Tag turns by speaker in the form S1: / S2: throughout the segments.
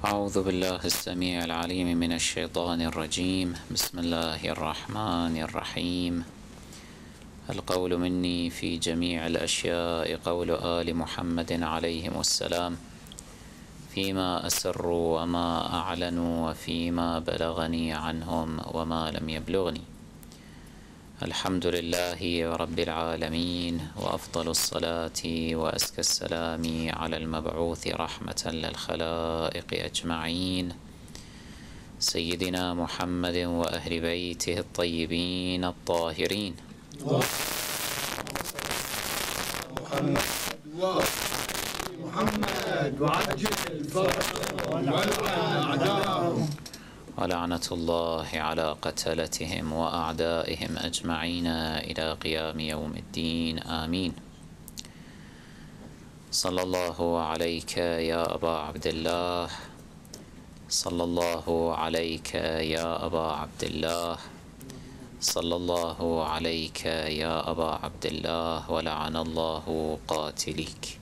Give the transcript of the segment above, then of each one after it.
S1: أعوذ بالله السميع العليم من الشيطان الرجيم. بسم الله الرحمن الرحيم. القول مني في جميع الأشياء قول آل محمد عليهم السلام. فيما أسروا وما أعلنوا وفيما بلغني عنهم وما لم يبلغني. الحمد لله رب العالمين وأفضل الصلاة وأزكى السلام على المبعوث رحمة للخلائق أجمعين. سيدنا محمد وأهل بيته الطيبين الطاهرين.
S2: محمد محمد وعجل الفرح والعن أعداءهم
S1: ولعنة الله على قتلتهم وأعدائهم أجمعين إلى قيام يوم الدين آمين. صلى الله عليك يا أبا عبد الله صلى الله عليك يا أبا عبد الله صلى الله عليك يا أبا عبد الله ولعن الله قاتليك.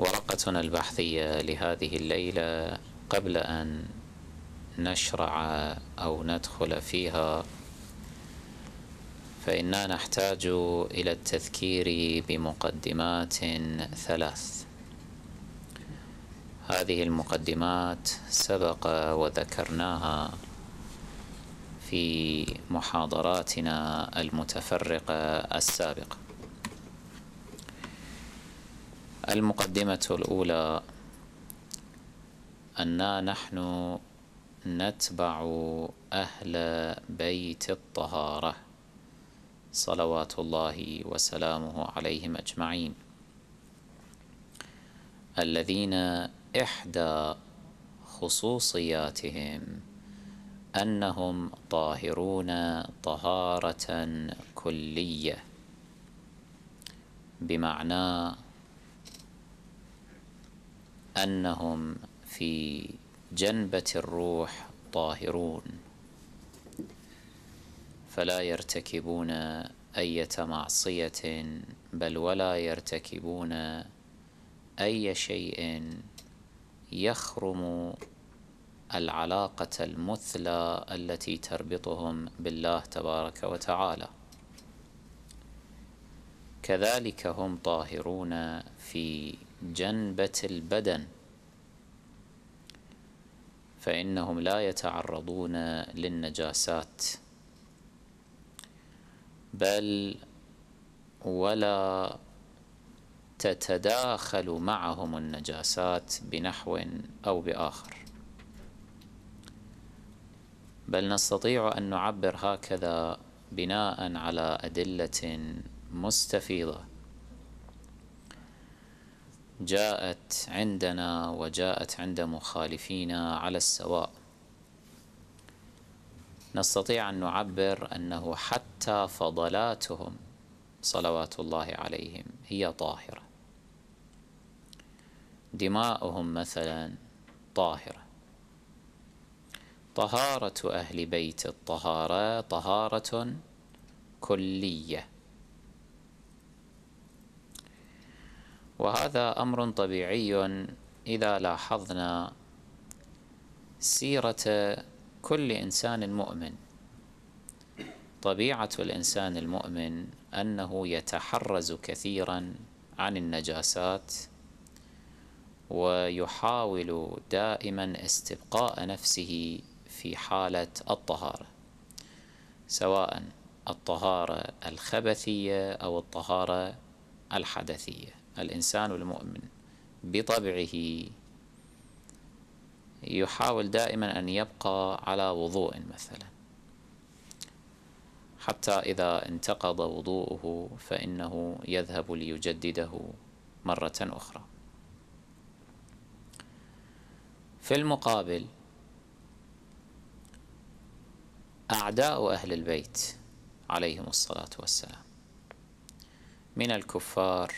S1: ورقتنا البحثية لهذه الليلة قبل أن نشرع أو ندخل فيها. فإننا نحتاج إلى التذكير بمقدمات ثلاث. هذه المقدمات سبق وذكرناها في محاضراتنا المتفرقة السابقة. المقدمة الأولى أننا نحن نتبع أهل بيت الطهارة صلوات الله وسلامه عليهم أجمعين. الذين إحدى خصوصياتهم أنهم طاهرون طهارة كلية بمعنى أنهم في جنبة الروح طاهرون فلا يرتكبون أية معصية بل ولا يرتكبون أي شيء يخرم العلاقة المثلى التي تربطهم بالله تبارك وتعالى. كذلك هم طاهرون في جنبة البدن. فإنهم لا يتعرضون للنجاسات. بل ولا تتداخل معهم النجاسات بنحو أو بآخر. بل نستطيع أن نعبر هكذا بناء على أدلة مستفيضة. جاءت عندنا وجاءت عند مخالفينا على السواء. نستطيع أن نعبر أنه حتى فضلاتهم صلوات الله عليهم هي طاهرة. دماؤهم مثلا طاهرة. طهارة أهل بيت الطهارة طهارة كلية. وهذا أمر طبيعي إذا لاحظنا سيرة كل إنسان مؤمن. طبيعة الإنسان المؤمن أنه يتحرز كثيرا عن النجاسات ويحاول دائما استبقاء نفسه في حالة الطهارة سواء الطهارة الخبثية أو الطهارة الحدثية. الإنسان المؤمن بطبعه. يحاول دائما أن يبقى على وضوء مثلا. حتى إذا انتقض وضوءه فإنه يذهب ليجدده مرة أخرى. في المقابل أعداء أهل البيت عليهم الصلاة والسلام من الكفار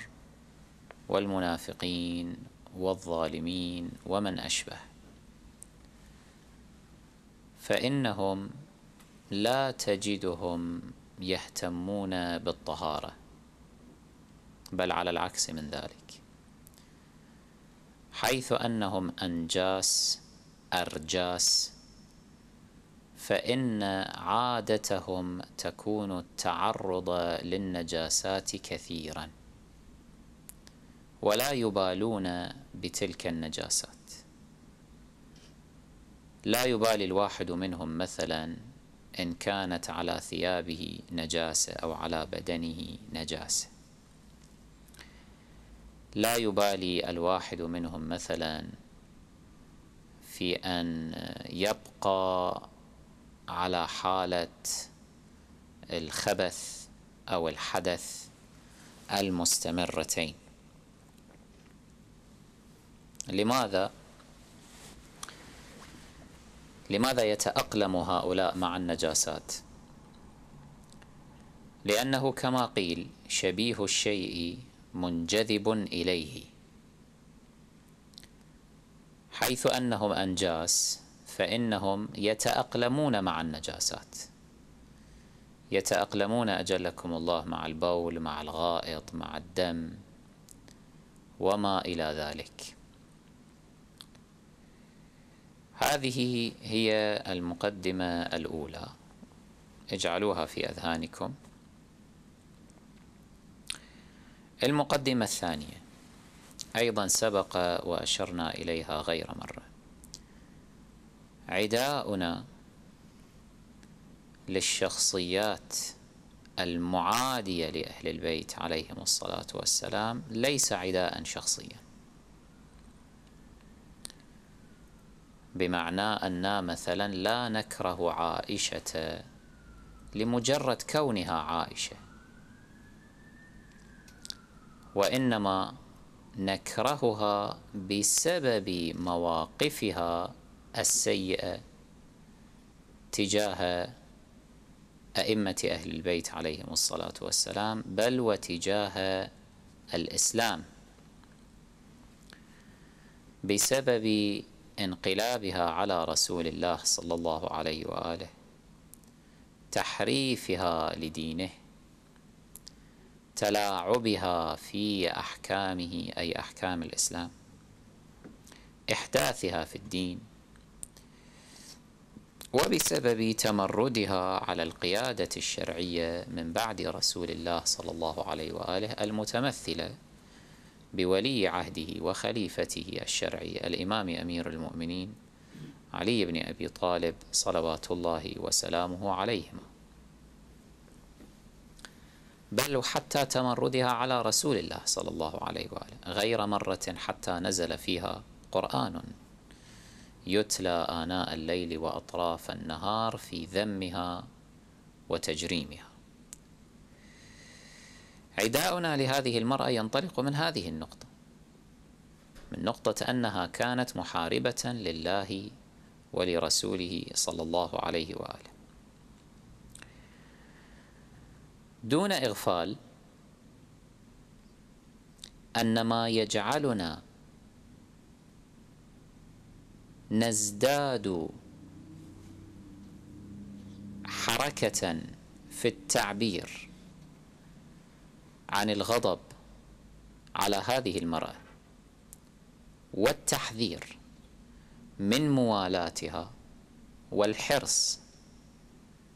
S1: والمنافقين والظالمين ومن أشبه. فإنهم لا تجدهم يهتمون بالطهارة بل على العكس من ذلك. حيث أنهم أنجاس أرجاس فإن عادتهم تكون التعرض للنجاسات كثيرا. ولا يبالون بتلك النجاسات. لا يبالي الواحد منهم مثلا إن كانت على ثيابه نجاسة أو على بدنه نجاسة. لا يبالي الواحد منهم مثلا في أن يبقى على حالة الخبث أو الحدث المستمرتين. لماذا؟ لماذا يتأقلم هؤلاء مع النجاسات؟ لأنه كما قيل شبيه الشيء منجذب إليه حيث أنهم أنجاس فإنهم يتأقلمون مع النجاسات يتأقلمون أجلكم الله مع البول مع الغائط مع الدم وما إلى ذلك هذه هي المقدمة الأولى. اجعلوها في أذهانكم. المقدمة الثانية. أيضا سبق وأشرنا إليها غير مرة. عداؤنا للشخصيات المعادية لأهل البيت عليهم الصلاة والسلام ليس عداء شخصيا. بمعنى أن مثلا لا نكره عائشة لمجرد كونها عائشة. وإنما نكرهها بسبب مواقفها السيئة تجاه أئمة أهل البيت عليهم الصلاة والسلام بل وتجاه الإسلام. بسبب انقلابها على رسول الله صلى الله عليه وآله تحريفها لدينه تلاعبها في أحكامه أي أحكام الإسلام إحداثها في الدين. وبسبب تمردها على القيادة الشرعية من بعد رسول الله صلى الله عليه وآله المتمثلة بولي عهده وخليفته الشرعي الإمام أمير المؤمنين علي بن أبي طالب صلوات الله وسلامه عليهما. بل حتى تمردها على رسول الله صلى الله عليه وآله غير مرة حتى نزل فيها قرآن يتلى آناء الليل وأطراف النهار في ذمها وتجريمها. عداؤنا لهذه المرأة ينطلق من هذه النقطة من نقطة أنها كانت محاربة لله ولرسوله صلى الله عليه وآله. دون إغفال أن ما يجعلنا نزداد حركة في التعبير عن الغضب على هذه المرأة والتحذير من موالاتها والحرص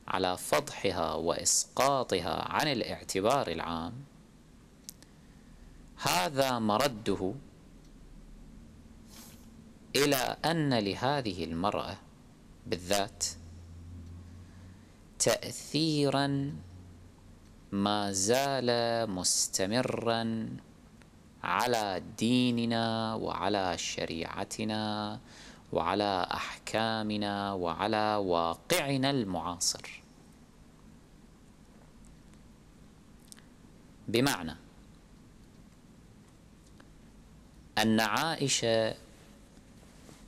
S1: على فضحها وإسقاطها عن الاعتبار العام هذا مرده إلى أن لهذه المرأة بالذات تاثيرا ما زال مستمرا على ديننا وعلى شريعتنا وعلى أحكامنا وعلى واقعنا المعاصر. بمعنى أن عائشة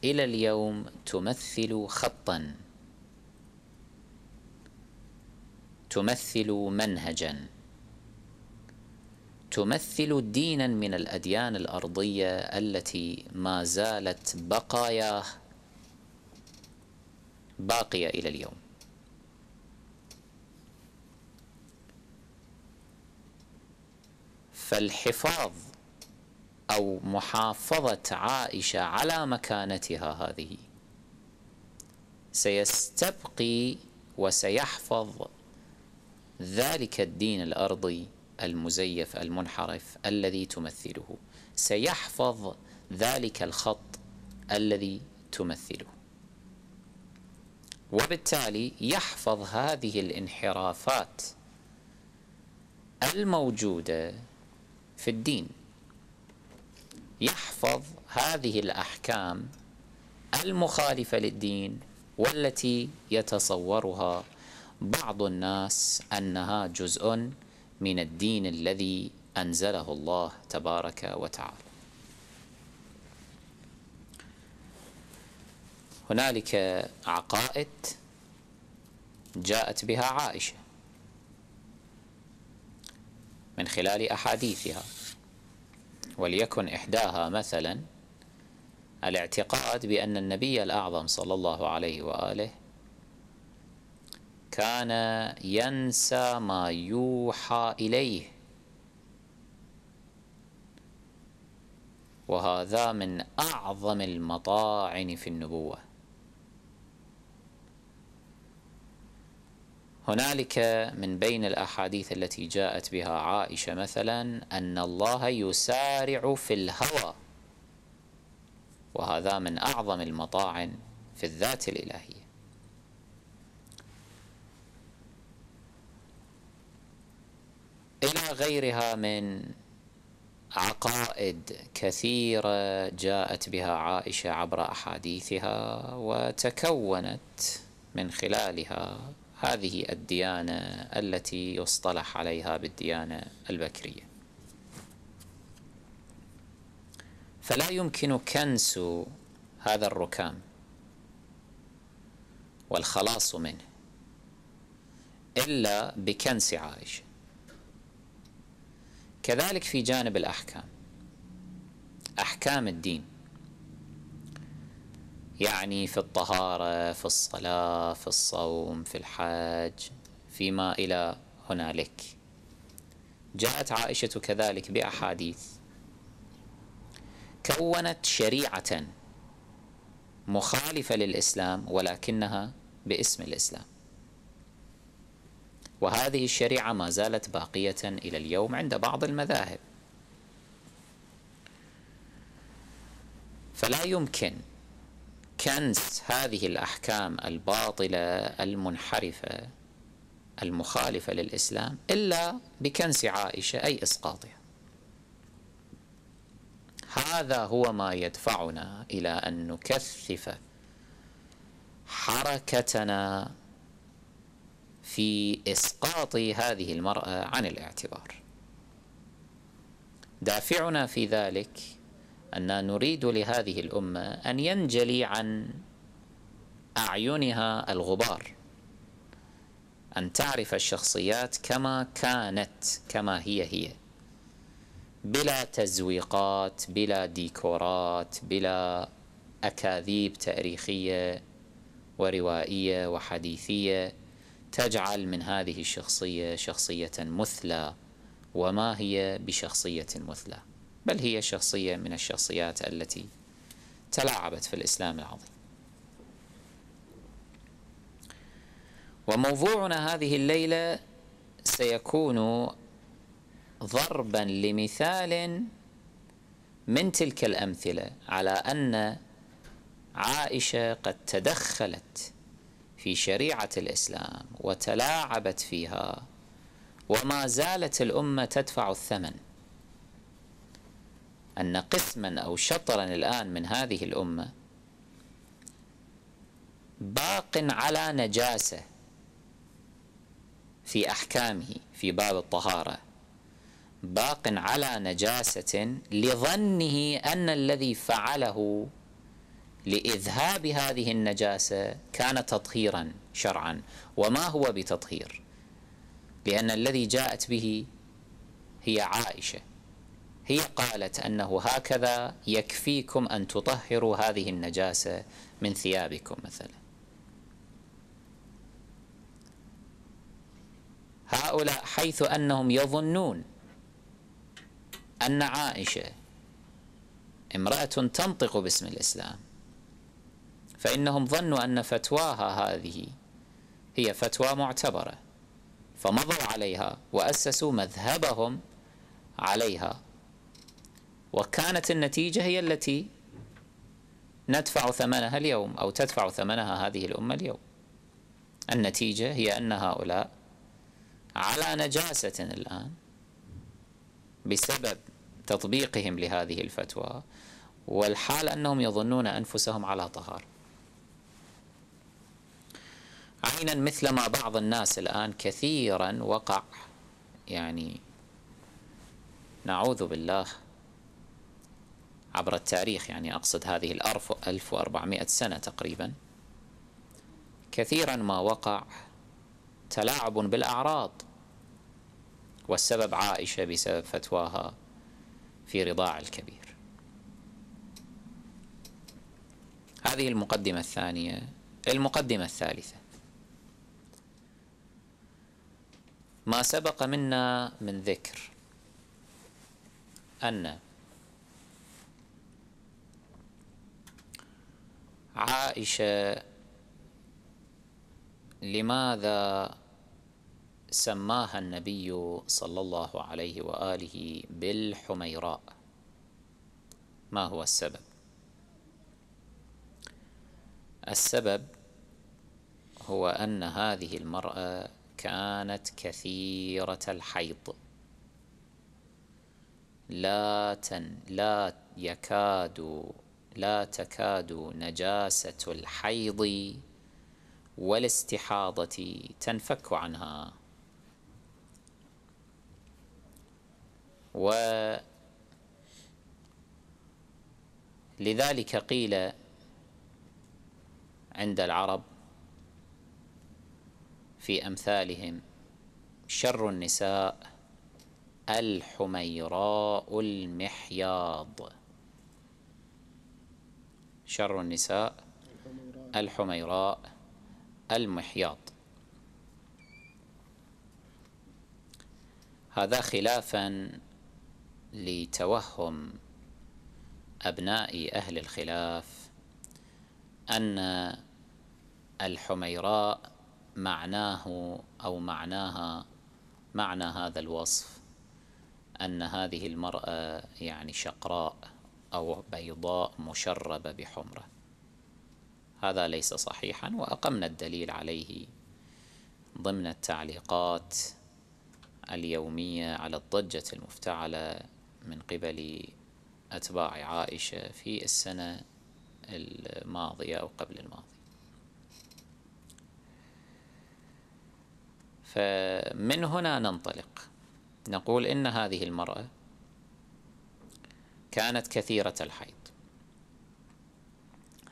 S1: إلى اليوم تمثل خطا. تمثل منهجا. تمثل دينا من الأديان الأرضية التي ما زالت بقاياه باقية إلى اليوم. فالحفاظ أو محافظة عائشة على مكانتها هذه سيستبقي وسيحفظ ذلك الدين الأرضي المزيف المنحرف الذي تمثله. سيحفظ ذلك الخط الذي تمثله. وبالتالي يحفظ هذه الانحرافات الموجودة في الدين. يحفظ هذه الأحكام المخالفة للدين والتي يتصورها بعض الناس أنها جزء من الدين الذي أنزله الله تبارك وتعالى. هنالك عقائد جاءت بها عائشة من خلال أحاديثها وليكن إحداها مثلا الاعتقاد بأن النبي الأعظم صلى الله عليه وآله كان ينسى ما يوحى إليه. وهذا من أعظم المطاعن في النبوة. هنالك من بين الأحاديث التي جاءت بها عائشة مثلا أن الله يسارع في الهوى. وهذا من أعظم المطاعن في الذات الإلهية. إلى غيرها من عقائد كثيرة جاءت بها عائشة عبر أحاديثها وتكونت من خلالها هذه الديانة التي يصطلح عليها بالديانة البكرية. فلا يمكن كنس هذا الركام والخلاص منه إلا بكنس عائشة. كذلك في جانب الأحكام. أحكام الدين. يعني في الطهارة في الصلاة في الصوم في الحج فيما إلى هنالك. جاءت عائشة كذلك بأحاديث. كونت شريعة مخالفة للإسلام ولكنها باسم الإسلام. وهذه الشريعة ما زالت باقية إلى اليوم عند بعض المذاهب. فلا يمكن كنس هذه الأحكام الباطلة المنحرفة المخالفة للإسلام إلا بكنس عائشة أي إسقاطها. هذا هو ما يدفعنا إلى أن نكثف حركتنا في إسقاط هذه المرأة عن الاعتبار. دافعنا في ذلك أن نريد لهذه الأمة أن ينجلي عن أعينها الغبار أن تعرف الشخصيات كما كانت كما هي هي بلا تزويقات بلا ديكورات بلا أكاذيب تاريخية وروائية وحديثية. تجعل من هذه الشخصية شخصية مثلى وما هي بشخصية مثلى؟ بل هي شخصية من الشخصيات التي تلاعبت في الإسلام العظيم. وموضوعنا هذه الليلة سيكون ضربا لمثال من تلك الأمثلة على أن عائشة قد تدخلت في شريعة الإسلام وتلاعبت فيها وما زالت الأمة تدفع الثمن. أن قسما أو شطرا الآن من هذه الأمة باق على نجاسة في أحكامه في باب الطهارة باق على نجاسة لظنه أن الذي فعله لإذهاب هذه النجاسة كان تطهيرا شرعا. وما هو بتطهير؟ لأن الذي جاءت به هي عائشة. هي قالت أنه هكذا يكفيكم أن تطهروا هذه النجاسة من ثيابكم مثلا. هؤلاء حيث أنهم يظنون أن عائشة امرأة تنطق باسم الإسلام. فإنهم ظنوا أن فتواها هذه هي فتوى معتبرة فمضوا عليها وأسسوا مذهبهم عليها. وكانت النتيجة هي التي ندفع ثمنها اليوم أو تدفع ثمنها هذه الأمة اليوم. النتيجة هي أن هؤلاء على نجاسة الآن بسبب تطبيقهم لهذه الفتوى والحال أنهم يظنون أنفسهم على طهارة. عينا مثل ما بعض الناس الآن كثيرا وقع. يعني نعوذ بالله عبر التاريخ يعني أقصد هذه الألف ألف وأربعمائة سنة تقريبا. كثيرا ما وقع تلاعب بالأعراض والسبب عائشة بسبب فتواها في رضاع الكبير. هذه المقدمة الثانية المقدمة الثالثة. ما سبق منا من ذكر أن عائشة لماذا سماها النبي صلى الله عليه وآله بالحميراء؟ ما هو السبب؟ السبب هو أن هذه المرأة كانت كثيرة الحيض. لا تن لا يكاد لا تكاد نجاسة الحيض والاستحاضة تنفك عنها. ولذلك قيل عند العرب في أمثالهم. شر النساء الحميراء المحياض. شر النساء الحميراء المحياض. هذا خلافا لتوهم أبناء أهل الخلاف أن الحميراء معناه أو معناها معنى هذا الوصف أن هذه المرأة يعني شقراء أو بيضاء مشربة بحمرة. هذا ليس صحيحا وأقمنا الدليل عليه ضمن التعليقات اليومية على الضجة المفتعلة من قبل أتباع عائشة في السنة الماضية أو قبل الماضية. فمن هنا ننطلق. نقول إن هذه المرأة كانت كثيرة الحيض.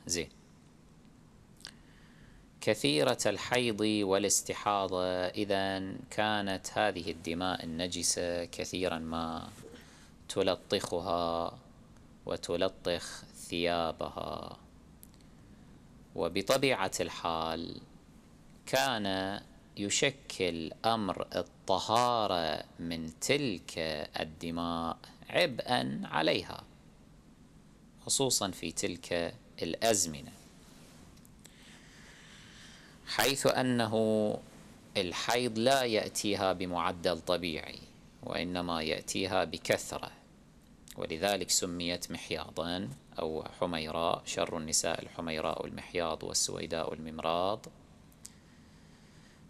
S1: زين. كثيرة الحيض والاستحاضة إذا كانت هذه الدماء النجسة كثيرا ما تلطخها وتلطخ ثيابها. وبطبيعة الحال كان يشكل أمر الطهارة من تلك الدماء عبئا عليها خصوصا في تلك الأزمنة. حيث أنه الحيض لا يأتيها بمعدل طبيعي وإنما يأتيها بكثرة ولذلك سميت محياضا أو حميراء شر النساء الحميراء المحياض والسويداء الممراض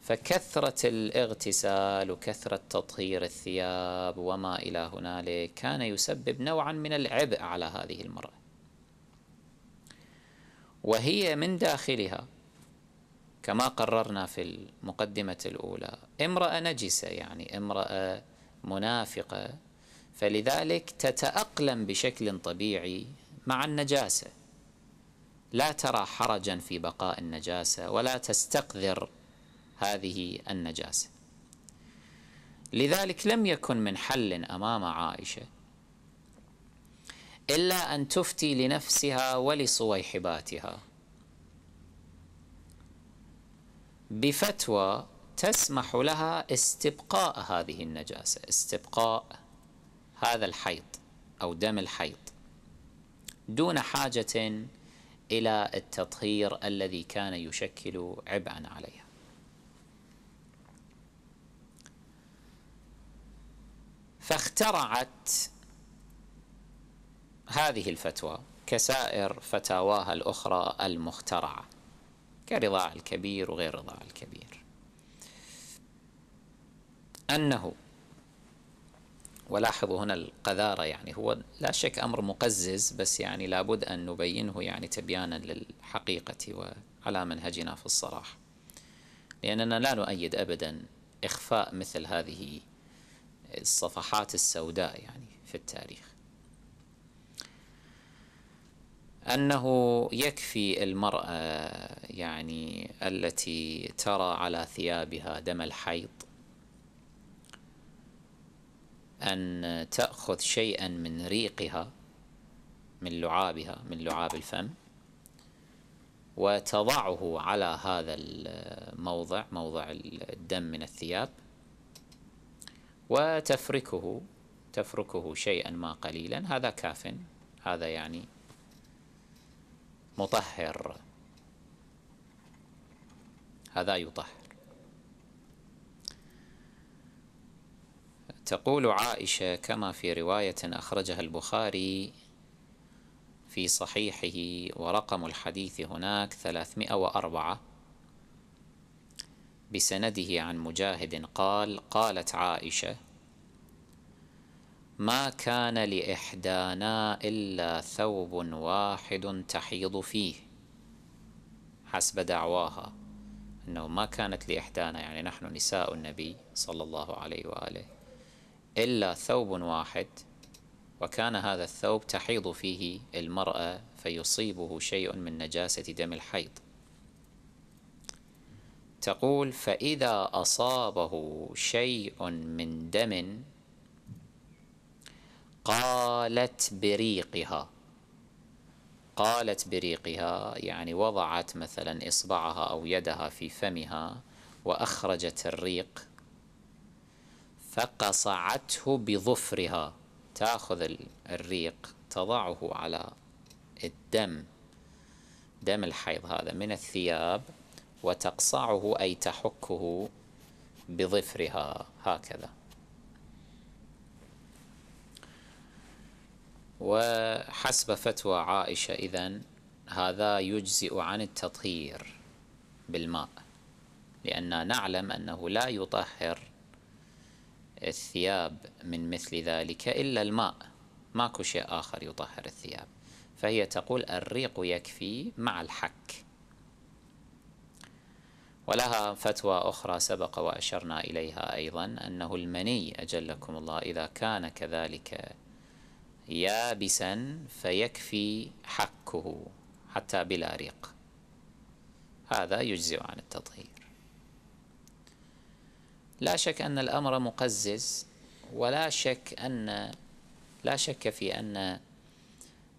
S1: فكثرة الاغتسال وكثرة تطهير الثياب وما إلى هنالك كان يسبب نوعا من العبء على هذه المرأة. وهي من داخلها كما قررنا في المقدمة الأولى امرأة نجسة يعني امرأة منافقة فلذلك تتأقلم بشكل طبيعي مع النجاسة. لا ترى حرجا في بقاء النجاسة ولا تستقذر هذه النجاسة. لذلك لم يكن من حل أمام عائشة إلا أن تفتي لنفسها ولصويحباتها. بفتوى تسمح لها استبقاء هذه النجاسة استبقاء هذا الحيض أو دم الحيض دون حاجة إلى التطهير الذي كان يشكل عبئا عليها. فاخترعت هذه الفتوى كسائر فتاواها الأخرى المخترعة كرضاع الكبير وغير رضاع الكبير. أنه ولاحظوا هنا القذارة يعني هو لا شك أمر مقزز بس يعني لابد أن نبينه يعني تبيانا للحقيقة وعلى منهجنا في الصراحة. لأننا لا نؤيد أبدا إخفاء مثل هذه الصفحات السوداء يعني في التاريخ. أنه يكفي المرأة يعني التي ترى على ثيابها دم الحيض أن تأخذ شيئا من ريقها من لعابها من لعاب الفم وتضعه على هذا الموضع موضع الدم من الثياب وتفركه تفركه شيئا ما قليلا. هذا كاف هذا يعني مطهر. هذا يطهر. تقول عائشة كما في رواية أخرجها البخاري في صحيحه ورقم الحديث هناك ثلاثمائة وأربعة. بسنده عن مجاهد قال قالت عائشة ما كان لإحدانا إلا ثوب واحد تحيض فيه. حسب دعواها أنه ما كانت لإحدانا يعني نحن نساء النبي صلى الله عليه وآله إلا ثوب واحد وكان هذا الثوب تحيض فيه المرأة فيصيبه شيء من نجاسة دم الحيض. تقول فإذا أصابه شيء من دم قالت بريقها. قالت بريقها يعني وضعت مثلا إصبعها أو يدها في فمها وأخرجت الريق فقصعته بظفرها. تأخذ الريق تضعه على الدم دم الحيض هذا من الثياب. وتقصعه أي تحكه بظفرها. هكذا. وحسب فتوى عائشة إذن هذا يجزئ عن التطهير بالماء لأننا نعلم أنه لا يطهر الثياب من مثل ذلك إلا الماء. ماكو شيء آخر يطهر الثياب. فهي تقول الريق يكفي مع الحك. ولها فتوى أخرى سبق وأشرنا إليها أيضا أنه المني أجلكم الله إذا كان كذلك يابسا فيكفي حكه حتى بلا ريق. هذا يجزئ عن التطهير. لا شك أن الأمر مقزز ولا شك أن لا شك في أن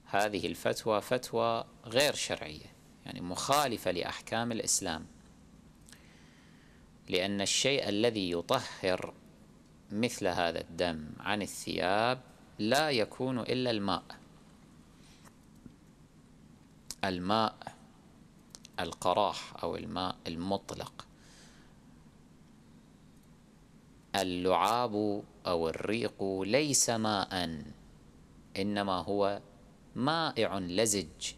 S1: هذه الفتوى فتوى غير شرعية يعني مخالفة لأحكام الإسلام. لأن الشيء الذي يطهر مثل هذا الدم عن الثياب لا يكون إلا الماء. الماء القراح أو الماء المطلق. اللعاب أو الريق ليس ماء إنما هو مائع لزج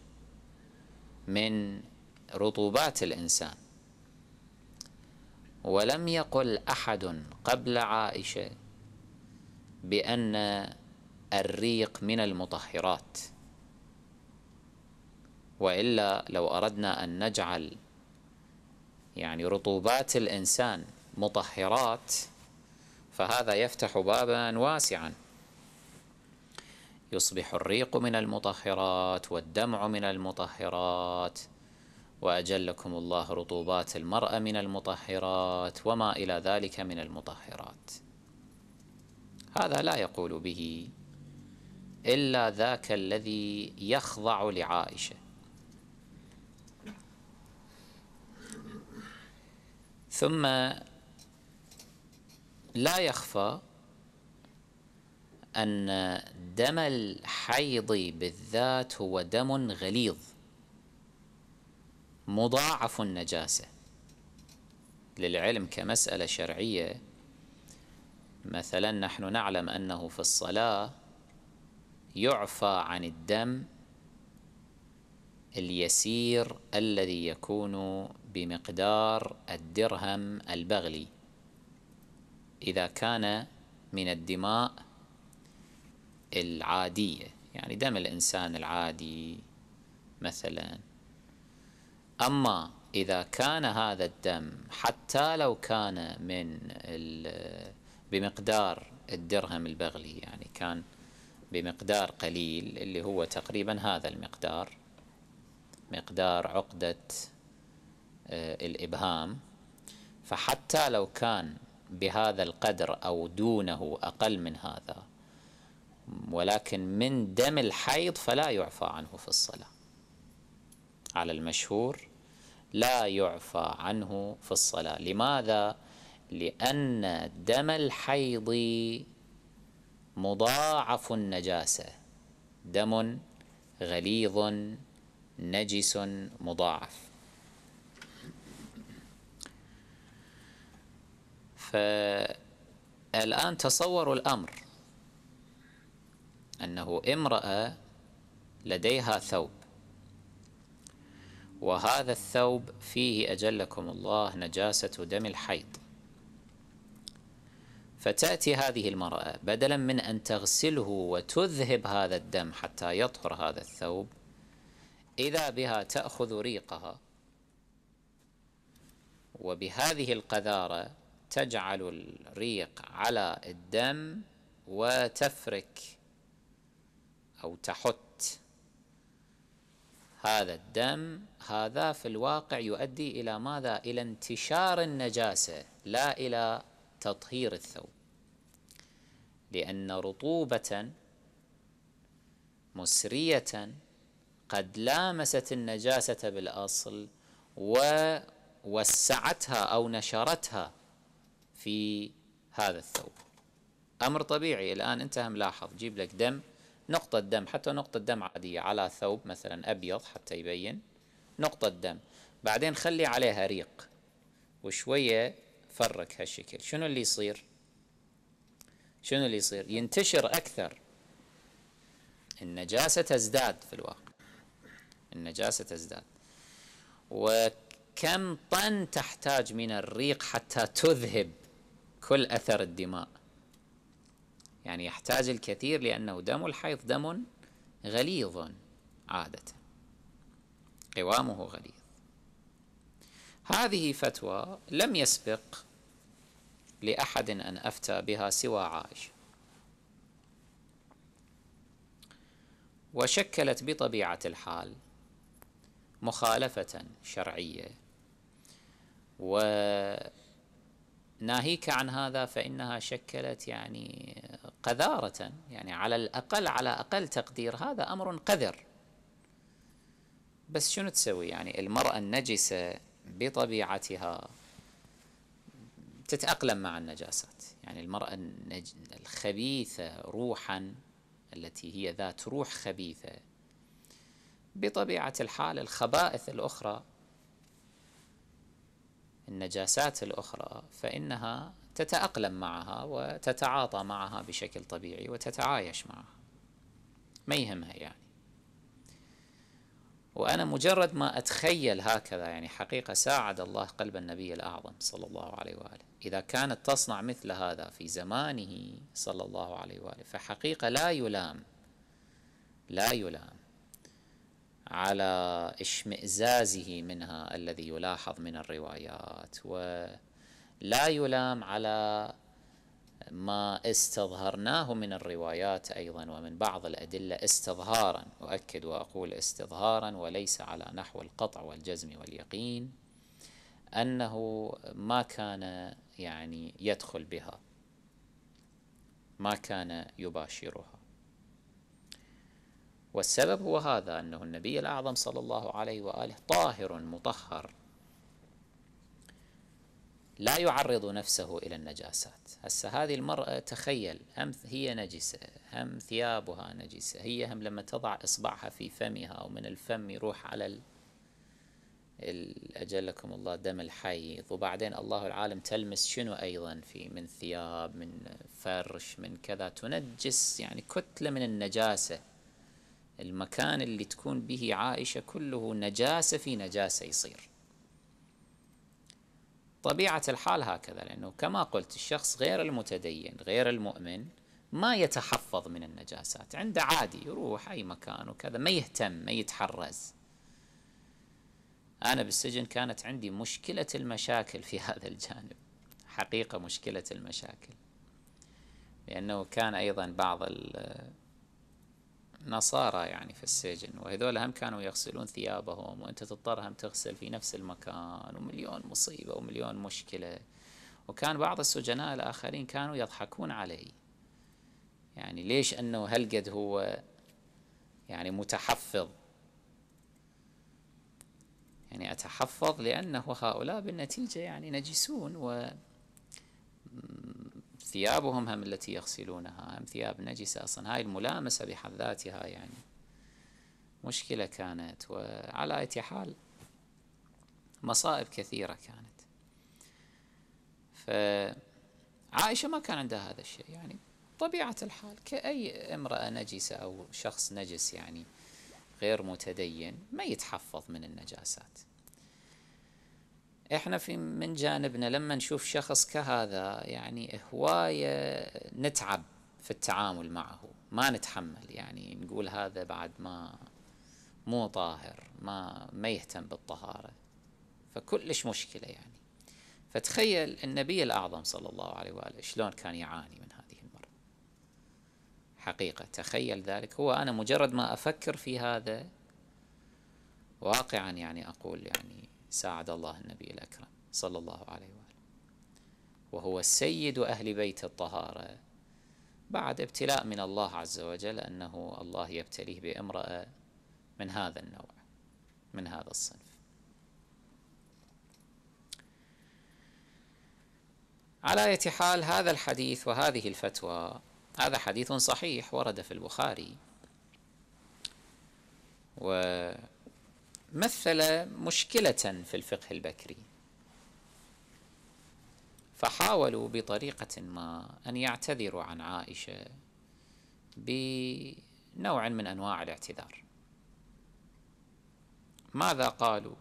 S1: من رطوبات الإنسان. ولم يقل أحد قبل عائشة بأن الريق من المطهرات وإلا لو أردنا أن نجعل يعني رطوبات الإنسان مطهرات فهذا يفتح بابا واسعا. يصبح الريق من المطهرات والدمع من المطهرات. وأجلكم الله رطوبات المرأة من المطهرات وما إلى ذلك من المطهرات. هذا لا يقول به إلا ذاك الذي يخضع لعائشة. ثم لا يخفى أن دم الحيض بالذات هو دم غليظ. مضاعف النجاسة. للعلم كمسألة شرعية مثلا نحن نعلم أنه في الصلاة يعفى عن الدم اليسير الذي يكون بمقدار الدرهم البغلي. إذا كان من الدماء العادية يعني دم الإنسان العادي مثلا أما إذا كان هذا الدم حتى لو كان من بمقدار الدرهم البغلي يعني كان بمقدار قليل اللي هو تقريبا هذا المقدار مقدار عقدة آه، الإبهام فحتى لو كان بهذا القدر أو دونه أقل من هذا ولكن من دم الحيض فلا يعفى عنه في الصلاة. على المشهور لا يعفى عنه في الصلاة. لماذا؟ لأن دم الحيض مضاعف النجاسة. دم غليظ نجس مضاعف. فالآن تصوروا الأمر أنه امرأة لديها ثوب. وهذا الثوب فيه أجلكم الله نجاسة دم الحيض. فتأتي هذه المرأة بدلا من أن تغسله وتذهب هذا الدم حتى يطهر هذا الثوب إذا بها تأخذ ريقها. وبهذه القذارة تجعل الريق على الدم وتفرك أو تحت هذا الدم هذا في الواقع يؤدي إلى ماذا؟ إلى انتشار النجاسة لا إلى تطهير الثوب. لأن رطوبة مسرية قد لامست النجاسة بالأصل ووسعتها أو نشرتها في هذا الثوب. أمر طبيعي. الآن أنت ملاحظ. جيب لك دم. نقطة دم حتى نقطة دم عادية على ثوب مثلا أبيض حتى يبين. نقطة دم بعدين خلي عليها ريق وشوية فرك هالشكل. شنو اللي يصير؟ شنو اللي يصير؟ ينتشر أكثر. النجاسة تزداد في الواقع النجاسة تزداد. وكم طن تحتاج من الريق حتى تذهب كل أثر الدماء. يعني يحتاج الكثير لأنه دم الحيض دم غليظ عادة. قوامه غليظ. هذه فتوى لم يسبق لأحد أن أفتى بها سوى عائشة وشكلت بطبيعة الحال مخالفة شرعية. وناهيك عن هذا فإنها شكلت يعني قذارة يعني على الأقل على أقل تقدير هذا أمر قذر. بس شنو تسوي؟ يعني المرأة النجسة بطبيعتها تتأقلم مع النجاسات. يعني المرأة الخبيثة روحا التي هي ذات روح خبيثة بطبيعة الحال الخبائث الأخرى النجاسات الأخرى فإنها تتأقلم معها وتتعاطى معها بشكل طبيعي وتتعايش معها. ما يهمها يعني. وأنا مجرد ما أتخيل هكذا يعني حقيقة ساعد الله قلب النبي الأعظم صلى الله عليه وآله. إذا كانت تصنع مثل هذا في زمانه صلى الله عليه وآله فحقيقة لا يلام لا يلام على إشمئزازه منها الذي يلاحظ من الروايات ولا يلام على ما استظهرناه من الروايات أيضا ومن بعض الأدلة استظهارا. أؤكد وأقول استظهارا وليس على نحو القطع والجزم واليقين أنه ما كان يعني يدخل بها ما كان يباشرها. والسبب هو هذا أنه النبي الأعظم صلى الله عليه وآله طاهر مطهر. لا يعرض نفسه إلى النجاسات. هسه هذه المرأة تخيل هم هي نجسة هم ثيابها نجسة. هي هم لما تضع إصبعها في فمها ومن الفم يروح على أجلكم الله دم الحيض وبعدين الله العالم تلمس شنو أيضا؟ في من ثياب من فرش من كذا. تنجس يعني كتلة من النجاسة. المكان اللي تكون به عائشة كله نجاسة في نجاسة يصير. طبيعة الحال هكذا لأنه كما قلت الشخص غير المتدين غير المؤمن ما يتحفظ من النجاسات عنده عادي يروح أي مكان وكذا ما يهتم ما يتحرز. أنا بالسجن كانت عندي مشكلة المشاكل في هذا الجانب حقيقة مشكلة المشاكل. لأنه كان أيضا بعض النصارى يعني في السجن وهذول هم كانوا يغسلون ثيابهم وأنت تضطر هم تغسل في نفس المكان ومليون مصيبة ومليون مشكلة. وكان بعض السجناء الآخرين كانوا يضحكون علي. يعني ليش أنه هالقد هو يعني متحفظ؟ يعني أتحفظ لأنه هؤلاء بالنتيجة يعني نجسون و ثيابهم هم التي يغسلونها هم ثياب نجسة أصلا. هاي الملامسة بحد ذاتها يعني مشكلة كانت. وعلى أي حال مصائب كثيرة كانت. فعائشة ما كان عندها هذا الشيء. يعني طبيعة الحال كأي امرأة نجسة أو شخص نجس يعني غير متدين ما يتحفظ من النجاسات. إحنا في من جانبنا لما نشوف شخص كهذا يعني هواية نتعب في التعامل معه ما نتحمل يعني نقول هذا بعد ما مو طاهر ما ما يهتم بالطهارة. فكلش مشكلة يعني. فتخيل النبي الأعظم صلى الله عليه وآله شلون كان يعاني من حقيقة تخيل ذلك. هو أنا مجرد ما أفكر في هذا واقعا يعني أقول يعني ساعد الله النبي الأكرم صلى الله عليه وآله. وهو سيد أهل بيت الطهارة بعد ابتلاء من الله عز وجل أنه الله يبتليه بامرأة من هذا النوع من هذا الصنف. على أي حال هذا الحديث وهذه الفتوى هذا حديث صحيح ورد في البخاري. ومثل مشكلة في الفقه البكري. فحاولوا بطريقة ما أن يعتذروا عن عائشة بنوع من أنواع الاعتذار. ماذا قالوا؟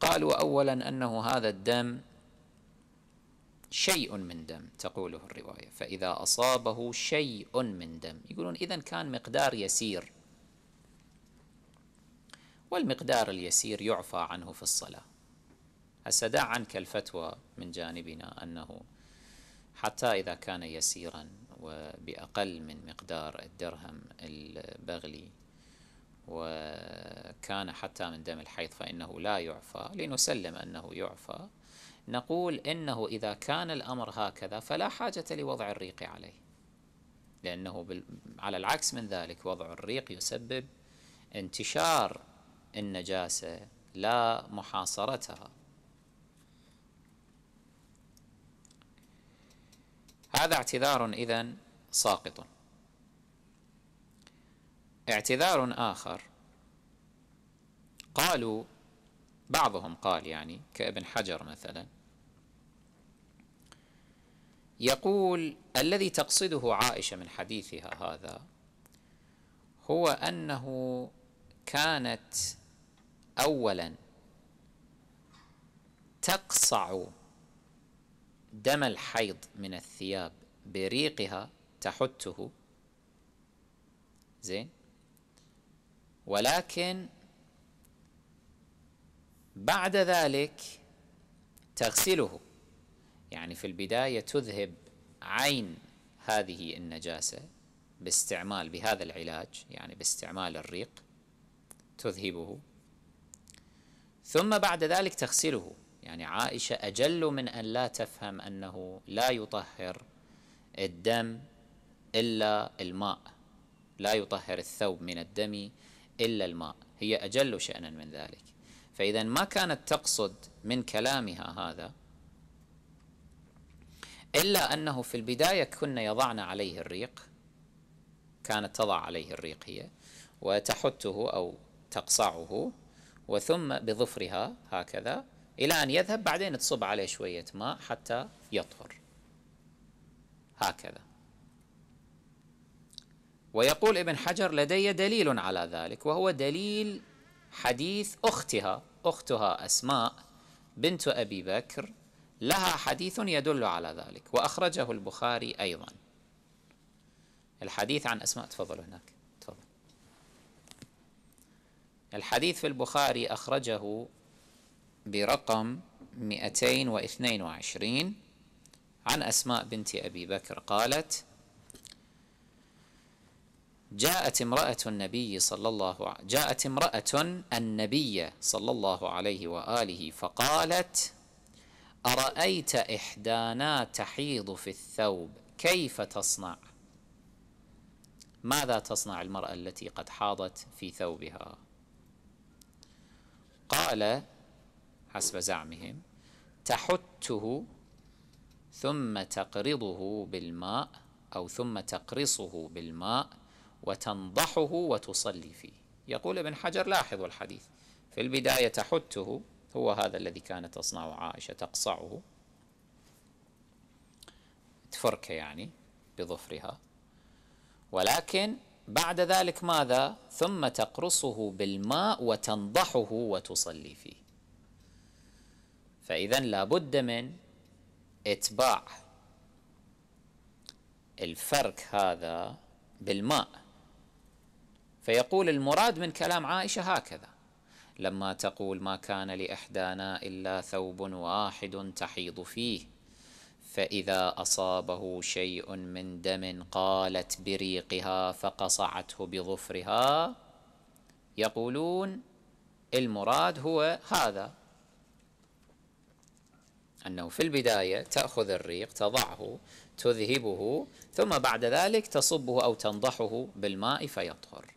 S1: قالوا أولا أنه هذا الدم شيء من دم تقوله الرواية. فإذا أصابه شيء من دم يقولون إذا كان مقدار يسير. والمقدار اليسير يعفى عنه في الصلاة. أسدع عنك الفتوى من جانبنا أنه حتى إذا كان يسيرا وبأقل من مقدار الدرهم البغلي وكان حتى من دم الحيض فإنه لا يعفى لنسلم أنه يعفى نقول إنه إذا كان الأمر هكذا فلا حاجة لوضع الريق عليه لأنه على العكس من ذلك وضع الريق يسبب انتشار النجاسة لا محاصرتها. هذا اعتذار إذن ساقط. اعتذار آخر. قالوا بعضهم قال يعني كابن حجر مثلا يقول الذي تقصده عائشة من حديثها هذا هو أنه كانت اولا تقصع دم الحيض من الثياب بريقها تحته زين؟ ولكن بعد ذلك تغسله. يعني في البداية تذهب عين هذه النجاسة باستعمال بهذا العلاج يعني باستعمال الريق تذهبه. ثم بعد ذلك تغسله. يعني عائشة أجل من أن لا تفهم أنه لا يطهر الدم إلا الماء. لا يطهر الثوب من الدم إلا الماء. هي أجل شأنا من ذلك. فإذا ما كانت تقصد من كلامها هذا إلا أنه في البداية كنا يضعن عليه الريق كانت تضع عليه الريق هي وتحته أو تقصعه وثم بظفرها هكذا إلى أن يذهب بعدين تصب عليه شوية ماء حتى يطهر. هكذا. ويقول ابن حجر لدي دليل على ذلك وهو دليل حديث أختها. أختها أسماء بنت أبي بكر لها حديث يدل على ذلك وأخرجه البخاري أيضا. الحديث عن أسماء تفضل هناك تفضل. الحديث في البخاري أخرجه برقم 222 عن أسماء بنت أبي بكر قالت جاءت امرأة النبي صلى الله جاءت امرأة النبي صلى الله عليه وآله فقالت أرأيت إحدانا تحيض في الثوب كيف تصنع؟ ماذا تصنع المرأة التي قد حاضت في ثوبها؟ قال حسب زعمهم تحته ثم تقرضه بالماء أو ثم تقرصه بالماء وتنضحه وتصلي فيه. يقول ابن حجر لاحظوا الحديث. في البداية تحته هو هذا الذي كانت تصنعه عائشة تقصعه. تفرك يعني بظفرها. ولكن بعد ذلك ماذا؟ ثم تقرصه بالماء وتنضحه وتصلي فيه. فإذا لابد من إتباع الفرك هذا بالماء. فيقول المراد من كلام عائشة هكذا لما تقول ما كان لإحدانا إلا ثوب واحد تحيض فيه فإذا أصابه شيء من دم قالت بريقها فقصعته بظفرها. يقولون المراد هو هذا أنه في البداية تأخذ الريق تضعه تذهبه ثم بعد ذلك تصبه أو تنضحه بالماء فيطهر.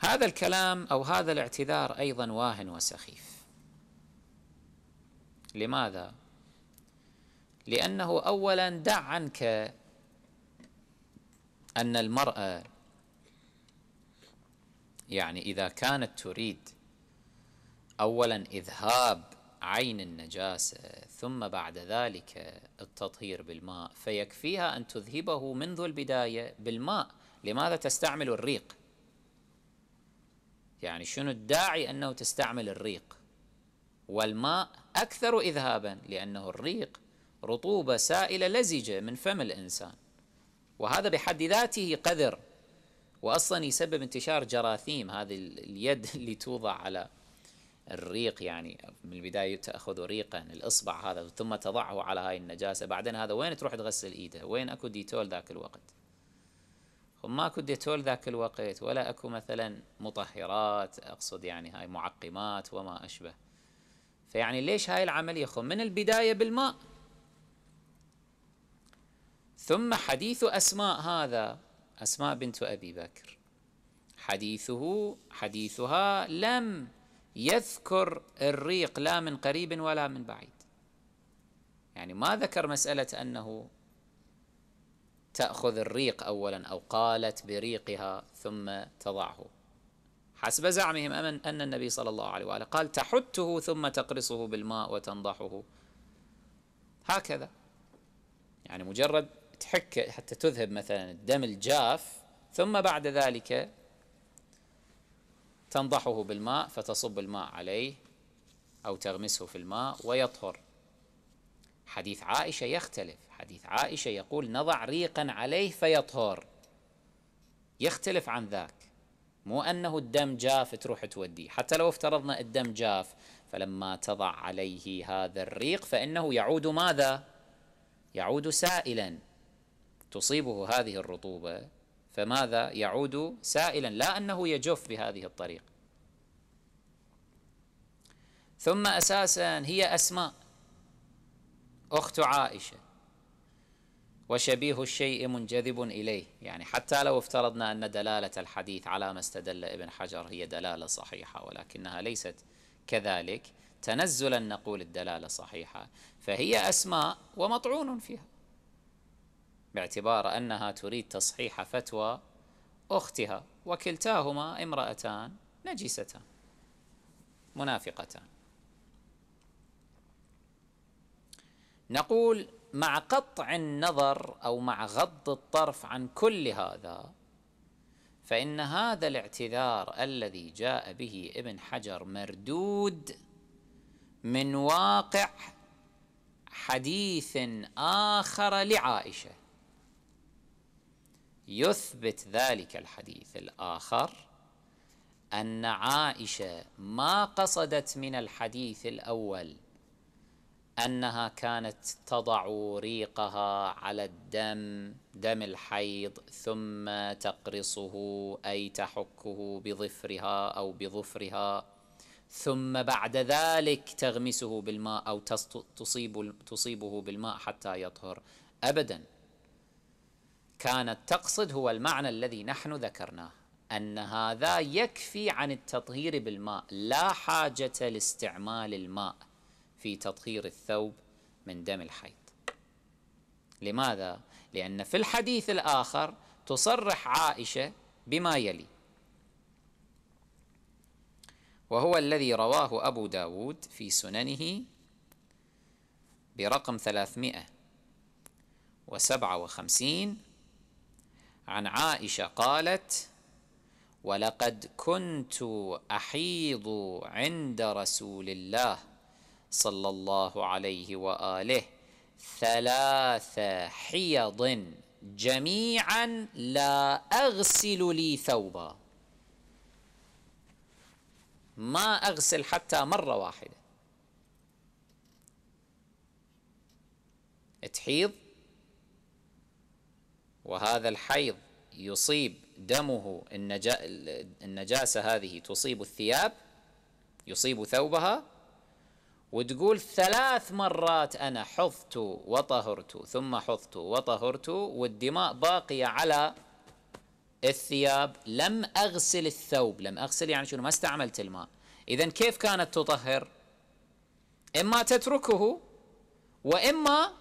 S1: هذا الكلام أو هذا الاعتذار أيضا واهن وسخيف. لماذا؟ لأنه أولا دع عنك أن المرأة يعني إذا كانت تريد أولا إذهاب عين النجاسة ثم بعد ذلك التطهير بالماء فيكفيها أن تذهبه منذ البداية بالماء. لماذا تستعمل الريق؟ يعني شنو الداعي أنه تستعمل الريق؟ والماء أكثر إذهابا لأنه الريق رطوبة سائلة لزجة من فم الإنسان. وهذا بحد ذاته قذر. وأصلا يسبب انتشار جراثيم. هذه اليد اللي توضع على الريق يعني من البداية تأخذ ريقا الإصبع هذا ثم تضعه على هاي النجاسة. بعدين هذا وين تروح تغسل إيده؟ وين أكو ديتول ذاك الوقت؟ ماكو ديتول ذاك الوقت ولا أكو مثلا مطهرات أقصد يعني هاي معقمات وما أشبه. فيعني ليش هاي العملية؟ خو من البداية بالماء. ثم حديث أسماء هذا أسماء بنت أبي بكر. حديثه حديثها لم يذكر الريق لا من قريب ولا من بعيد. يعني ما ذكر مسألة أنه تأخذ الريق أولا أو قالت بريقها ثم تضعه. حسب زعمهم أن النبي صلى الله عليه وآله قال تحته ثم تقرصه بالماء وتنضحه. هكذا. يعني مجرد تحك حتى تذهب مثلا الدم الجاف ثم بعد ذلك تنضحه بالماء فتصب الماء عليه أو تغمسه في الماء ويطهر. حديث عائشة يختلف. حديث عائشة يقول نضع ريقا عليه فيطهر. يختلف عن ذاك. مو أنه الدم جاف تروح توديه. حتى لو افترضنا الدم جاف فلما تضع عليه هذا الريق فإنه يعود ماذا؟ يعود سائلا. تصيبه هذه الرطوبة فماذا؟ يعود سائلا. لا أنه يجف بهذه الطريقة. ثم أساسا هي أسماء. أخت عائشة. وشبيه الشيء منجذب إليه. يعني حتى لو افترضنا أن دلالة الحديث على ما استدل ابن حجر هي دلالة صحيحة ولكنها ليست كذلك تنزلا نقول الدلالة صحيحة فهي أسماء ومطعون فيها. باعتبار أنها تريد تصحيح فتوى أختها وكلتاهما امرأتان نجستان منافقتان. نقول مع قطع النظر أو مع غض الطرف عن كل هذا فإن هذا الاعتذار الذي جاء به ابن حجر مردود من واقع حديث آخر لعائشة. يثبت ذلك الحديث الآخر أن عائشة ما قصدت من الحديث الأول أنها كانت تضع ريقها على الدم دم الحيض ثم تقرصه أي تحكه بظفرها أو بظفرها. ثم بعد ذلك تغمسه بالماء أو تصيب تصيبه بالماء حتى يطهر. ابدا. كانت تقصد هو المعنى الذي نحن ذكرناه أن هذا يكفي عن التطهير بالماء لا حاجة لاستعمال الماء. في تطهير الثوب من دم الحيض لماذا؟ لأن في الحديث الآخر تصرح عائشة بما يلي وهو الذي رواه أبو داود في سننه برقم ثلاثمائة وسبعة وخمسين عن عائشة قالت ولقد كنت أحيض عند رسول الله صلى الله عليه وآله. ثلاث حيض جميعا لا أغسل لي ثوبا. ما أغسل حتى مرة واحدة. تحيض وهذا الحيض يصيب دمه. النجاسة هذه تصيب الثياب يصيب ثوبها. وتقول ثلاث مرات أنا حفظت وطهرت ثم حفظت وطهرت والدماء باقية على الثياب. لم أغسل الثوب. لم أغسل يعني شنو؟ ما استعملت الماء. إذا كيف كانت تطهر؟ إما تتركه وإما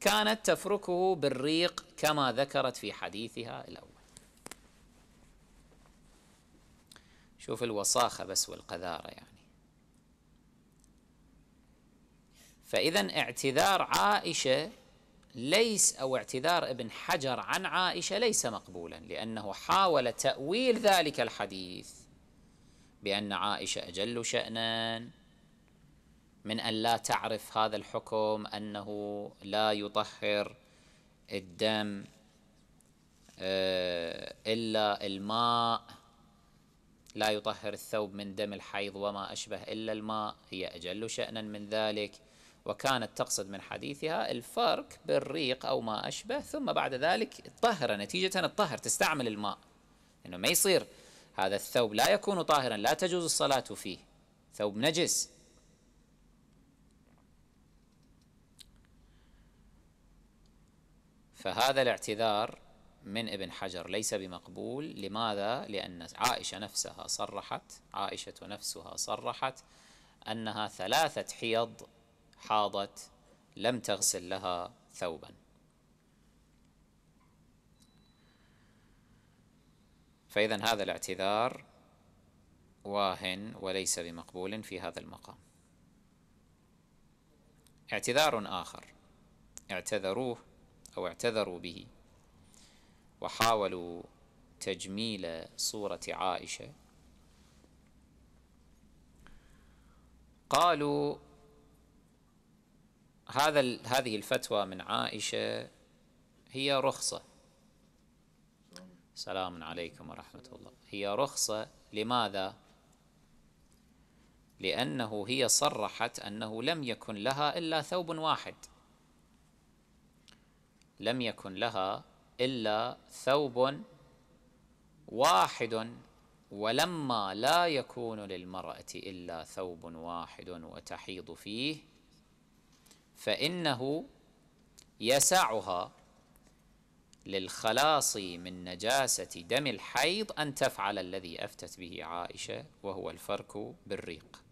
S1: كانت تفركه بالريق كما ذكرت في حديثها الأول. شوف الوصاخة بس والقذارة يعني. فإذا اعتذار عائشة ليس أو اعتذار ابن حجر عن عائشة ليس مقبولا لأنه حاول تأويل ذلك الحديث بأن عائشة أجل شأنا من أن لا تعرف هذا الحكم أنه لا يطهر الدم آه، إلا الماء لا يطهر الثوب من دم الحيض وما أشبه إلا الماء هي أجل شأنا من ذلك. وكانت تقصد من حديثها الفرق بالريق أو ما أشبه ثم بعد ذلك طهر نتيجة الطهر تستعمل الماء. إنه ما يصير. هذا الثوب لا يكون طاهرا لا تجوز الصلاة فيه. ثوب نجس. فهذا الاعتذار من ابن حجر ليس بمقبول. لماذا؟ لأن عائشة نفسها صرحت عائشة نفسها صرحت أنها ثلاثة حيض حاضت لم تغسل لها ثوبا. فإذا هذا الاعتذار واهن وليس بمقبول في هذا المقام. اعتذار آخر. اعتذروه أو اعتذروا به. وحاولوا تجميل صورة عائشة. قالوا هذا هذه الفتوى من عائشة هي رخصة. سلام عليكم ورحمة الله. هي رخصة لماذا؟ لأنه هي صرحت أنه لم يكن لها إلا ثوب واحد. لم يكن لها إلا ثوب واحد ولما لا يكون للمرأة إلا ثوب واحد وتحيض فيه فإنه يسعها للخلاص من نجاسة دم الحيض أن تفعل الذي أفتت به عائشة وهو الفرك بالريق.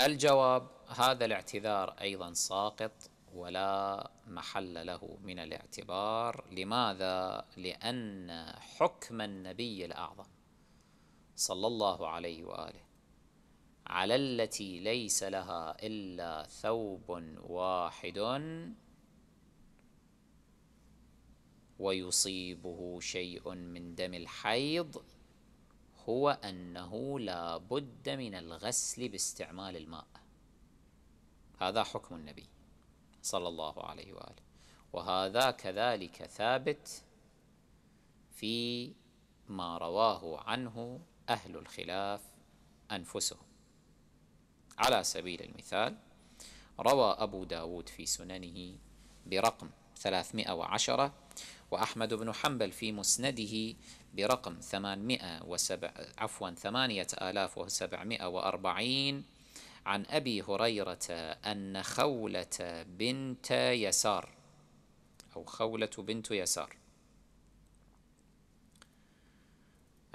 S1: الجواب هذا الاعتذار أيضا ساقط ولا محل له من الاعتبار. لماذا؟ لأن حكم النبي الأعظم صلى الله عليه وآله. على التي ليس لها إلا ثوب واحد ويصيبه شيء من دم الحيض هو أنه لا بد من الغسل باستعمال الماء. هذا حكم النبي صلى الله عليه وآله. وهذا كذلك ثابت في ما رواه عنه أهل الخلاف أنفسهم. على سبيل المثال روى أبو داود في سننه برقم 310 وأحمد بن حنبل في مسنده برقم 807 عفوا 8740 عن أبي هريرة أن خولة بنت يسار أو خولة بنت يسار.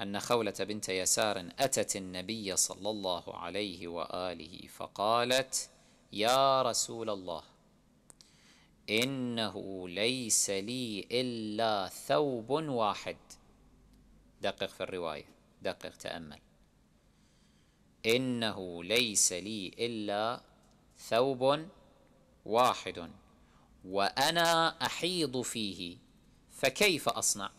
S1: أن خولة بنت يسار أتت النبي صلى الله عليه وآله فقالت يا رسول الله إنه ليس لي إلا ثوب واحد. دقق في الرواية دقق تأمل. إنه ليس لي إلا ثوب واحد وأنا أحيض فيه فكيف أصنع؟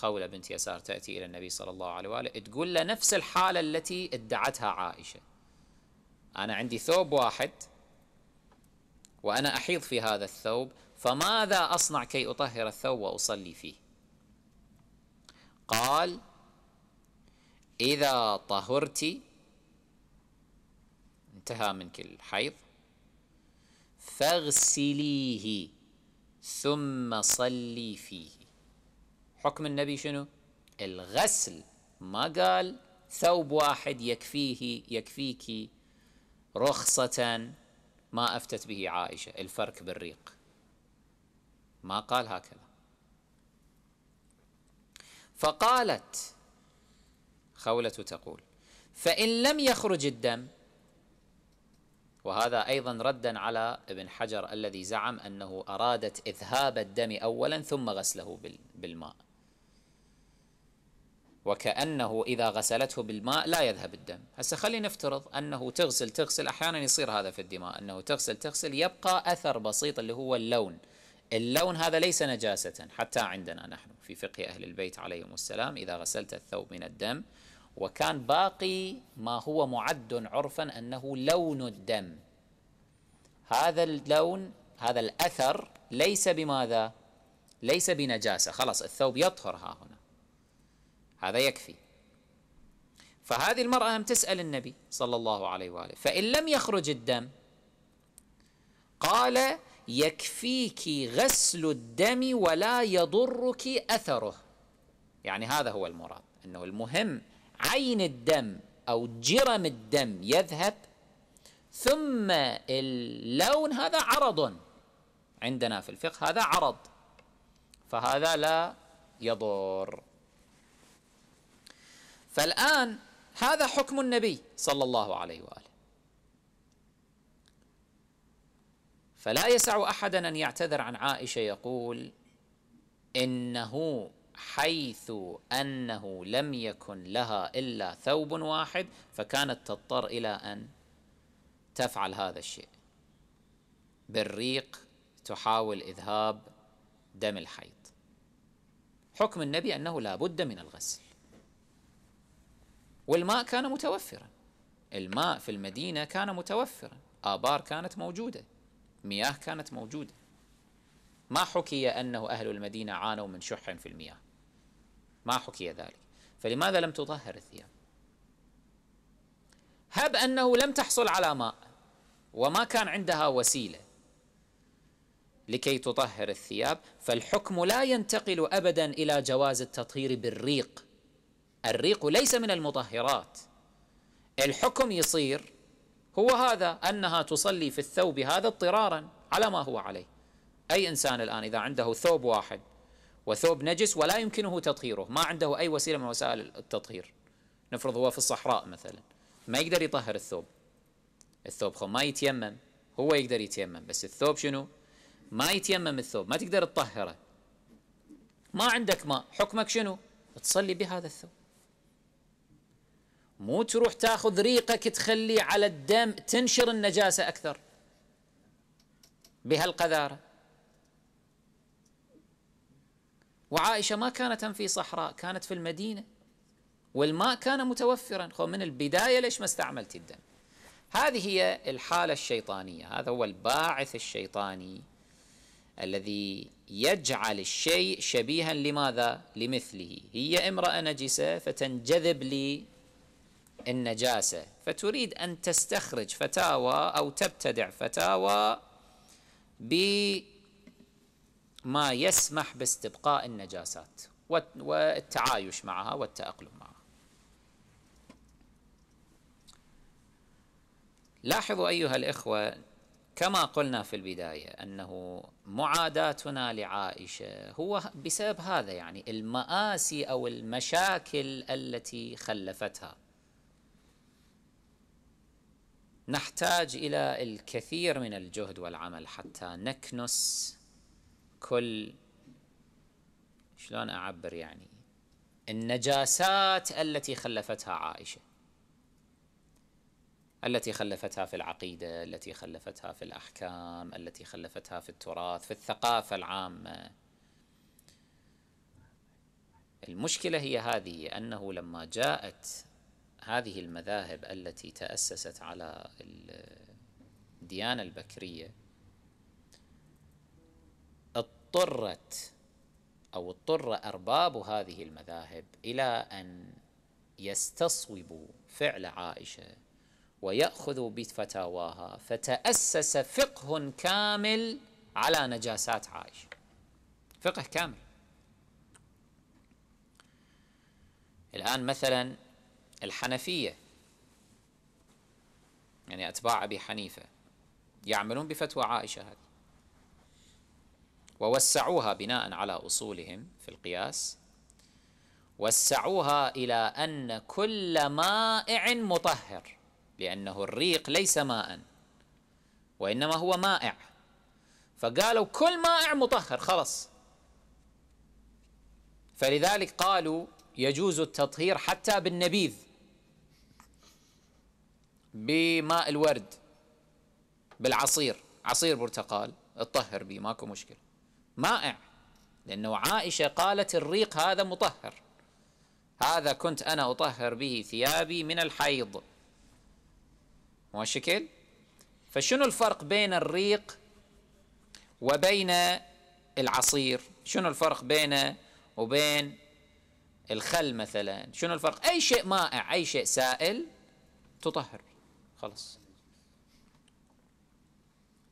S1: خوله بنت يسار تأتي إلى النبي صلى الله عليه وآله تقول له نفس الحالة التي ادعتها عائشة. أنا عندي ثوب واحد وأنا أحيض في هذا الثوب فماذا أصنع كي أطهر الثوب وأصلي فيه؟ قال إذا طهرت انتهى منك الحيض فاغسليه ثم صلي فيه. حكم النبي شنو؟ الغسل. ما قال ثوب واحد يكفيه يكفيك رخصة ما أفتت به عائشة. الفرك بالريق. ما قال هكذا. فقالت خولة تقول فإن لم يخرج الدم وهذا أيضا ردا على ابن حجر الذي زعم أنه أرادت إذهاب الدم اولا ثم غسله بالماء. وكأنه إذا غسلته بالماء لا يذهب الدم. هسه خلينا نفترض أنه تغسل تغسل أحيانا يصير هذا في الدماء أنه تغسل تغسل يبقى أثر بسيط اللي هو اللون. اللون هذا ليس نجاسة حتى عندنا نحن في فقه أهل البيت عليهم السلام إذا غسلت الثوب من الدم. وكان باقي ما هو معد عرفا أنه لون الدم. هذا اللون هذا الأثر ليس بماذا؟ ليس بنجاسة. خلاص الثوب يطهر ها هنا. هذا يكفي. فهذه المرأة هم تسأل النبي صلى الله عليه وآله. فإن لم يخرج الدم قال يكفيك غسل الدم ولا يضرك أثره. يعني هذا هو المراد إنه المهم عين الدم أو جرم الدم يذهب. ثم اللون هذا عرض. عندنا في الفقه هذا عرض. فهذا لا يضر. فالآن هذا حكم النبي صلى الله عليه وآله. فلا يسع أحدا أن يعتذر عن عائشة يقول إنه حيث أنه لم يكن لها إلا ثوب واحد فكانت تضطر إلى أن تفعل هذا الشيء. بالريق تحاول إذهاب دم الحيض. حكم النبي أنه لا بد من الغسل. والماء كان متوفرا. الماء في المدينة كان متوفرا. آبار كانت موجودة. مياه كانت موجودة. ما حكي أنه أهل المدينة عانوا من شح في المياه. ما حكي ذلك. فلماذا لم تطهر الثياب؟ هب أنه لم تحصل على ماء وما كان عندها وسيلة لكي تطهر الثياب فالحكم لا ينتقل ابدا إلى جواز التطهير بالريق. الريق ليس من المطهرات. الحكم يصير هو هذا أنها تصلي في الثوب هذا اضطرارا على ما هو عليه. أي إنسان الآن إذا عنده ثوب واحد وثوب نجس ولا يمكنه تطهيره ما عنده أي وسيلة من وسائل التطهير. نفرض هو في الصحراء مثلا ما يقدر يطهر الثوب. الثوب خو ما يتيمم هو يقدر يتيمم بس الثوب شنو؟ ما يتيمم الثوب ما تقدر تطهره. ما عندك ماء حكمك شنو؟ تصلي بهذا الثوب. مو تروح تاخذ ريقك تخليه على الدم تنشر النجاسة أكثر بهالقذارة. وعائشة ما كانت في صحراء كانت في المدينة والماء كان متوفرا. خو من البداية ليش ما استعملت الدم؟ هذه هي الحالة الشيطانية هذا هو الباعث الشيطاني الذي يجعل الشيء شبيها لماذا؟ لمثله. هي امرأة نجسة فتنجذب للنجاسة فتريد أن تستخرج فتاوى أو تبتدع فتاوى بما يسمح باستبقاء النجاسات والتعايش معها والتأقلم معها. لاحظوا أيها الإخوة كما قلنا في البداية أنه معاداتنا لعائشة هو بسبب هذا يعني المآسي أو المشاكل التي خلفتها. نحتاج إلى الكثير من الجهد والعمل حتى نكنس كل شلون أعبر يعني؟ النجاسات التي خلفتها عائشة التي خلفتها في العقيدة التي خلفتها في الأحكام التي خلفتها في التراث في الثقافة العامة. المشكلة هي هذه أنه لما جاءت هذه المذاهب التي تأسست على الديانة البكرية اضطرت أو اضطر أرباب هذه المذاهب إلى أن يستصوبوا فعل عائشة ويأخذ بفتاواها فتأسس فقه كامل على نجاسات عائشة. فقه كامل. الآن مثلا الحنفية يعني أتباع أبي حنيفة يعملون بفتوى عائشة هذه ووسعوها بناء على أصولهم في القياس وسعوها إلى أن كل مائع مطهر لأنه الريق ليس ماء وإنما هو مائع فقالوا كل مائع مطهر خلص فلذلك قالوا يجوز التطهير حتى بالنبيذ. بماء الورد بالعصير. عصير برتقال اطهر به ماكو مشكلة. مائع لأنه عائشة قالت الريق هذا مطهر. هذا كنت أنا أطهر به ثيابي من الحيض. مو الشكل فشنو الفرق بين الريق وبين العصير؟ شنو الفرق بينه وبين الخل مثلا؟ شنو الفرق؟ أي شيء مائع أي شيء سائل تطهر. خلص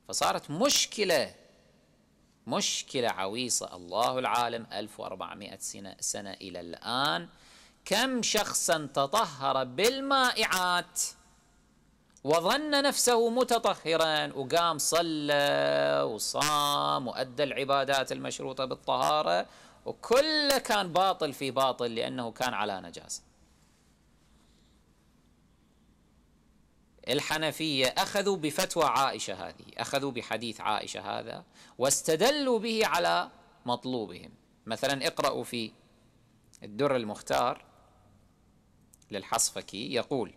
S1: فصارت مشكلة مشكلة عويصة. الله العالم 1400 سنة, سنة إلى الآن. كم شخصا تطهر بالمائعات وظن نفسه متطهرا وقام صلى وصام وأدى العبادات المشروطة بالطهارة وكله كان باطل في باطل لأنه كان على نجاسة. الحنفية أخذوا بفتوى عائشة هذه أخذوا بحديث عائشة هذا واستدلوا به على مطلوبهم. مثلا اقرأوا في الدر المختار للحصفكي يقول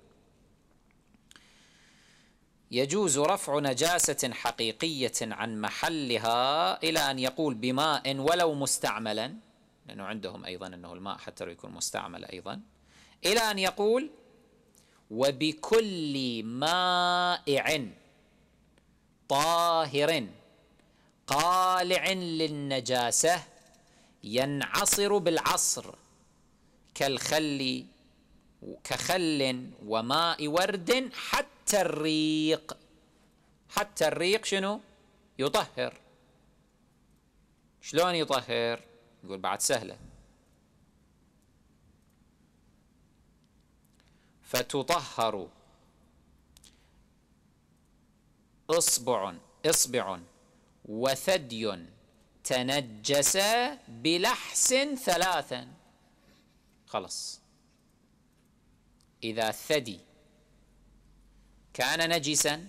S1: يجوز رفع نجاسة حقيقية عن محلها إلى أن يقول بماء ولو مستعملا لأنه عندهم أيضا أنه الماء حتى يكون مستعمل أيضا إلى أن يقول وبكل مائع طاهر قالع للنجاسة ينعصر بالعصر كالخل كخل وماء ورد حتى الريق. حتى الريق شنو؟ يطهر. شلون يطهر؟ يقول بعد سهلة. فتطهر. إصبع إصبع. وثدي. تنجس بلحس ثلاثا. خلص إذا الثدي كان نجسا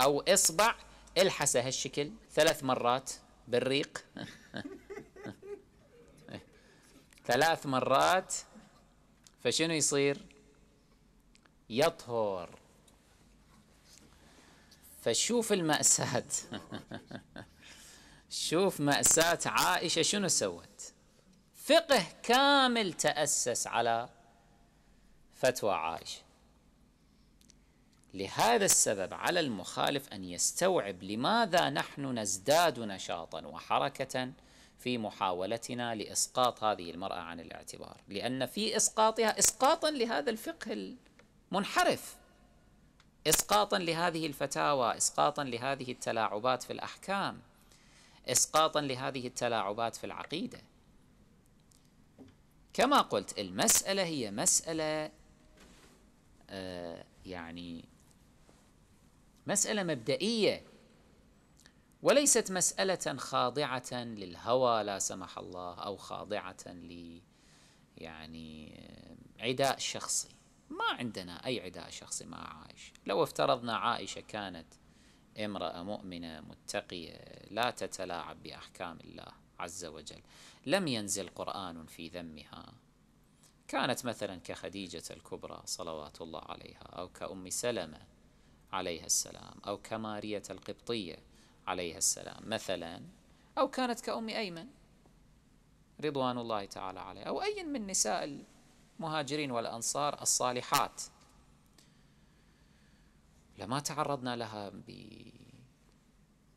S1: أو إصبع الحسه هالشكل ثلاث مرات بالريق. ثلاث مرات. فشنو يصير؟ يطهر. فشوف المأساة. شوف مأساة عائشة شنو سوت. فقه كامل تأسس على فتوى عائشة. لهذا السبب على المخالف أن يستوعب لماذا نحن نزداد نشاطا وحركة في محاولتنا لإسقاط هذه المرأة عن الاعتبار. لأن في إسقاطها إسقاطا لهذا الفقه المنحرف إسقاطا لهذه الفتاوى إسقاطا لهذه التلاعبات في الأحكام إسقاطا لهذه التلاعبات في العقيدة. كما قلت المسألة هي مسألة آه يعني مسألة مبدئية وليست مسألة خاضعة للهوى لا سمح الله أو خاضعة ل يعني عداء شخصي. ما عندنا أي عداء شخصي مع عائشة لو افترضنا عائشة كانت امرأة مؤمنة متقية لا تتلاعب بأحكام الله عز وجل لم ينزل قرآن في ذمها كانت مثلا كخديجة الكبرى صلوات الله عليها أو كأم سلمة عليها السلام أو كمارية القبطية عليها السلام مثلا أو كانت كأم أيمن رضوان الله تعالى عليها أو أي من نساء المهاجرين والأنصار الصالحات. لما تعرضنا لها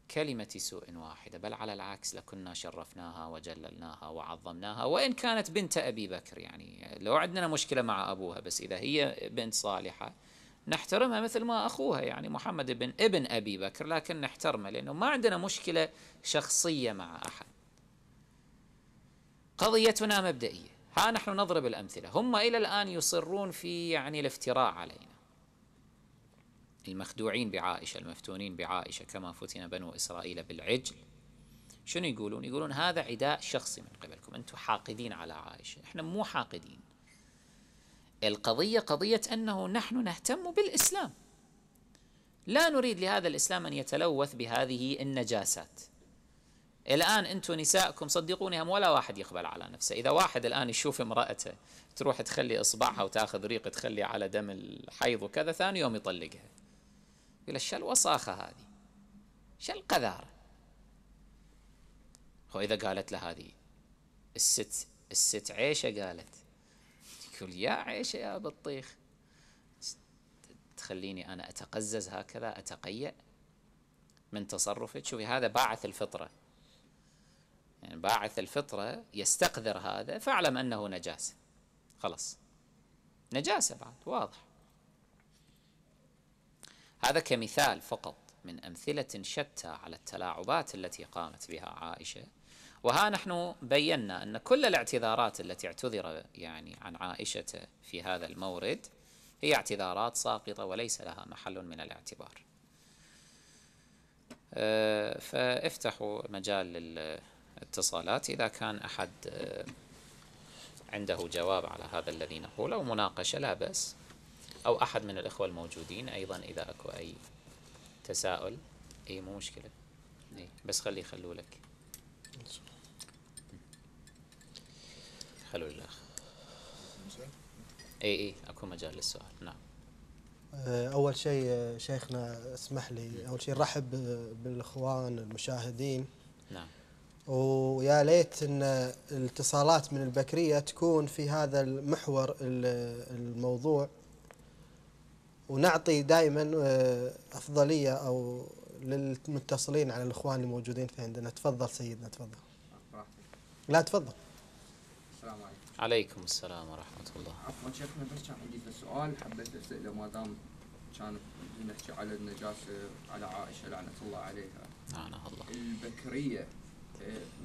S1: بكلمة سوء واحدة بل على العكس لكنا شرفناها وجللناها وعظمناها. وإن كانت بنت أبي بكر يعني لو عندنا مشكلة مع أبوها بس إذا هي بنت صالحة نحترمها مثل ما أخوها يعني محمد بن ابن أبي بكر لكن نحترمه لأنه ما عندنا مشكلة شخصية مع أحد. قضيتنا مبدئية. ها نحن نضرب الأمثلة. هم إلى الآن يصرون في يعني الافتراء علينا. المخدوعين بعائشة المفتونين بعائشة كما فتن بنو إسرائيل بالعجل. شنو يقولون؟ يقولون هذا عداء شخصي من قبلكم. أنتم حاقدين على عائشة. إحنا مو حاقدين. القضية قضية أنه نحن نهتم بالإسلام. لا نريد لهذا الإسلام أن يتلوث بهذه النجاسات. الآن أنتم نسائكم صدقوني هم ولا واحد يقبل على نفسه. إذا واحد الآن يشوف امرأته تروح تخلي إصبعها وتأخذ ريق تخلي على دم الحيض وكذا ثاني يوم يطلقها. يقول شو الوساخة هذه؟ شو القذارة هو إذا قالت له هذه الست الست عيشة قالت. يقول يا عيشة يا بطيخ تخليني أنا أتقزز هكذا أتقيأ من تصرفك. شوفي هذا باعث الفطرة. يعني باعث الفطرة يستقذر هذا فاعلم أنه نجاسة خلاص. نجاسة بعد واضح. هذا كمثال فقط من أمثلة شتى على التلاعبات التي قامت بها عائشة. وها نحن بينا أن كل الاعتذارات التي اعتذر يعني عن عائشة في هذا المورد هي اعتذارات ساقطة وليس لها محل من الاعتبار. أه، فافتحوا مجال للاتصالات إذا كان أحد أه، عنده جواب على هذا الذي نقوله أو مناقشة لا بأس. أو أحد من الإخوة الموجودين أيضا إذا أكو أي تساؤل. أي مو مشكلة. إيه بس خلي يخلوا لك. خلوا للأخ إي إي أكو مجال للسؤال. نعم.
S3: آه، أول شيء آه، شيخنا اسمح لي. أول شيء نرحب بالإخوان المشاهدين.
S1: نعم.
S3: ويا ليت إن الاتصالات من البكرية تكون في هذا المحور الموضوع. ونعطي دائما آه، أفضلية أو للمتصلين على الإخوان الموجودين في عندنا. تفضل سيدنا تفضل. لا تفضل.
S4: السلام عليكم.
S1: عليكم السلام ورحمة الله.
S4: عفوا شيخنا بس كان عندي سؤال. حبيت اساله ما دام كان نحكي على النجاسه على عائشة لعنة الله عليها.
S1: لعنه الله.
S4: البكرية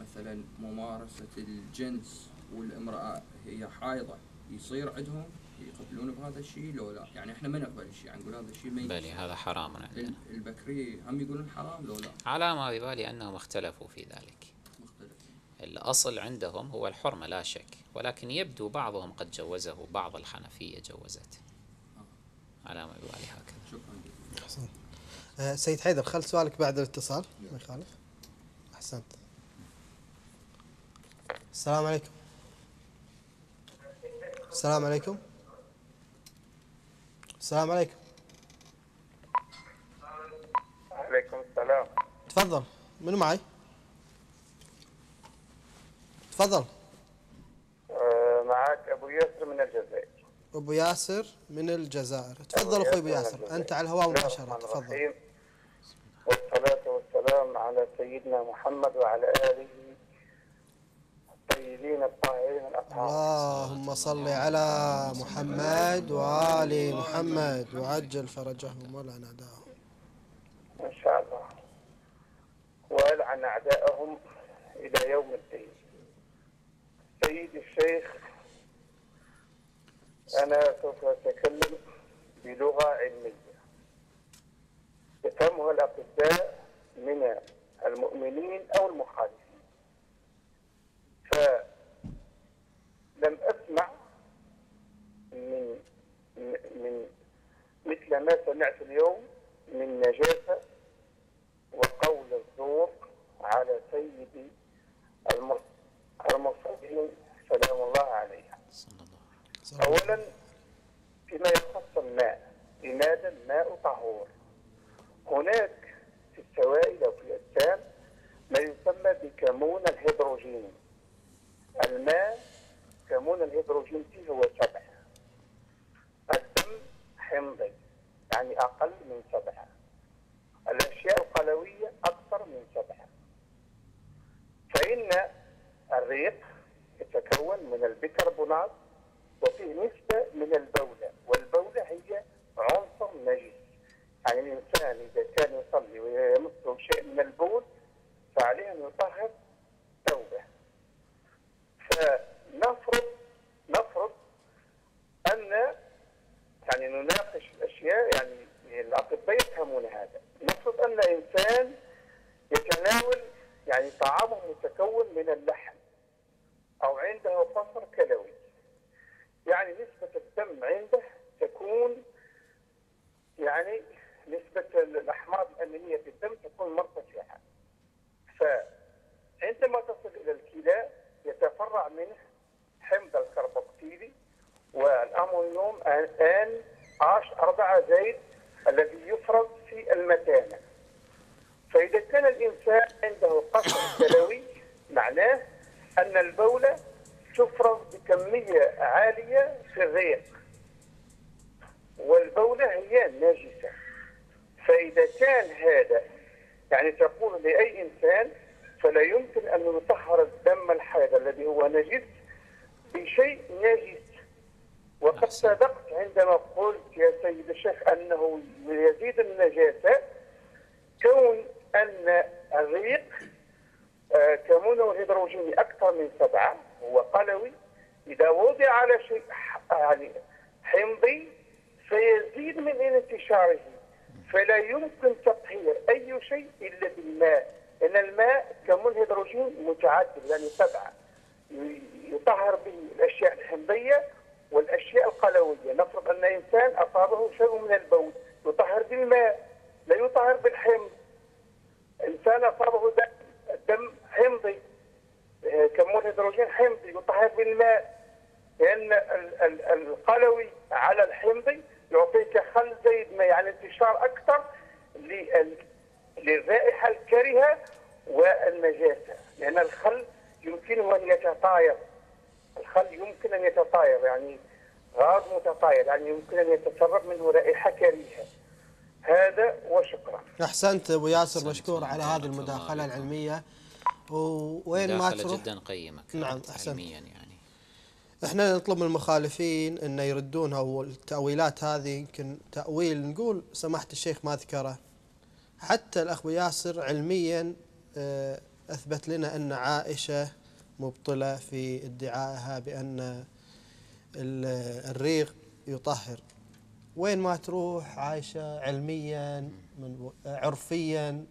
S4: مثلا ممارسة الجنس والامرأة هي حائضة يصير عندهم يقبلون بهذا الشيء لو لا؟ يعني إحنا ما نقبل الشيء يعني نقول هذا الشيء ما
S1: بلي. هذا حرام عندنا
S4: ال- البكري هم يقولون حرام لو لا؟
S1: على ما ببالي أنهم اختلفوا في ذلك.
S4: مختلف
S1: الأصل عندهم هو الحرمة لا شك. ولكن يبدو بعضهم قد جوزه بعض الحنفية جوزته. على ما ببالي هكذا.
S4: شكرا جزيلا.
S3: أحسنت. آه، سيد حيدر خل سؤالك بعد الاتصال. ما يخالف. أحسنت. السلام عليكم. السلام عليكم. السلام عليكم.
S5: عليكم السلام.
S3: تفضل. منو معي؟ تفضل.
S5: آه، معك أبو ياسر من الجزائر.
S3: أبو ياسر من الجزائر. تفضل أخوي أبو ياسر أنت على الهواء مباشره تفضل.
S5: والصلاة والسلام على سيدنا محمد وعلى آله الطيبين الطاهرين الأطهار
S3: اللهم صل على محمد وآل محمد وعجل فرجهم ولعن أعداءهم
S5: إن شاء الله. وألعن أعداءهم إلى يوم الدين. سيدي الشيخ أنا سوف أتكلم بلغة علمية. يفهمها الأطباء من المؤمنين أو المخالفين. فلم أسمع من من مثل ما سمعت اليوم من نجاسة وقول الزور على سيد المر- المرسلين سلام الله عليه. أولا فيما يخص الماء لماذا الماء طهور هناك في السوائل أو في الأجسام ما يسمى بكمون الهيدروجين الماء كمون الهيدروجين فيه هو سبعة. الدم حمضي يعني أقل من سبعة. الأشياء القلوية أكثر من سبعة. فإن الريق يتكون من البيكربونات وفيه نسبة من البولة والبولة هي عنصر نجس. يعني الإنسان إذا كان يصلي ويمسه شيء من البول فعليه أن يطهر فنفرض نفرض أن يعني نناقش الأشياء يعني الأطباء يفهمون هذا. نفرض أن إنسان يتناول يعني طعامه متكون من اللحم.
S3: احسنت أبو ياسر. مشكور على هذه
S1: المداخلة.
S3: العلمية ووين ما تروح
S1: جدا قيمة
S3: نعم،.
S1: علميا يعني
S3: إحنا نطلب من المخالفين إن يردونها والتاويلات هذه يمكن تأويل نقول سماحة الشيخ ما ذكره حتى الأخ ياسر علميا آه، أثبت لنا أن عائشة مبطلة في ادعائها بأن ال- الريق يطهر وين ما تروح عايشة علميا من عرفيا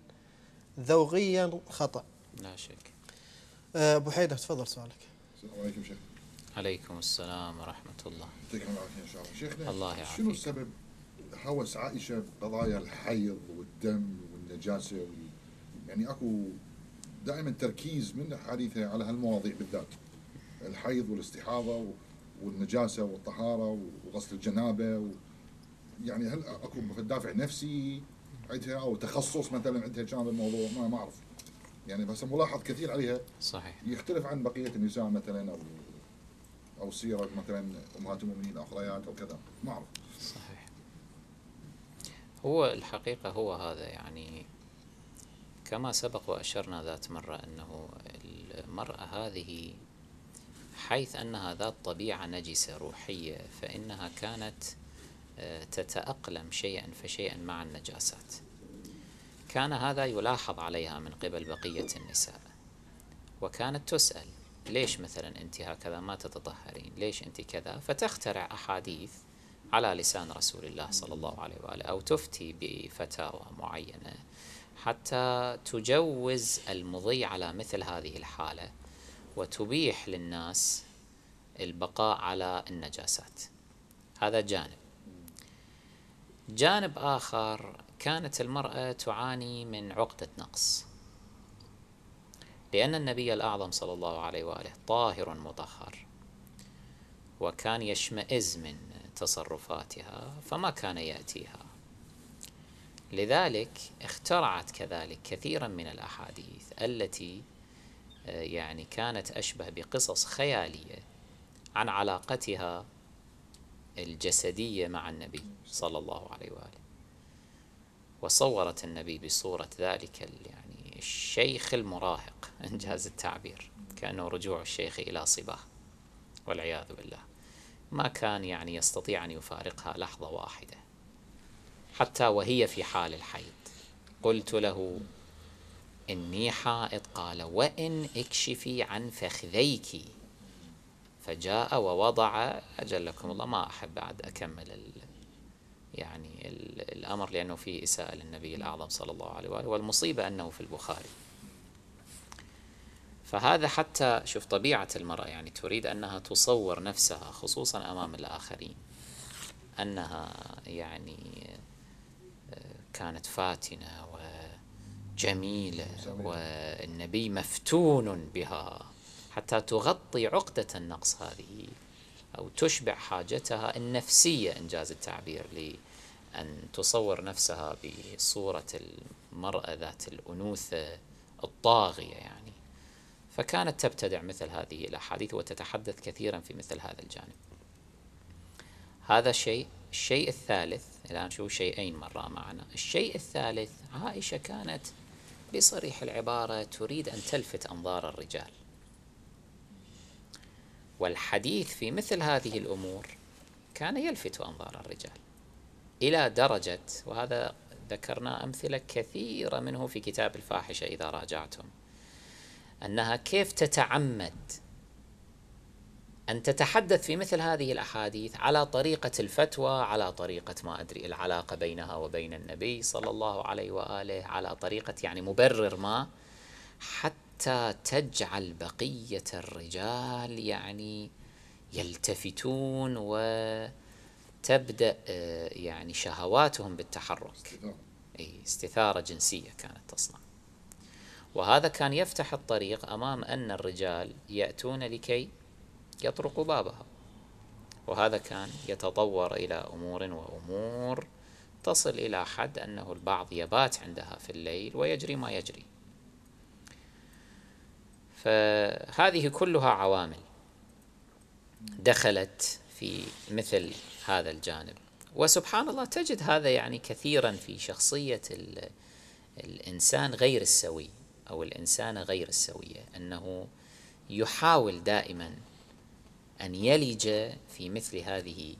S3: ذوقيا خطأ.
S1: لا شك.
S3: آه، أبو حيدر تفضل سؤالك.
S6: السلام عليكم شيخ
S1: عليكم السلام ورحمة الله.
S6: يعطيكم العافية إن شاء الله. شيخنا
S1: الله يعافيك.
S6: شنو السبب؟ هوس عائشة بقضايا الحيض والدم والنجاسة وال... يعني أكو دائما تركيز من حديثها على هالمواضيع بالذات. الحيض والاستحاضة و... والنجاسة والطهارة وغسل الجنابة و... يعني هل أكو دافع نفسي عندها أو تخصص مثلا عندها كان الموضوع ما ما أعرف. يعني بس ملاحظ كثير عليها.
S1: صحيح.
S6: يختلف عن بقية النساء مثلا أو أو سيرة مثلا أمهات المؤمنين اخريات أو كذا. ما أعرف.
S1: صحيح. هو الحقيقة هو هذا يعني كما سبق وأشرنا ذات مرة أنه المرأة هذه حيث أنها ذات طبيعة نجسة روحية فإنها كانت تتأقلم شيئا فشيئا مع النجاسات. كان هذا يلاحظ عليها من قبل بقية النساء. وكانت تسأل ليش مثلا أنت هكذا ما تتطهرين؟ ليش أنت كذا؟ فتخترع أحاديث على لسان رسول الله صلى الله عليه وآله أو تفتي بفتاوى معينة حتى تجوز المضي على مثل هذه الحالة وتبيح للناس البقاء على النجاسات. هذا جانب. جانب آخر كانت المرأة تعاني من عقدة نقص. لأن النبي الأعظم صلى الله عليه وآله طاهر مطهر وكان يشمئز من تصرفاتها فما كان يأتيها. لذلك اخترعت كذلك كثيرا من الأحاديث التي آه، يعني كانت أشبه بقصص خيالية عن علاقتها الجسدية مع النبي صلى الله عليه وآله. وصورت النبي بصورة ذلك يعني الشيخ المراهق إنجاز التعبير كأنه رجوع الشيخ إلى صباه والعياذ بالله. ما كان يعني يستطيع أن يفارقها لحظة واحدة. حتى وهي في حال الحيض قلت له إني حائض. قال وإن اكشفي عن فخذيك. فجاء ووضع أجلكم الله ما أحب بعد أكمل ال يعني ال الأمر لأنه في إساءة للنبي الأعظم صلى الله عليه وآله والمصيبة أنه في البخاري. فهذا حتى شوف طبيعة المرأة يعني تريد أنها تصور نفسها خصوصا أمام الآخرين أنها يعني آه، كانت فاتنة وجميلة والنبي مفتون بها. حتى تغطي عقدة النقص هذه أو تشبع حاجتها النفسية إنجاز التعبير لأن تصور نفسها بصورة المرأة ذات الأنوثة الطاغية يعني. فكانت تبتدع مثل هذه الأحاديث وتتحدث كثيرا في مثل هذا الجانب. هذا شيء الشيء الثالث الآن شو شيئين مرة معنا. الشيء الثالث عائشة كانت بصريح العبارة تريد أن تلفت أنظار الرجال. والحديث في مثل هذه الأمور كان يلفت أنظار الرجال إلى درجة وهذا ذكرنا أمثلة كثيرة منه في كتاب الفاحشة إذا راجعتم أنها كيف تتعمد أن تتحدث في مثل هذه الأحاديث على طريقة الفتوى على طريقة ما أدري العلاقة بينها وبين النبي صلى الله عليه وآله على طريقة يعني مبرر ما حتى تجعل بقية الرجال يعني يلتفتون وتبدأ آه، يعني شهواتهم بالتحرك.
S6: استثارة.
S1: جنسية كانت تصنع. وهذا كان يفتح الطريق أمام أن الرجال يأتون لكي يطرقوا بابها وهذا كان يتطور إلى أمور وأمور تصل إلى حد أنه البعض يبات عندها في الليل ويجري ما يجري. فهذه كلها عوامل دخلت في مثل هذا الجانب. وسبحان الله تجد هذا يعني كثيرا في شخصية ال- الإنسان غير السوي أو الإنسانة غير السوية أنه يحاول دائما أن يلج في مثل هذه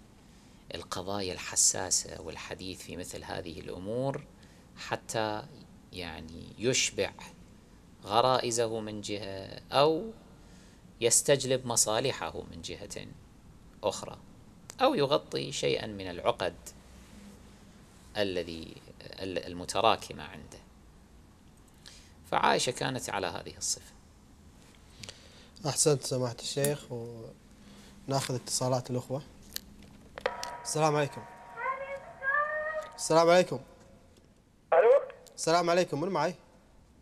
S1: القضايا الحساسة والحديث في مثل هذه الأمور حتى يعني يشبع غرائزه من جهة أو يستجلب مصالحه من جهة أخرى أو يغطي شيئا من العقد الذي المتراكمة عنده. فعائشة كانت على هذه الصفة.
S3: أحسنت سماحة الشيخ ونأخذ اتصالات الأخوة. السلام عليكم. السلام عليكم.
S7: ألو؟
S3: السلام عليكم من معي؟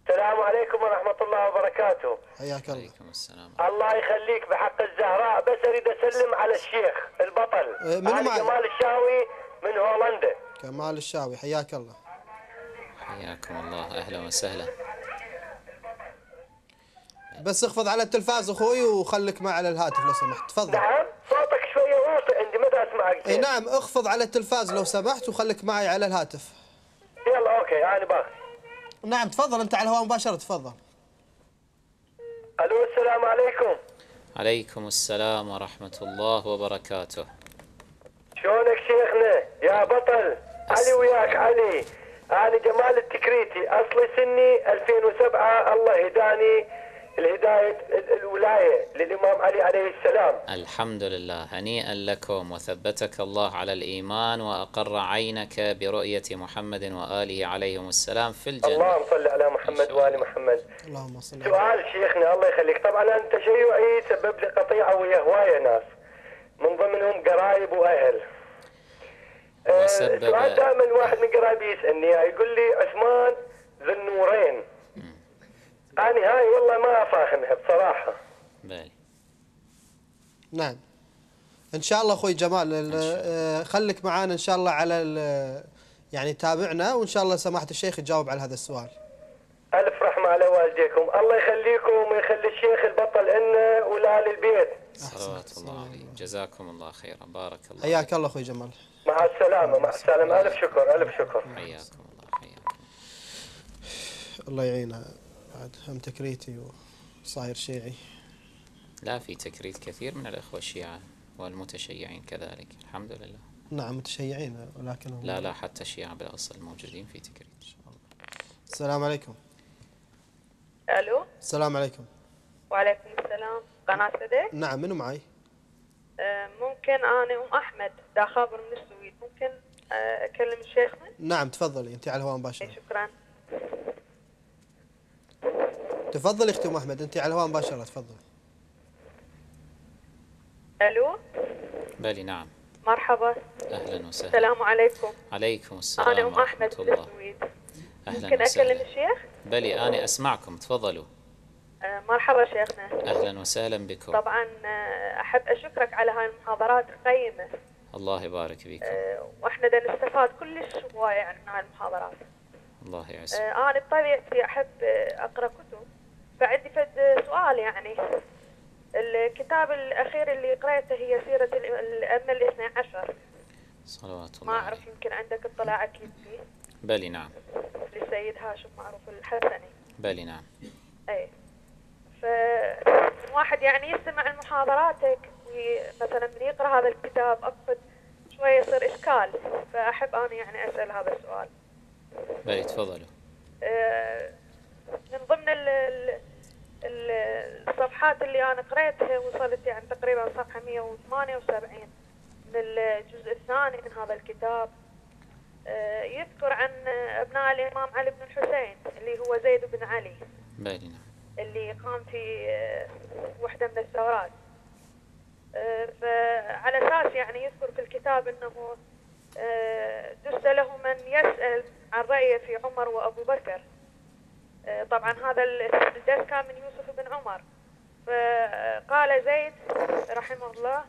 S7: السلام عليكم ورحمة الله وبركاته.
S3: حياك الله.
S1: عليكم السلام.
S7: الله يخليك بحق الزهراء. بس أريد أسلم على الشيخ البطل.
S3: إيه، منو
S7: أنا
S3: معي؟
S7: جمال الشاوي من هولندا.
S3: كمال الشاوي حياك الله.
S1: حياكم الله. أهلا وسهلا.
S3: بس اخفض على التلفاز أخوي وخليك معي على الهاتف لو سمحت. تفضل.
S7: نعم صوتك شوية واطي عندي ما اسمعك
S3: اي. نعم اخفض على التلفاز لو سمحت وخليك معي على الهاتف.
S7: يلا أوكي أنا باخذ.
S3: نعم تفضل أنت على الهواء مباشرة تفضل.
S7: ألو السلام عليكم.
S1: عليكم السلام ورحمة الله وبركاته.
S7: شلونك شيخنا؟ يا بطل علي وياك علي. أنا جمال التكريتي أصلي سني 2007 الله هداني الهداية ال- الولاية للإمام علي عليه السلام.
S1: الحمد لله هنيئا لكم وثبتك الله على الإيمان وأقر عينك برؤية محمد وآله عليهم السلام في الجنة.
S7: اللهم صل على محمد وآل محمد.
S3: اللهم صل
S7: سؤال شيخنا الله يخليك. طبعا أنا تشيعي سبب لي قطيعة ويا هواية ناس. من ضمنهم قرايب وأهل.
S1: وسبب-
S7: سؤال دائما واحد من قرايبي يسألني يقول لي عثمان ذو النورين. أنا هاي والله ما أفهمها بصراحة
S3: نعم. إن شاء الله أخوي جمال ال- آه، خليك معانا إن شاء الله على ال- يعني تابعنا وإن شاء الله سماحة الشيخ يجاوب على هذا السؤال.
S7: ألف رحمة على والديكم الله يخليكم ويخلي الشيخ البطل لنا ولآل البيت
S1: صلوات الله عليه. جزاكم الله خيرا. بارك الله
S3: حياك الله أخوي جمال.
S7: مع السلامة مع السلامة. ألف شكر ألف شكر.
S1: حياكم الله حياكم
S3: الله يعينه بعد هم تكريتي وصاير شيعي.
S1: لا في تكريت كثير من الأخوة الشيعة والمتشيعين كذلك الحمد لله.
S3: نعم متشيعين ولكن
S1: لا لا حتى الشيعة بالأصل موجودين في تكريت.
S3: السلام عليكم.
S8: ألو؟
S3: السلام عليكم.
S8: وعليكم السلام. قناة سدى
S3: نعم منو معي؟
S8: آه، ممكن أنا أم أحمد دا خابر من السويد. ممكن آه، أكلم شيخنا؟
S3: نعم تفضلي أنت على الهواء مباشرة.
S8: شكرا.
S3: تفضلي أختي ام احمد انت على الهواء مباشرة تفضل.
S8: ألو؟
S1: بلي نعم.
S8: مرحبا.
S1: أهلا وسهلا.
S8: السلام عليكم.
S1: عليكم
S8: أنا
S1: السلام
S8: ام
S1: أحمد
S8: من
S1: الله.
S8: السويد
S1: أهلا
S8: ممكن أكلم
S1: وسهلا.
S8: الشيخ؟
S1: بلي أنا أسمعكم تفضلوا.
S8: آه، مرحبا شيخنا.
S1: أهلا وسهلا بكم.
S8: طبعا آه، أحب أشكرك على هاي المحاضرات القيمة.
S1: الله يبارك فيكم.
S8: آه، وإحنا دا نستفاد كلش هوايه يعني من هاي المحاضرات.
S1: الله يعزكم
S8: آه، أنا بطبيعتي أحب آه، أقرأ كتب. فعندي فد سؤال يعني. الكتاب الأخير اللي قرأته هي سيرة ال- الأئمة الاثنى عشر.
S1: صلوات
S8: ما
S1: الله
S8: أعرف
S1: عليه.
S8: يمكن عندك اطلاع أكيد فيه.
S1: بلي نعم.
S8: للسيد هاشم معروف الحسني.
S1: بلي نعم.
S8: أي فواحد يعني يستمع لمحاضراتك ومثلا من يقرأ هذا الكتاب أقصد شوية يصير إشكال. فأحب أنا يعني أسأل هذا السؤال.
S1: بلي تفضلوا
S8: آه، من ضمن ال- ال- ال- الصفحات اللي أنا قريتها وصلت يعني تقريبا صفحة 178 من الجزء الثاني من هذا الكتاب. آه، يذكر عن أبناء الإمام علي بن الحسين اللي هو زيد بن علي.
S1: بلي نعم.
S8: اللي قام في آه، وحدة من الثورات. فعلى أساس يعني يذكر في الكتاب آه، دس له من يسأل عن رأيه في عمر وأبو بكر. آه، طبعا هذا الدرس كان من يوسف بن عمر. فقال زيد رحمه الله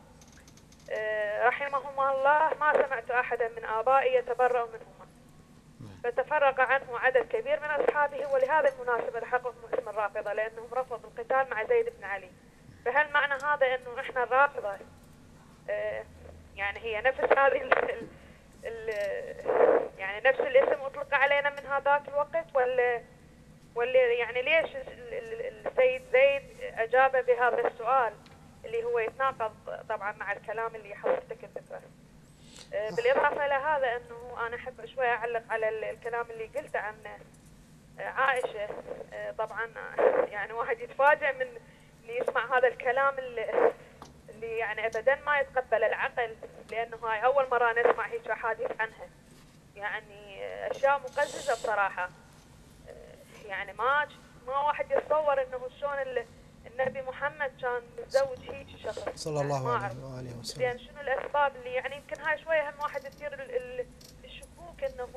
S8: آه، رحمهما الله ما سمعت أحدا من آبائي يتبرأ منهما. فتفرق عنه عدد كبير من أصحابه ولهذا المناسبة لحقهم اسم الرافضة لأنهم رفضوا القتال مع زيد بن علي. فهل معنى هذا أنه إحنا الرافضة؟ آه، يعني هي نفس هذه يعني نفس الاسم أطلق علينا من هذاك الوقت ولا ولا يعني ليش ال- ال- السيد زيد أجاب بهذا السؤال اللي هو يتناقض طبعا مع الكلام اللي حضرتك ذكره آه، بالإضافة إلى هذا أنه أنا أحب شوي أعلق على ال- الكلام اللي قلته عن آه، عائشة. آه، طبعا يعني واحد يتفاجأ من اللي يسمع هذا الكلام اللي, اللي يعني ابدا ما يتقبل العقل لأنه هاي أول مرة نسمع هيك أحاديث عنها. يعني أشياء مقززة بصراحة. يعني ما ما واحد يتصور إنه شلون ال- النبي محمد كان متزوج هيك شخص.
S3: صلى
S8: يعني
S3: الله
S8: ما
S3: عليه. وآله وسلم.
S8: زين شنو الأسباب اللي يعني يمكن هاي شوية هم واحد يصير ال- ال- الشكوك إنه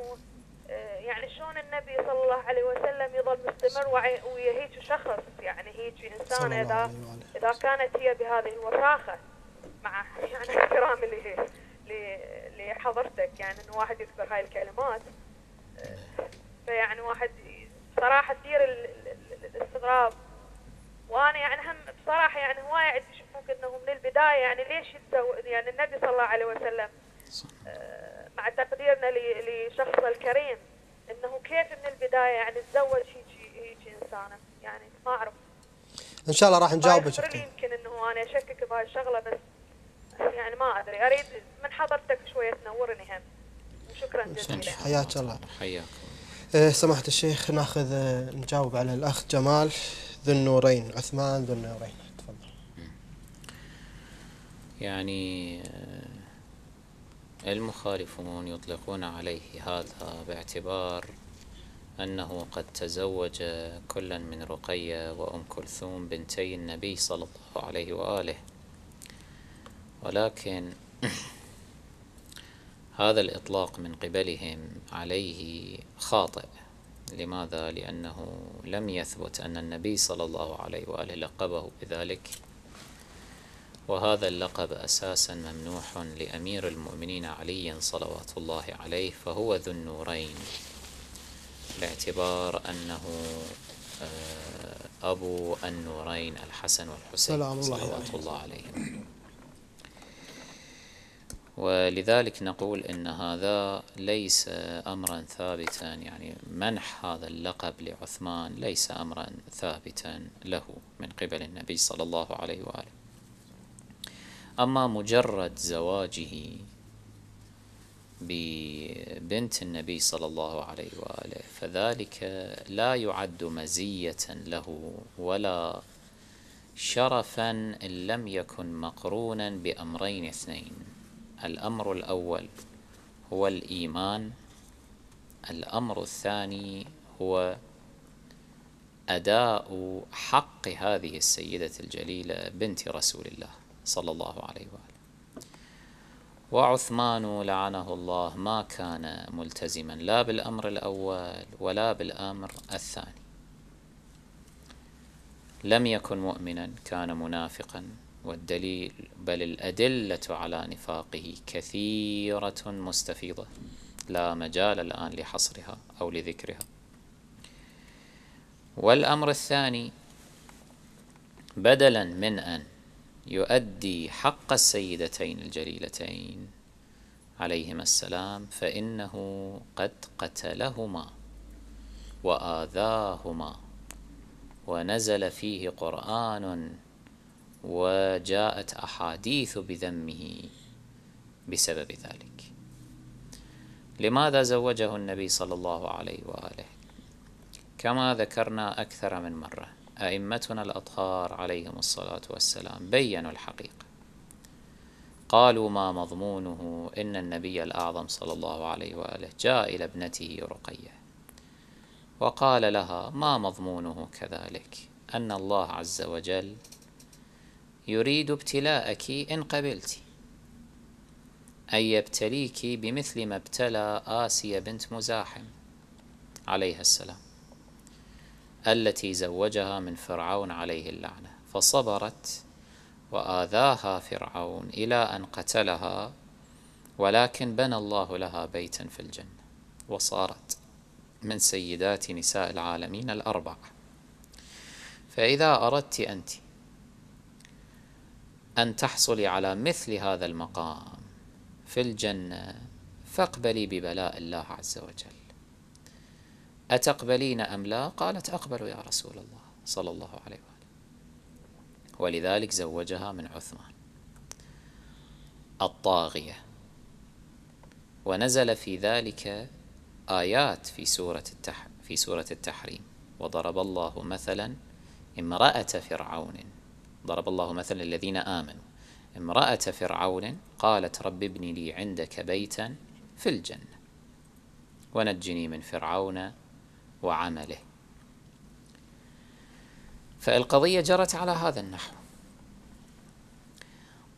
S8: يعني شلون النبي صلى الله عليه وسلم يظل مستمر ويا هيك شخص؟ يعني هيك
S3: إنسان
S8: اذا إذا كانت هي بهذه الوساخة مع يعني احترامي لحضرتك يعني إنه واحد يذكر هاي الكلمات. آه، فيعني واحد صراحة ال- الاستغراب. وأنا يعني هم بصراحة يعني هواية عندي شكوك إنه من البداية يعني ليش يعني النبي صلى الله عليه وسلم. آه، مع تقديرنا ل- لشخصه الكريم إنه كيف من البداية يعني تزوج هيك هيك انسانه يعني ما أعرف.
S3: إن شاء الله راح نجاوبك.
S8: يمكن إنه أنا أشكك بهاي الشغلة بس يعني ما أدري. أريد من حضرتك شوية تنورني هم. وشكرا جزيلا.
S3: حياك الله.
S1: حياكم
S3: إيه، سماحة الشيخ ناخذ آه، نجاوب على الأخ جمال ذو النورين عثمان ذو النورين. تفضل.
S1: يعني آه، المخالفون يطلقون عليه هذا باعتبار أنه قد تزوج كلا من رقية وأم كلثوم بنتي النبي صلى الله عليه وآله. ولكن هذا الإطلاق من قبلهم عليه خاطئ. لماذا؟ لأنه لم يثبت أن النبي صلى الله عليه وآله لقبه بذلك. وهذا اللقب أساسا ممنوح لأمير المؤمنين علي صلوات الله عليه فهو ذو النورين. باعتبار أنه آه، أبو النورين الحسن والحسين صلوات
S3: عليه.
S1: الله عليهم. ولذلك نقول إن هذا ليس امرا ثابتا يعني منح هذا اللقب لعثمان ليس امرا ثابتا له من قبل النبي صلى الله عليه وآله. أما مجرد زواجه ببنت النبي صلى الله عليه وآله فذلك لا يعد مزية له ولا شرفا إن لم يكن مقرونا بأمرين اثنين. الأمر الأول هو الإيمان الأمر الثاني هو أداء حق هذه السيدة الجليلة بنت رسول الله. صلى الله عليه وآله. وعثمان لعنه الله ما كان ملتزما لا بالأمر الأول ولا بالأمر الثاني. لم يكن مؤمنا كان منافقا. والدليل بل الأدلة على نفاقه كثيرة مستفيضة. لا مجال الآن لحصرها أو لذكرها. والأمر الثاني بدلا من أن يؤدي حق السيدتين الجليلتين. عليهما السلام فإنه قد قتلهما وآذاهما ونزل فيه قرآن وجاءت أحاديث بذمه بسبب ذلك. لماذا زوجه النبي صلى الله عليه وآله؟ كما ذكرنا أكثر من مرة. أئمتنا الأطهار عليهم الصلاة والسلام بينوا الحقيقة. قالوا ما مضمونه إن النبي الأعظم صلى الله عليه وآله جاء إلى ابنته رقية. وقال لها ما مضمونه كذلك؟ أن الله عز وجل يريد ابتلاءك إن قبلت. أن يبتليك بمثل ما ابتلى آسيا بنت مزاحم عليها السلام. التي زوجها من فرعون عليه اللعنة فصبرت وآذاها فرعون إلى أن قتلها ولكن بنى الله لها بيتا في الجنة وصارت من سيدات نساء العالمين الأربعة فإذا أردت أنت أن تحصلي على مثل هذا المقام في الجنة فاقبلي ببلاء الله عز وجل. أتقبلين أم لا؟ قالت أقبل يا رسول الله صلى الله عليه وآله. ولذلك زوجها من عثمان الطاغية. ونزل في ذلك آيات في سورة التح في سورة التحريم. وضرب الله مثلا امرأة فرعون. ضرب الله مثلا الذين آمنوا. امرأة فرعون قالت رب ابني لي عندك بيتا في الجنة. ونجني من فرعون وعمله. فالقضية جرت على هذا النحو.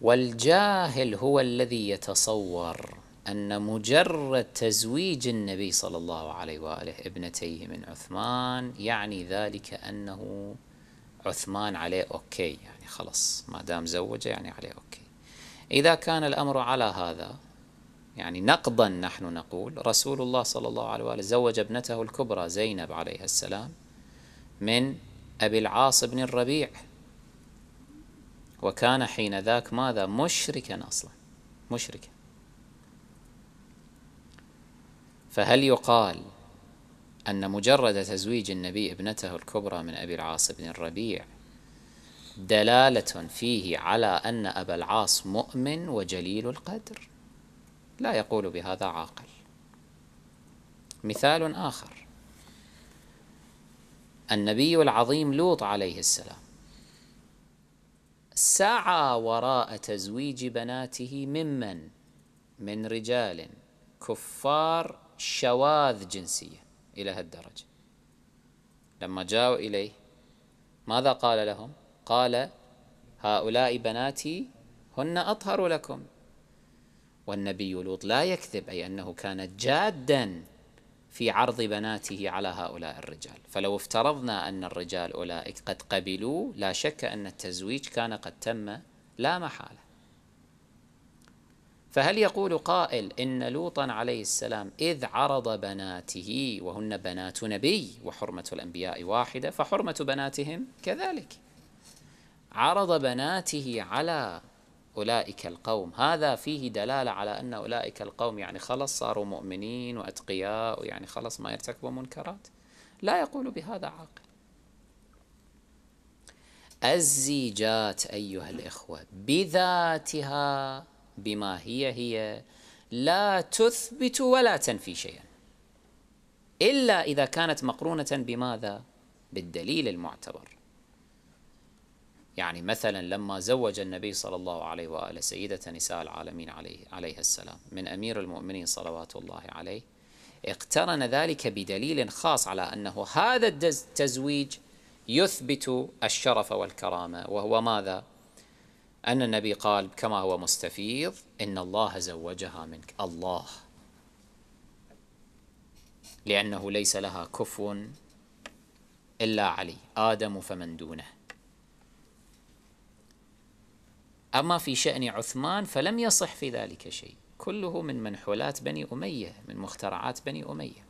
S1: والجاهل هو الذي يتصور أن مجرد تزويج النبي صلى الله عليه وآله ابنتيه من عثمان يعني ذلك أنه عثمان عليه أوكي يعني خلص ما دام زوجه يعني عليه أوكي. إذا كان الأمر على هذا يعني نقضا نحن نقول رسول الله صلى الله عليه وآله زوج ابنته الكبرى زينب عليه السلام من أبي العاص بن الربيع. وكان حين ذاك ماذا؟ مشركا أصلا مشركا. فهل يقال أن مجرد تزويج النبي ابنته الكبرى من أبي العاص بن الربيع دلالة فيه على أن أبا العاص مؤمن وجليل القدر؟ لا يقول بهذا عاقل. مثال آخر. النبي العظيم لوط عليه السلام سعى وراء تزويج بناته ممن؟ من رجال كفار شواذ جنسية إلى هالدرجة. لما جاءوا إليه ماذا قال لهم؟ قال هؤلاء بناتي هن أطهر لكم. والنبي لوط لا يكذب أي أنه كان جادا في عرض بناته على هؤلاء الرجال. فلو افترضنا أن الرجال أولئك قد قبلوا لا شك أن التزويج كان قد تم لا محالة. فهل يقول قائل إن لوطا عليه السلام إذ عرض بناته وهن بنات نبي وحرمة الأنبياء واحدة فحرمة بناتهم كذلك. عرض بناته على أولئك القوم. هذا فيه دلالة على أن أولئك القوم يعني خلص صاروا مؤمنين وأتقياء ويعني خلص ما يرتكبوا منكرات. لا يقول بهذا عاقل. الزيجات أيها الإخوة بذاتها بما هي هي لا تثبت ولا تنفي شيئا. إلا إذا كانت مقرونة بماذا؟ بالدليل المعتبر. يعني مثلا لما زوج النبي صلى الله عليه وآله سيدة نساء العالمين عليه عليه السلام من أمير المؤمنين صلوات الله عليه اقترن ذلك بدليل خاص على أنه هذا التزويج يثبت الشرف والكرامة وهو ماذا؟ أن النبي قال كما هو مستفيض إن الله زوجها منك الله لأنه ليس لها كفو إلا علي آدم فمن دونه أما في شأن عثمان فلم يصح في ذلك شيء. كله من منحولات بني أمية من مخترعات بني أمية.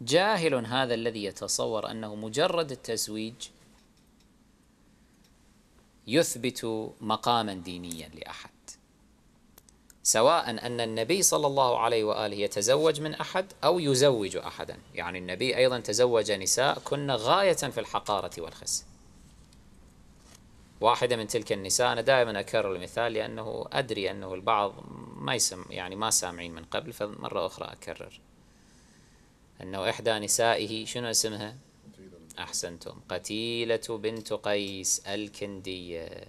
S1: جاهل هذا الذي يتصور أنه مجرد التزويج يثبت مقاما دينيا لأحد. سواء أن النبي صلى الله عليه وآله يتزوج من أحد أو يزوج أحدا. يعني النبي أيضا تزوج نساء كن غاية في الحقارة والخس واحدة من تلك النساء. أنا دائما أكرر المثال لأنه أدري أنه البعض ما يسم يعني ما سامعين من قبل فمرة أخرى أكرر. أنه إحدى نسائه شنو اسمها؟ أحسنتم. قتيلة بنت قيس الكندية.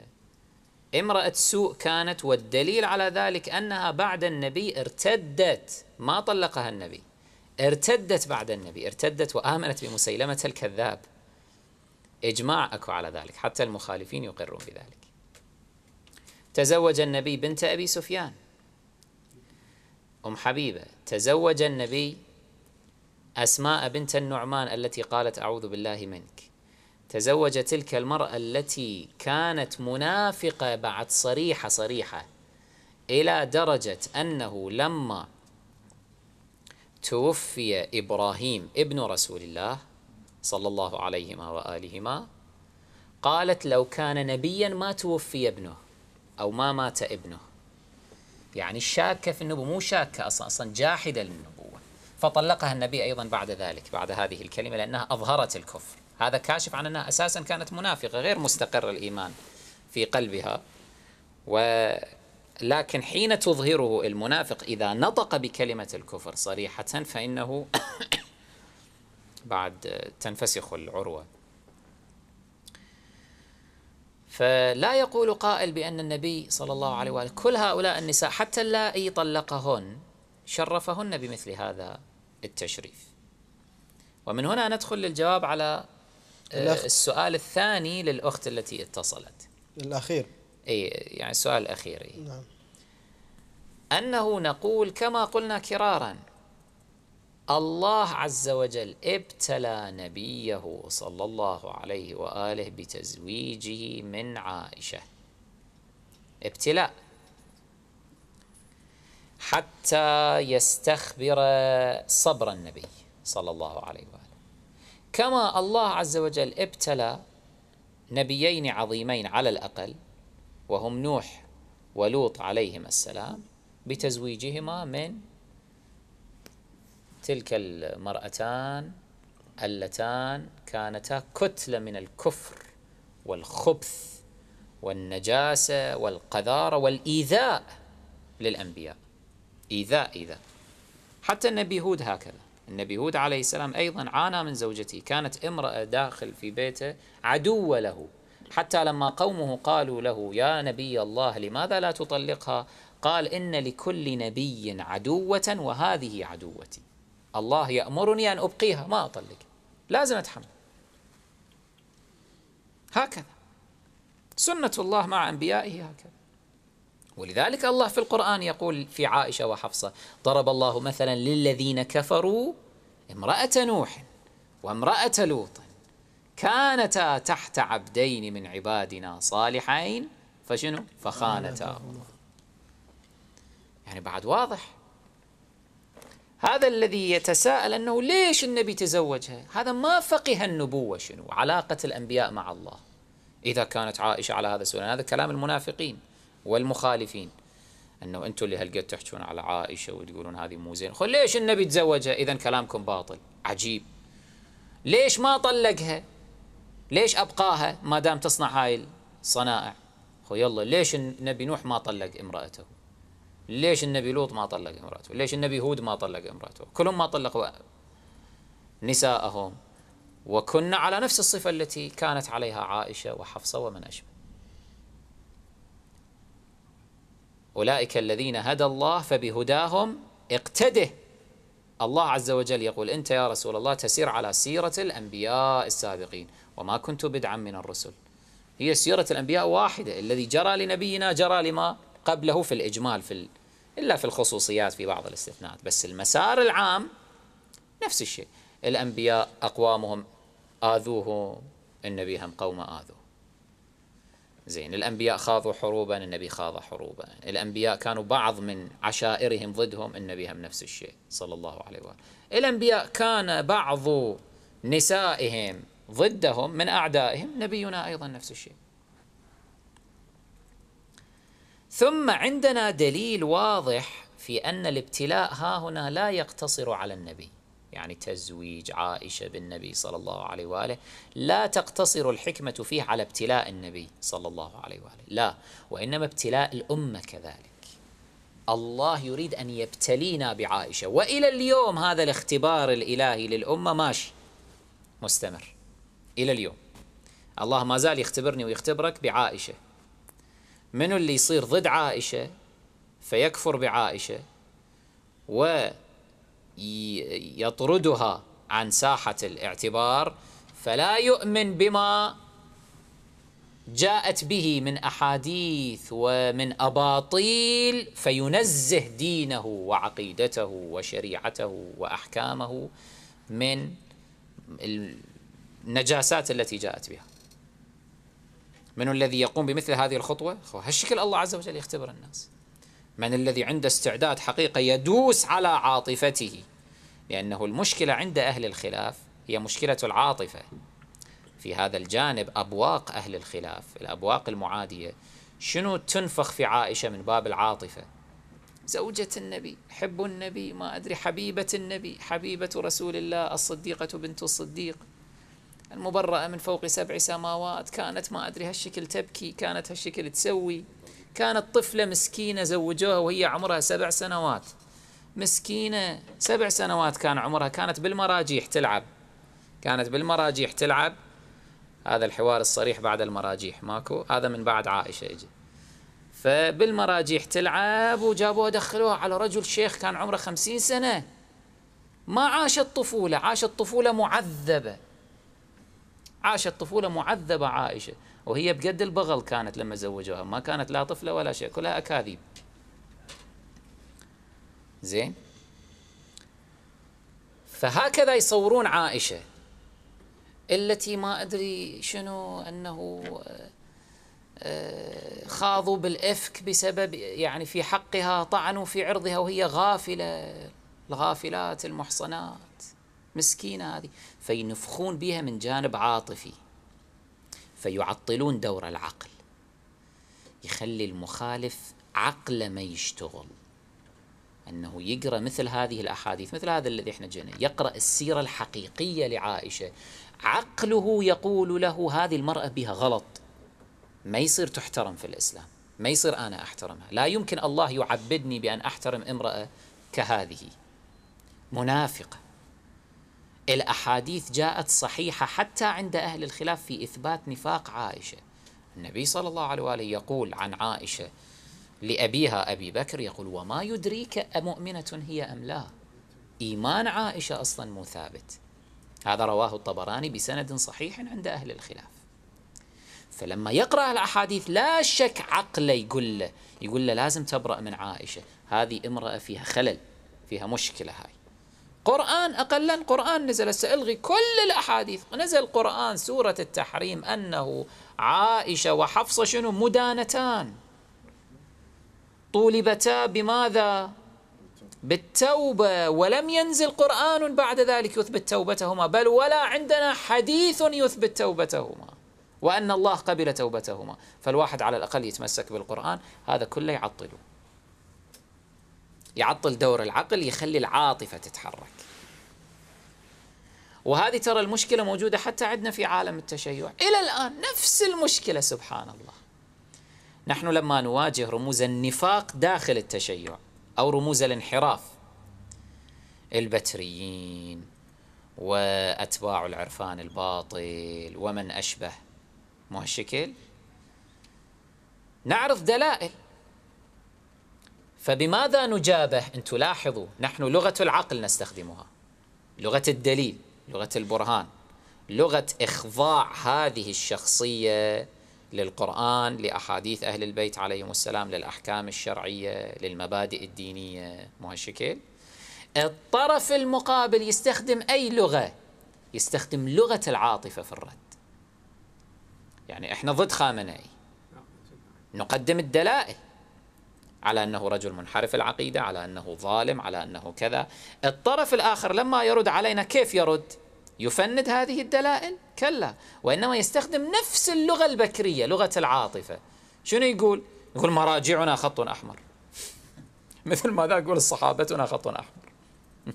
S1: امرأة سوء كانت والدليل على ذلك أنها بعد النبي ارتدت. ما طلقها النبي ارتدت بعد النبي ارتدت وآمنت بمسيلمة الكذاب. إجماع أكو على ذلك حتى المخالفين يقرون بذلك. تزوج النبي بنت أبي سفيان. أم حبيبة تزوج النبي أسماء بنت النعمان التي قالت أعوذ بالله منك. تزوج تلك المرأة التي كانت منافقة بعد صريحة صريحة إلى درجة أنه لما توفي إبراهيم ابن رسول الله صلى الله عليهما وآلهما قالت لو كان نبيا ما توفي ابنه أو ما مات ابنه. يعني شاكة في النبوة مو شاكة أصلا أصلا جاحدة للنبوة. فطلقها النبي أيضا بعد ذلك بعد هذه الكلمة لأنها أظهرت الكفر. هذا كاشف عن أنها أساسا كانت منافقة غير مستقر الإيمان في قلبها. ولكن حين تظهره المنافق إذا نطق بكلمة الكفر صريحة فإنه بعد تنفسخ العروة فلا يقول قائل بأن النبي صلى الله عليه وآله كل هؤلاء النساء حتى اللائي طلقهن شرفهن بمثل هذا التشريف ومن هنا ندخل للجواب على
S3: الأخ.
S1: السؤال الثاني للأخت التي اتصلت
S3: الأخير
S1: أي يعني السؤال الأخير أي.
S3: نعم
S1: أنه نقول كما قلنا كرارا الله عز وجل ابتلى نبيه صلى الله عليه وآله بتزويجه من عائشة. ابتلاء. حتى يستخبر صبر النبي صلى الله عليه وآله. كما الله عز وجل ابتلى نبيين عظيمين على الأقل وهم نوح ولوط عليهما السلام بتزويجهما من تلك المرأتان اللتان كانتا كتلة من الكفر والخبث والنجاسة والقذارة والإيذاء للأنبياء. إيذاء إيذاء. حتى النبي هود هكذا. النبي هود عليه السلام أيضا عانى من زوجته. كانت امرأة داخل في بيته عدوة له. حتى لما قومه قالوا له يا نبي الله لماذا لا تطلقها؟ قال إن لكل نبي عدوة وهذه عدوتي. الله يأمرني أن أبقيها. ما أطلق. لازم أتحمل. هكذا. سنة الله مع أنبيائه هكذا. ولذلك الله في القرآن يقول في عائشة وحفصة ضرب الله مثلا للذين كفروا امرأة نوح وامرأة لوط كانتا تحت عبدين من عبادنا صالحين. فشنو؟ فخانتاهما يعني بعد واضح. هذا الذي يتساءل أنه ليش النبي تزوجها؟ هذا ما فقه النبوة شنو؟ علاقة الأنبياء مع الله. إذا كانت عائشة على هذا السؤال هذا كلام المنافقين والمخالفين. أنه أنتم اللي هلقيت تحجون على عائشة وتقولون هذه مو زين خل ليش النبي تزوجها؟ إذا كلامكم باطل. عجيب. ليش ما طلقها؟ ليش أبقاها ما دام تصنع هاي الصنائع؟ خو يلا ليش النبي نوح ما طلق امرأته؟ ليش النبي لوط ما طلق امرأته؟ ليش النبي هود ما طلق امرأته؟ كلهم ما طلقوا نساءهم. وكنا على نفس الصفة التي كانت عليها عائشة وحفصة ومن أشبه. أولئك الذين هدى الله فبهداهم اقتده. الله عز وجل يقول أنت يا رسول الله تسير على سيرة الأنبياء السابقين. وما كنت بدعا من الرسل. هي سيرة الأنبياء واحدة. الذي جرى لنبينا جرى لما قبله في الإجمال في. إلا في الخصوصيات في بعض الاستثناءات. بس المسار العام نفس الشيء. الأنبياء أقوامهم آذوه النبي هم قوم آذوه. زين الأنبياء خاضوا حروبا النبي خاض حروبا. الأنبياء كانوا بعض من عشائرهم ضدهم النبي هم نفس الشيء صلى الله عليه وآله. الأنبياء كان بعض نسائهم ضدهم من أعدائهم نبينا أيضا نفس الشيء. ثم عندنا دليل واضح في أن الابتلاء ها هنا لا يقتصر على النبي. يعني تزويج عائشة بالنبي صلى الله عليه وآله. لا تقتصر الحكمة فيه على ابتلاء النبي صلى الله عليه وآله. لا وإنما ابتلاء الأمة كذلك. الله يريد أن يبتلينا بعائشة. وإلى اليوم هذا الاختبار الإلهي للأمة ماشي مستمر. إلى اليوم. الله ما زال يختبرني ويختبرك بعائشة. منو اللي يصير ضد عائشة فيكفر بعائشة ويطردها عن ساحة الاعتبار فلا يؤمن بما جاءت به من أحاديث ومن أباطيل فينزه دينه وعقيدته وشريعته وأحكامه من النجاسات التي جاءت بها. من الذي يقوم بمثل هذه الخطوة؟ هالشكل الله عز وجل يختبر الناس. من الذي عنده استعداد حقيقة يدوس على عاطفته. لأنه المشكلة عند أهل الخلاف هي مشكلة العاطفة. في هذا الجانب أبواق أهل الخلاف الأبواق المعادية. شنو تنفخ في عائشة من باب العاطفة؟ زوجة النبي حب النبي ما أدري حبيبة النبي حبيبة رسول الله الصديقة بنت الصديق. المبرأة من فوق سبع سماوات. كانت ما أدري هالشكل تبكي كانت هالشكل تسوي. كانت طفلة مسكينة زوجوها وهي عمرها سبع سنوات. مسكينة سبع سنوات كان عمرها. كانت بالمراجيح تلعب. كانت بالمراجيح تلعب. هذا الحوار الصريح بعد المراجيح ماكو؟ هذا من بعد عائشة يجي. فبالمراجيح تلعب وجابوها دخلوها على رجل شيخ كان عمره خمسين سنة. ما عاش الطفولة عاش الطفولة معذبة. عاشت طفولة معذبة عائشة وهي بقد البغل كانت لما زوجوها ما كانت لا طفلة ولا شيء كلها أكاذيب. زين؟ فهكذا يصورون عائشة التي ما أدري شنو أنه آه، خاضوا بالإفك بسبب يعني في حقها طعنوا في عرضها وهي غافلة الغافلات المحصنات مسكينة هذه. فينفخون بها من جانب عاطفي فيعطلون دور العقل. يخلي المخالف عقله ما يشتغل. أنه يقرأ مثل هذه الأحاديث مثل هذا الذي إحنا جينا. يقرأ السيرة الحقيقية لعائشة. عقله يقول له هذه المرأة بها غلط. ما يصير تحترم في الإسلام. ما يصير أنا أحترمها. لا يمكن الله يعبدني بأن أحترم امرأة كهذه. منافقة. الأحاديث جاءت صحيحة حتى عند أهل الخلاف في إثبات نفاق عائشة. النبي صلى الله عليه وآله يقول عن عائشة لأبيها أبي بكر يقول وما يدريك أمؤمنة هي أم لا؟ إيمان عائشة أصلا مو ثابت. هذا رواه الطبراني بسند صحيح عند أهل الخلاف. فلما يقرأ الأحاديث لا شك عقله يقول له يقول له لازم تبرأ من عائشة هذه امرأة فيها خلل فيها مشكلة هاي. قرآن أقلا قرآن نزل سألغي كل الأحاديث. نزل قرآن سورة التحريم أنه عائشة وحفصة شنو؟ مدانتان. طولبتا بماذا؟ بالتوبة. ولم ينزل قرآن بعد ذلك يثبت توبتهما بل ولا عندنا حديث يثبت توبتهما. وأن الله قبل توبتهما. فالواحد على الأقل يتمسك بالقرآن. هذا كله يعطله يعطل دور العقل يخلي العاطفة تتحرك. وهذه ترى المشكلة موجودة حتى عندنا في عالم التشيع. إلى الآن نفس المشكلة سبحان الله نحن لما نواجه رموز النفاق داخل التشيع أو رموز الانحراف البتريين وأتباع العرفان الباطل ومن أشبه مو هالشكل؟ نعرض دلائل. فبماذا نجابه؟ أن تلاحظوا نحن لغة العقل نستخدمها لغة الدليل. لغة البرهان. لغة إخضاع هذه الشخصية للقرآن لأحاديث أهل البيت عليهم السلام للأحكام الشرعية للمبادئ الدينية. مو هالشكل؟ الطرف المقابل يستخدم أي لغة؟ يستخدم لغة العاطفة في الرد. يعني إحنا ضد خامنئي. نقدم الدلائل. على أنه رجل منحرف العقيدة، على أنه ظالم، على أنه كذا، الطرف الآخر لما يرد علينا كيف يرد؟ يفند هذه الدلائل؟ كلا، وإنما يستخدم نفس اللغة البكرية، لغة العاطفة. شنو يقول؟ يقول مراجعنا خط أحمر. مثل ماذا يقول صحابتنا خط أحمر.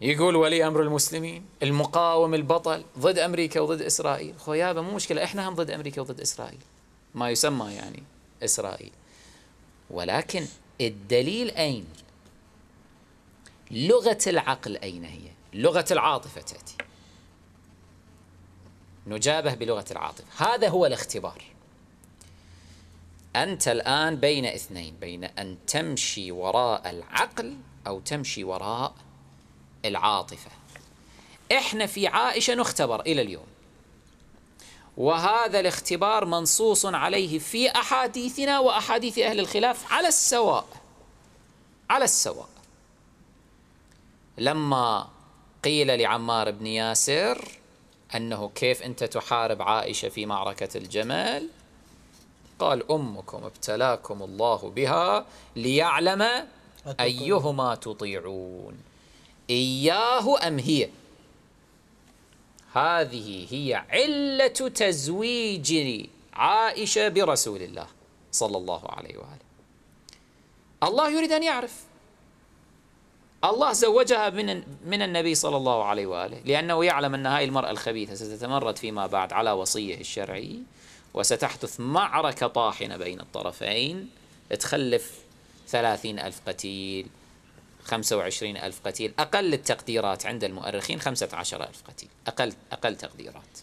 S1: يقول ولي أمر المسلمين المقاوم البطل ضد أمريكا وضد إسرائيل خويابه مو مشكلة إحنا هم ضد أمريكا وضد إسرائيل ما يسمى يعني إسرائيل. ولكن الدليل أين؟ لغة العقل أين هي؟ لغة العاطفة تأتي. نجابه بلغة العاطفة. هذا هو الاختبار. أنت الآن بين اثنين بين أن تمشي وراء العقل أو تمشي وراء العاطفة. إحنا في عائشة نختبر إلى اليوم. وهذا الاختبار منصوص عليه في أحاديثنا وأحاديث أهل الخلاف على السواء. على السواء. لما قيل لعمار بن ياسر أنه كيف أنت تحارب عائشة في معركة الجمل قال أمكم ابتلاكم الله بها ليعلم أيهما تطيعون. إياه أم هي؟ هذه هي علة تزويج عائشة برسول الله صلى الله عليه وآله. الله يريد أن يعرف. الله زوجها من من النبي صلى الله عليه وآله لأنه يعلم أن هاي المرأة الخبيثة ستتمرد فيما بعد على وصية الشرعي وستحدث معركة طاحنة بين الطرفين تخلف ثلاثين ألف قتيل. 25 ألف قتيل أقل التقديرات عند المؤرخين 15 ألف قتيل أقل, أقل تقديرات.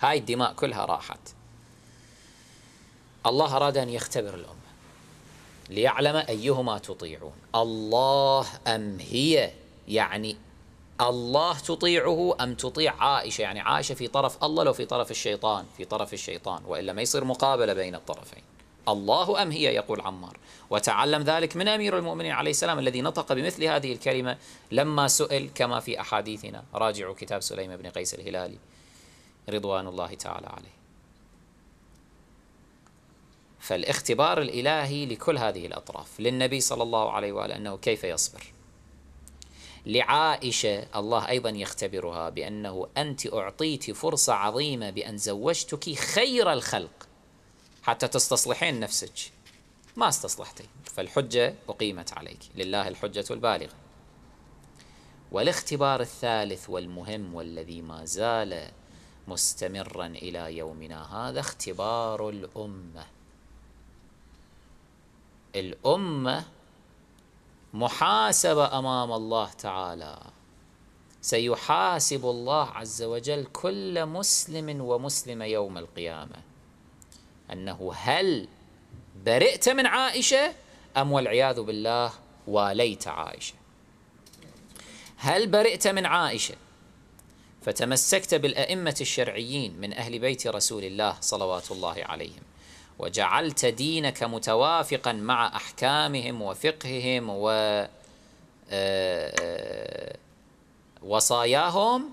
S1: هاي الدماء كلها راحت. الله أراد أن يختبر الأمة ليعلم أيهما تطيعون. الله أم هي؟ يعني الله تطيعه أم تطيع عائشة؟ يعني عائشة في طرف الله لو في طرف الشيطان في طرف الشيطان وإلا ما يصير مقابلة بين الطرفين. الله أم هي؟ يقول عمار. وتعلم ذلك من أمير المؤمنين عليه السلام الذي نطق بمثل هذه الكلمة لما سئل كما في أحاديثنا. راجعوا كتاب سليم بن قيس الهلالي. رضوان الله تعالى عليه. فالاختبار الإلهي لكل هذه الأطراف للنبي صلى الله عليه وآله أنه كيف يصبر؟ لعائشة الله أيضا يختبرها بأنه أنت أعطيت فرصة عظيمة بأن زوجتك خير الخلق. حتى تستصلحين نفسك. ما استصلحتي فالحجة أقيمت عليك. لله الحجة البالغة. والاختبار الثالث والمهم والذي ما زال مستمرا إلى يومنا هذا اختبار الأمة. الأمة محاسبة أمام الله تعالى. سيحاسب الله عز وجل كل مسلم ومسلمة يوم القيامة. أنه هل برئت من عائشة أم والعياذ بالله واليت عائشة؟ هل برئت من عائشة؟ فتمسكت بالأئمة الشرعيين من أهل بيت رسول الله صلوات الله عليهم وجعلت دينك متوافقا مع أحكامهم وفقههم و آه، آه، وصاياهم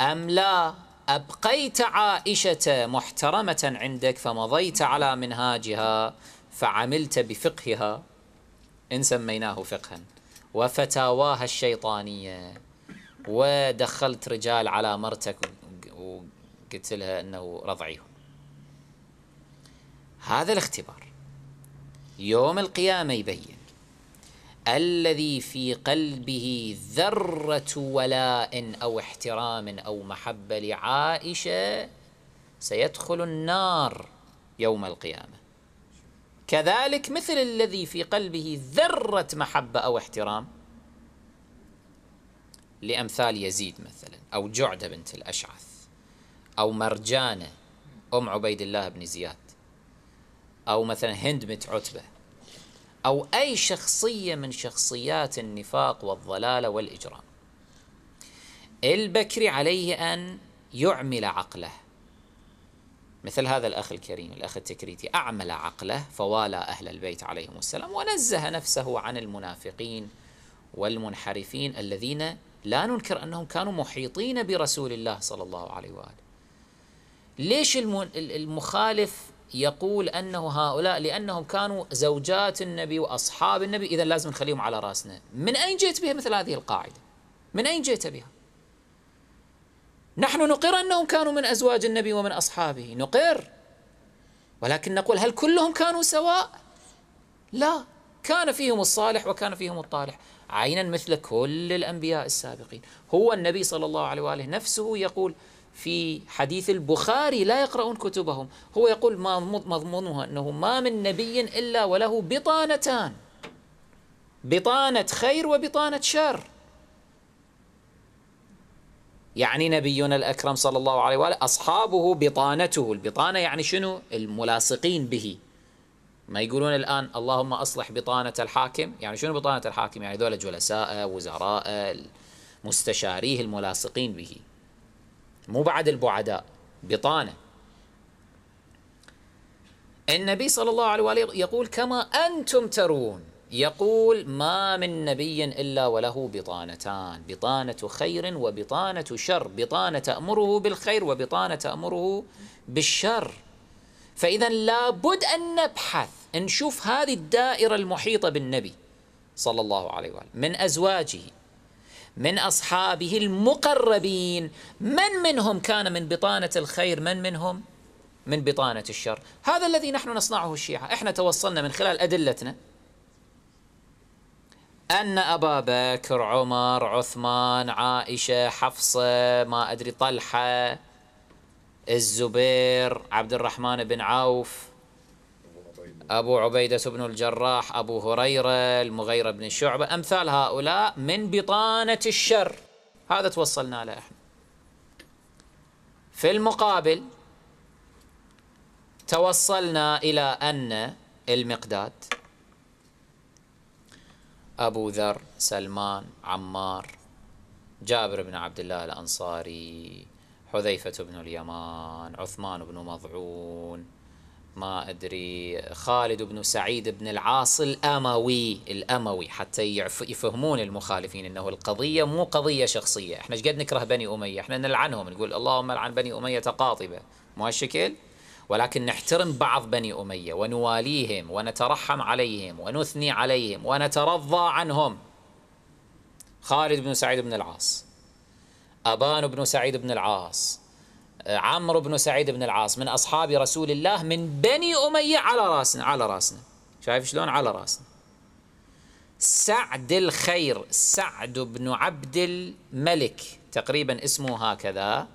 S1: أم لا أبقيت عائشة محترمة عندك فمضيت على منهاجها فعملت بفقهها. إن سميناه فقها. وفتاواها الشيطانية. ودخلت رجال على مرتك وقلت لها إنه رضعيهم. هذا الاختبار. يوم القيامة يبين. الذي في قلبه ذرة ولاء أو احترام أو محبة لعائشة سيدخل النار يوم القيامة. كذلك مثل الذي في قلبه ذرة محبة أو احترام لأمثال يزيد مثلا أو جعدة بنت الأشعث أو مرجانة أم عبيد الله بن زياد أو مثلا هند بنت عتبة. أو أي شخصية من شخصيات النفاق والضلال والإجرام. البكري عليه أن يعمل عقله. مثل هذا الأخ الكريم الأخ التكريتي أعمل عقله فوالى أهل البيت عليهم السلام ونزه نفسه عن المنافقين والمنحرفين الذين لا ننكر أنهم كانوا محيطين برسول الله صلى الله عليه وآله. ليش المخالف يقول أنه هؤلاء لأنهم كانوا زوجات النبي وأصحاب النبي. إذا لازم نخليهم على رأسنا. من أين جئت بها مثل هذه القاعدة؟ من أين جئت بها؟ نحن نقر أنهم كانوا من أزواج النبي ومن أصحابه. نقر. ولكن نقول هل كلهم كانوا سواء؟ لا. كان فيهم الصالح وكان فيهم الطالح. عينا مثل كل الأنبياء السابقين. هو النبي صلى الله عليه وآله نفسه يقول في حديث البخاري لا يقرؤون كتبهم. هو يقول ما مضمونها أنه ما من نبي إلا وله بطانتان. بطانة خير وبطانة شر. يعني نبينا الأكرم صلى الله عليه وآله أصحابه بطانته. البطانة يعني شنو؟ الملاصقين به. ما يقولون الآن اللهم أصلح بطانة الحاكم. يعني شنو بطانة الحاكم؟ يعني ذولا جلساء وزراء مستشاريه الملاصقين به. مو بعد البعداء بطانة. النبي صلى الله عليه وآله يقول كما أنتم ترون يقول ما من نبي إلا وله بطانتان بطانة خير وبطانة شر بطانة تأمره بالخير وبطانة تأمره بالشر. فإذا لابد أن نبحث نشوف هذه الدائرة المحيطة بالنبي صلى الله عليه وآله من أزواجه. من أصحابه المقربين. من منهم كان من بطانة الخير؟ من منهم؟ من بطانة الشر. هذا الذي نحن نصنعه الشيعة. إحنا توصلنا من خلال أدلتنا أن أبا بكر عمر عثمان عائشة حفصة ما أدري طلحة الزبير عبد الرحمن بن عوف أبو عبيدة بن الجراح أبو هريرة المغيرة بن شعبة أمثال هؤلاء من بطانة الشر. هذا توصلنا له إحنا. في المقابل توصلنا إلى أن المقداد أبو ذر سلمان عمار جابر بن عبد الله الأنصاري حذيفة بن اليمان عثمان بن مضعون ما أدري خالد بن سعيد بن العاص الأموي الأموي حتى يفهمون المخالفين أنه القضية مو قضية شخصية. إحنا قد نكره بني أمية؟ إحنا نلعنهم نقول اللهم لعن بني أمية قاطبة مو هالشكل؟ ولكن نحترم بعض بني أمية ونواليهم ونترحم عليهم ونثني عليهم ونترضى عنهم. خالد بن سعيد بن العاص أبان بن سعيد بن العاص عمرو بن سعيد بن العاص من أصحاب رسول الله من بني أمية على راسنا على راسنا. شايف شلون؟ على راسنا. سعد الخير سعد بن عبد الملك. تقريبا اسمه هكذا.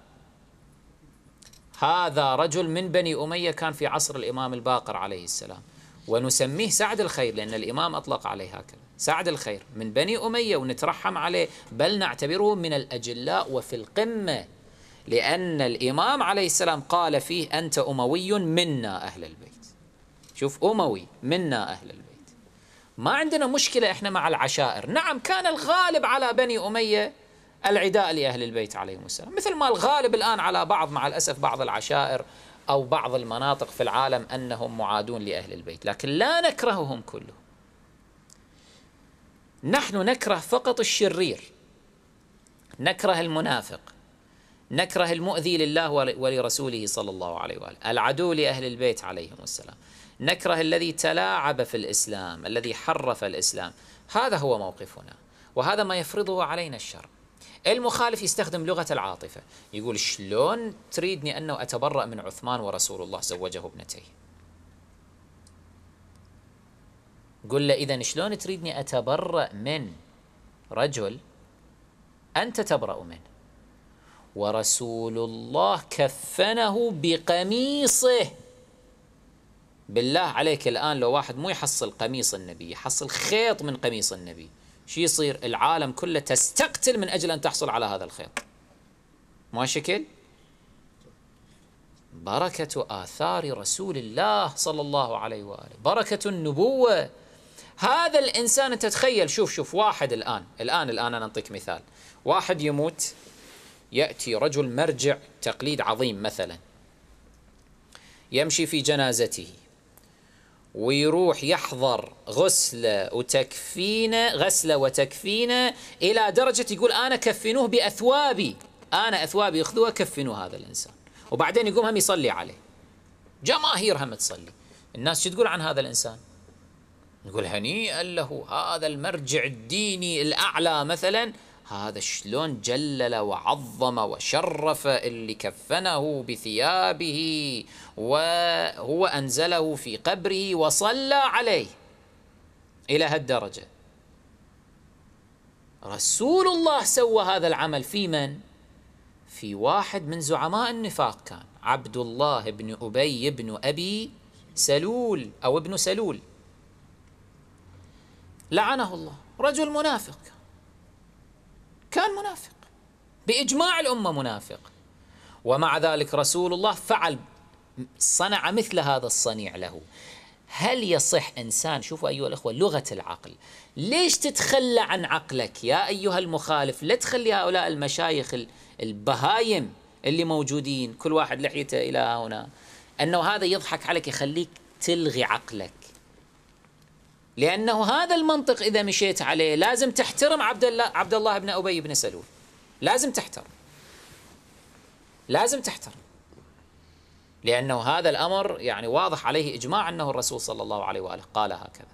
S1: هذا رجل من بني أمية كان في عصر الإمام الباقر عليه السلام. ونسميه سعد الخير لأن الإمام أطلق عليه هكذا. سعد الخير من بني أمية ونترحم عليه. بل نعتبره من الأجلاء وفي القمة. لأن الإمام عليه السلام قال فيه أنت أموي منا أهل البيت. شوف أموي منا أهل البيت. ما عندنا مشكلة إحنا مع العشائر. نعم كان الغالب على بني أمية العداء لأهل البيت عليهم السلام. مثل ما الغالب الآن على بعض مع الأسف بعض العشائر أو بعض المناطق في العالم أنهم معادون لأهل البيت. لكن لا نكرههم كلهم. نحن نكره فقط الشرير. نكره المنافق. نكره المؤذي لله ولرسوله صلى الله عليه وآله. العدو لأهل البيت عليهم السلام. نكره الذي تلاعب في الإسلام الذي حرف الإسلام. هذا هو موقفنا وهذا ما يفرضه علينا الشرع المخالف يستخدم لغة العاطفة. يقول شلون تريدني أنه أتبرأ من عثمان ورسول الله زوجه ابنتيه؟ قل له اذا شلون تريدني أتبرأ من رجل أنت تبرأ منه؟ ورسول الله كفنه بقميصه. بالله عليك الآن لو واحد مو يحصل قميص النبي يحصل خيط من قميص النبي شو يصير؟ العالم كله تستقتل من أجل أن تحصل على هذا الخيط. ما شكل؟ بركة آثار رسول الله صلى الله عليه وآله. بركة النبوة. هذا الإنسان أنت تخيل شوف شوف واحد الآن. الآن الآن أنا أنطيك مثال. واحد يموت يأتي رجل مرجع تقليد عظيم مثلا. يمشي في جنازته. ويروح يحضر غسلة وتكفينه غسلة وتكفينه إلى درجة يقول أنا كفنوه بأثوابي. أنا أثوابي يأخذوها كفنوا هذا الإنسان. وبعدين يقوم هم يصلي عليه. جماهير هم تصلي. الناس شو تقول عن هذا الإنسان؟ نقول هنيئا له هذا المرجع الديني الأعلى مثلا هذا شلون جلل وعظم وشرف اللي كفنه بثيابه وهو أنزله في قبره وصلى عليه إلى هالدرجة. رسول الله سوى هذا العمل في من؟ في واحد من زعماء النفاق كان عبد الله بن أبي بن أبي سلول أو ابن سلول. لعنه الله رجل منافق. كان منافق. بإجماع الأمة منافق. ومع ذلك رسول الله فعل صنع مثل هذا الصنيع له. هل يصح إنسان شوفوا أيها الأخوة لغة العقل ليش تتخلى عن عقلك يا أيها المخالف؟ لا تخلي هؤلاء المشايخ البهايم اللي موجودين كل واحد لحيته إلى هنا. أنه هذا يضحك عليك يخليك تلغي عقلك. لأنه هذا المنطق إذا مشيت عليه لازم تحترم عبد الله عبد الله بن أبي بن سلول. لازم تحترم. لازم تحترم. لأنه هذا الأمر يعني واضح عليه إجماع أنه الرسول صلى الله عليه وآله قال هكذا.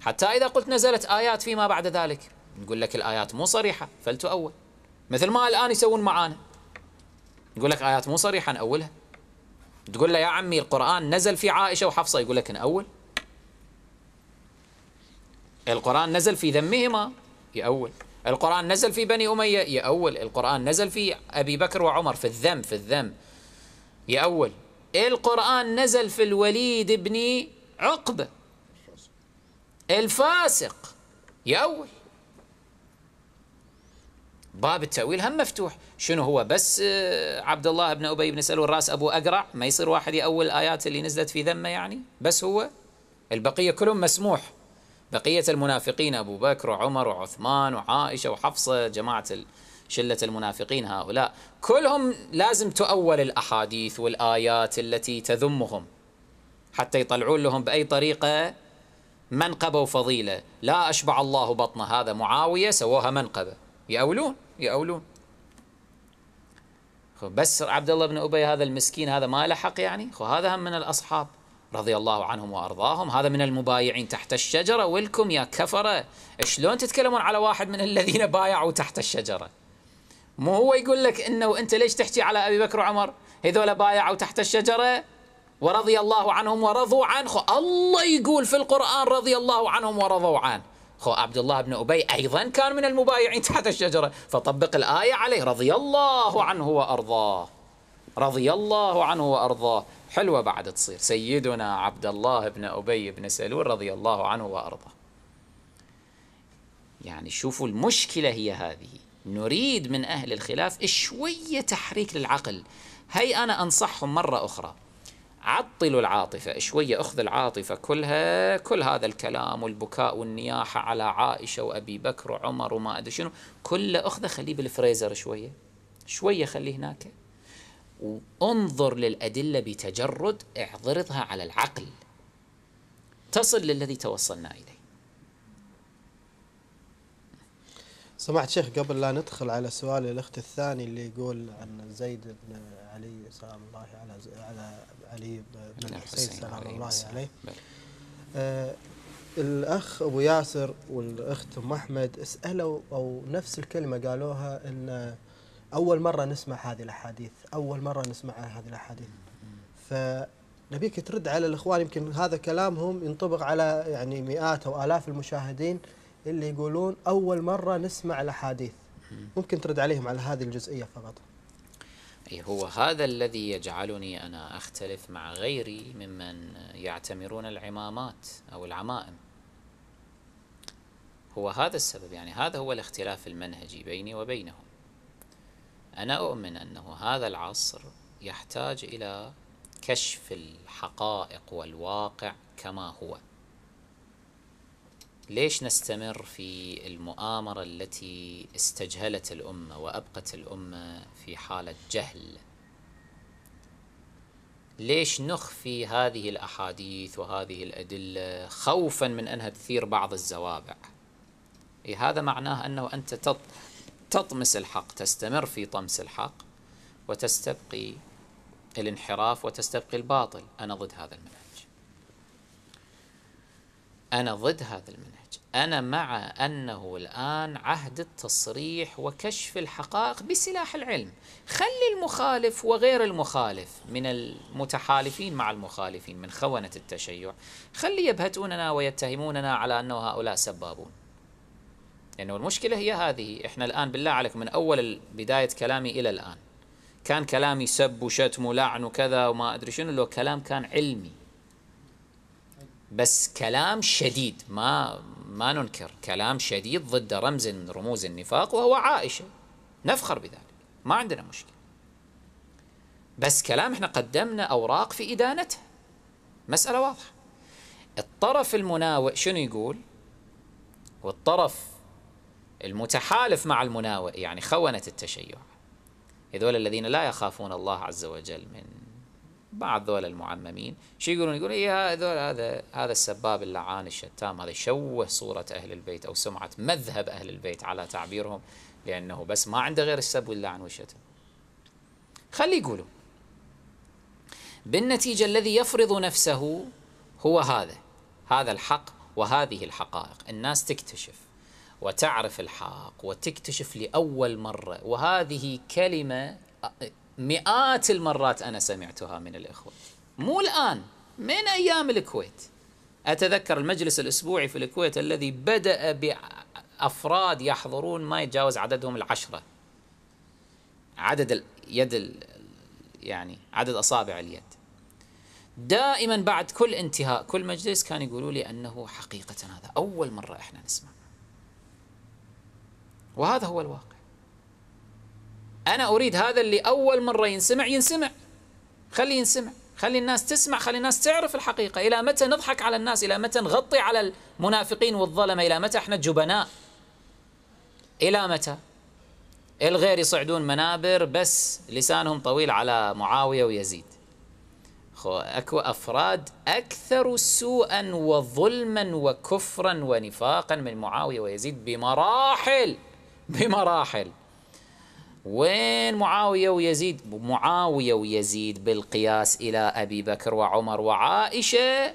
S1: حتى إذا قلت نزلت آيات فيما بعد ذلك نقول لك الآيات مو صريحة فلتؤول. مثل ما الآن يسوون معانا. نقول لك آيات مو صريحة نأولها. تقول له يا عمي القرآن نزل في عائشة وحفصة يقول لك نأول. القرآن نزل في ذمهما يأول القرآن نزل في بني أمية يأول القرآن نزل في أبي بكر وعمر في الذم في الذم يأول القرآن نزل في الوليد بن عقبة الفاسق يأول باب التأويل هم مفتوح. شنو هو؟ بس آه، عبد الله بن أبي بن سلول راس أبو أقرع ما يصير واحد يأول الآيات اللي نزلت في ذمة يعني؟ بس هو البقية كلهم مسموح. بقية المنافقين أبو بكر وعمر وعثمان وعائشة وحفصة جماعة شلة المنافقين هؤلاء. كلهم لازم تؤول الأحاديث والآيات التي تذمهم حتى يطلعون لهم بأي طريقة منقبة وفضيلة. لا أشبع الله بطن هذا. معاوية سووها منقبة. يأولون يأولون. بس عبد الله بن أبي هذا المسكين هذا ما له حق يعني؟ هذا هم من الأصحاب. رضي الله عنهم وأرضاهم. هذا من المبايعين تحت الشجرة. ولكم يا كفرة شلون تتكلمون على واحد من الذين بايعوا تحت الشجرة؟ مو هو يقول لك إنه أنت ليش تحكي على أبي بكر وعمر؟ هذول بايعوا تحت الشجرة ورضي الله عنهم ورضوا عنه. الله يقول في القرآن رضي الله عنهم ورضوا عنه. خو عبد الله بن أبي أيضا كان من المبايعين تحت الشجرة. فطبق الآية عليه. رضي الله عنه وأرضاه. رضي الله عنه وأرضاه. حلوة بعد تصير. سيدنا عبد الله بن أبي بن سلول رضي الله عنه وأرضاه. يعني شوفوا المشكلة هي هذه. نريد من أهل الخلاف شوية تحريك للعقل. هي أنا أنصحهم مرة أخرى. عطلوا العاطفة شوية أخذ العاطفة كلها كل هذا الكلام والبكاء والنياحة على عائشة وأبي بكر وعمر وما أدري شنو. كله أخذه خليه بالفريزر شوية. شوية خليه هناك. وانظر للأدلة بتجرد اعضرضها على العقل. تصل للذي توصلنا إليه.
S3: سمعت شيخ قبل لا ندخل على سؤال الأخت الثاني اللي يقول عن زيد بن علي سلام الله على على علي بن الحسين سلام الله عليه آه الأخ أبو ياسر والأخت أم أحمد سألوا أو نفس الكلمة قالوها إن أول مرة نسمع هذه الأحاديث أول مرة نسمع هذه الأحاديث. فنبيك ترد على الإخوان يمكن هذا كلامهم ينطبق على يعني مئات أو آلاف المشاهدين اللي يقولون أول مرة نسمع الأحاديث. ممكن ترد عليهم على هذه الجزئية فقط.
S1: أي هو هذا الذي يجعلني أنا أختلف مع غيري ممن يعتمرون العمامات أو العمائم. هو هذا السبب يعني هذا هو الاختلاف المنهجي بيني وبينهم. أنا أؤمن أنه هذا العصر يحتاج إلى كشف الحقائق والواقع كما هو. ليش نستمر في المؤامرة التي استجهلت الأمة وأبقت الأمة في حالة جهل؟ ليش نخفي هذه الأحاديث وهذه الأدلة خوفا من أنها تثير بعض الزوابع؟ إيه هذا معناه أنه أنت تطمس الحق تستمر في طمس الحق وتستبقي الانحراف وتستبقي الباطل. أنا ضد هذا المنهج. أنا ضد هذا المنهج. أنا مع أنه الآن عهد التصريح وكشف الحقائق بسلاح العلم. خلي المخالف وغير المخالف من المتحالفين مع المخالفين من خونة التشيع. خلي يبهتوننا ويتهموننا على أنه هؤلاء سبابون. لأنه المشكلة هي هذه إحنا الآن بالله عليكم من أول بداية كلامي إلى الآن. كان كلامي سب وشتم ولعن وكذا وما أدري شنو لو كلام كان علمي. بس كلام شديد ما ما ننكر. كلام شديد ضد رمز من رموز النفاق وهو عائشة. نفخر بذلك. ما عندنا مشكلة. بس كلام إحنا قدمنا أوراق في إدانتها. مسألة واضحة. الطرف المناوئ شنو يقول؟ والطرف المتحالف مع المناوئ يعني خونة التشيع. هذول الذين لا يخافون الله عز وجل من بعض ذول المعممين شو يقولون؟ يقولون إيه هذول هذا هذا السباب اللعان الشتام هذا يشوه صورة أهل البيت أو سمعة مذهب أهل البيت على تعبيرهم لأنه بس ما عنده غير السب واللعن والشتم خلي يقولوا. بالنتيجة الذي يفرض نفسه هو هذا هذا الحق وهذه الحقائق. الناس تكتشف. وتعرف الحق وتكتشف لأول مرة. وهذه كلمة مئات المرات أنا سمعتها من الإخوة. مو الآن من أيام الكويت. أتذكر المجلس الأسبوعي في الكويت الذي بدأ بأفراد يحضرون ما يتجاوز عددهم العشرة. عدد اليد يعني عدد أصابع اليد. دائما بعد كل انتهاء كل مجلس كان يقولوا لي أنه حقيقة هذا أول مرة إحنا نسمع. وهذا هو الواقع. أنا أريد هذا اللي أول مرة ينسمع ينسمع. خلي ينسمع. خلي الناس تسمع خلي الناس تعرف الحقيقة. إلى متى نضحك على الناس؟ إلى متى نغطي على المنافقين والظلمة إلى متى إحنا جبناء؟ إلى متى؟ الغير يصعدون منابر بس لسانهم طويل على معاوية ويزيد. أكو أفراد أكثر سوءا وظلما وكفرا ونفاقا من معاوية ويزيد بمراحل. بمراحل. وين معاوية ويزيد؟ معاوية ويزيد بالقياس إلى أبي بكر وعمر وعائشة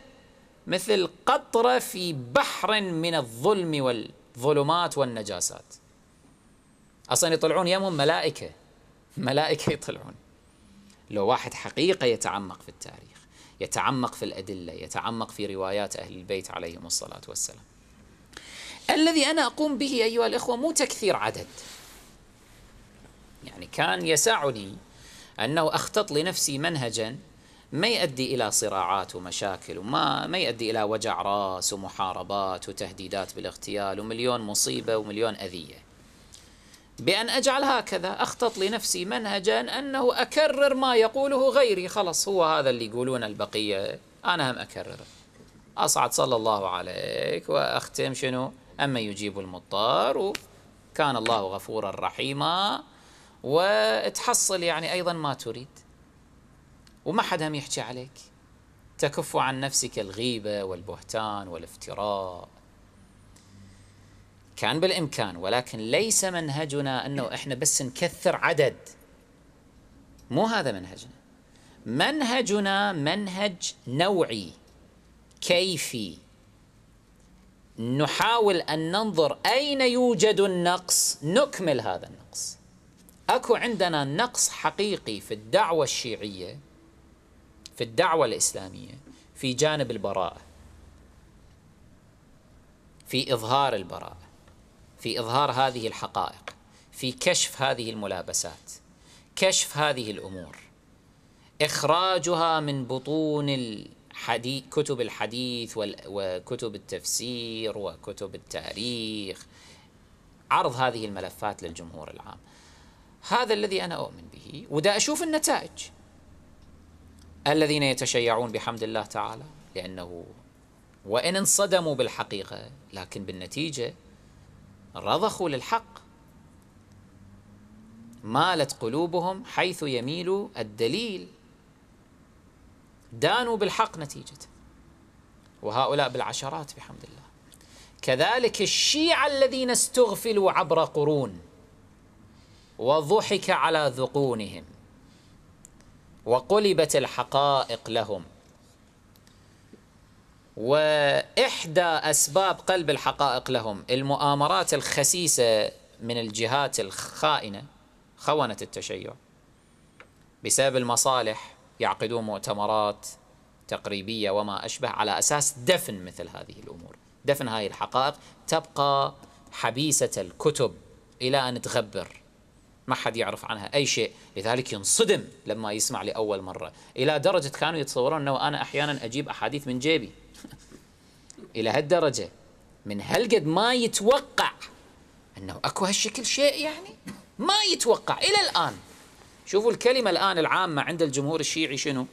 S1: مثل قطره في بحر من الظلم والظلمات والنجاسات. أصلا يطلعون يمهم ملائكة. ملائكة يطلعون. لو واحد حقيقة يتعمق في التاريخ يتعمق في الأدلة يتعمق في روايات أهل البيت عليهم الصلاة والسلام. الذي أنا أقوم به أيها الإخوة مو تكثير عدد. يعني كان يسعني أنه أخطط لنفسي منهجا ما يؤدي إلى صراعات ومشاكل وما ما يؤدي إلى وجع رأس ومحاربات وتهديدات بالاغتيال ومليون مصيبة ومليون أذية. بأن أجعل هكذا أخطط لنفسي منهجا أنه أكرر ما يقوله غيري. خلص هو هذا اللي يقولون البقية. أنا هم أكرره أصعد صلى الله عليك. وأختم شنو؟ أما يجيب المضطر وكان الله غفورا رحيما وتحصل يعني أيضا ما تريد. وما حد هم يحكي عليك. تكف عن نفسك الغيبة والبهتان والافتراء. كان بالإمكان ولكن ليس منهجنا أنه إحنا بس نكثر عدد. مو هذا منهجنا. منهجنا منهج نوعي كيفي. نحاول أن ننظر أين يوجد النقص نكمل هذا النقص. أكو عندنا نقص حقيقي في الدعوة الشيعية في الدعوة الإسلامية في جانب البراءة في إظهار البراءة في إظهار هذه الحقائق في كشف هذه الملابسات كشف هذه الأمور. إخراجها من بطون الحديث كتب الحديث وكتب التفسير وكتب التاريخ. عرض هذه الملفات للجمهور العام. هذا الذي أنا أؤمن به ودا أشوف النتائج. الذين يتشيعون بحمد الله تعالى لأنه وإن انصدموا بالحقيقة لكن بالنتيجة رضخوا للحق. مالت قلوبهم حيث يميل الدليل. دانوا بالحق نتيجة. وهؤلاء بالعشرات بحمد الله. كذلك الشيعة الذين استغفلوا عبر قرون وضحك على ذقونهم وقلبت الحقائق لهم. وإحدى أسباب قلب الحقائق لهم المؤامرات الخسيسة من الجهات الخائنة خونة التشيع بسبب المصالح يعقدون مؤتمرات تقريبية وما أشبه على أساس دفن مثل هذه الأمور. دفن هذه الحقائق تبقى حبيسة الكتب إلى أن تغبر. ما حد يعرف عنها أي شيء لذلك ينصدم لما يسمع لأول مرة. إلى درجة كانوا يتصورون أنه أنا أحيانا أجيب أحاديث من جيبي. إلى هالدرجة. من هالقد ما يتوقع أنه أكو هالشكل شيء يعني؟ ما يتوقع. إلى الآن. شوفوا الكلمة الآن العامة عند الجمهور الشيعي شنو؟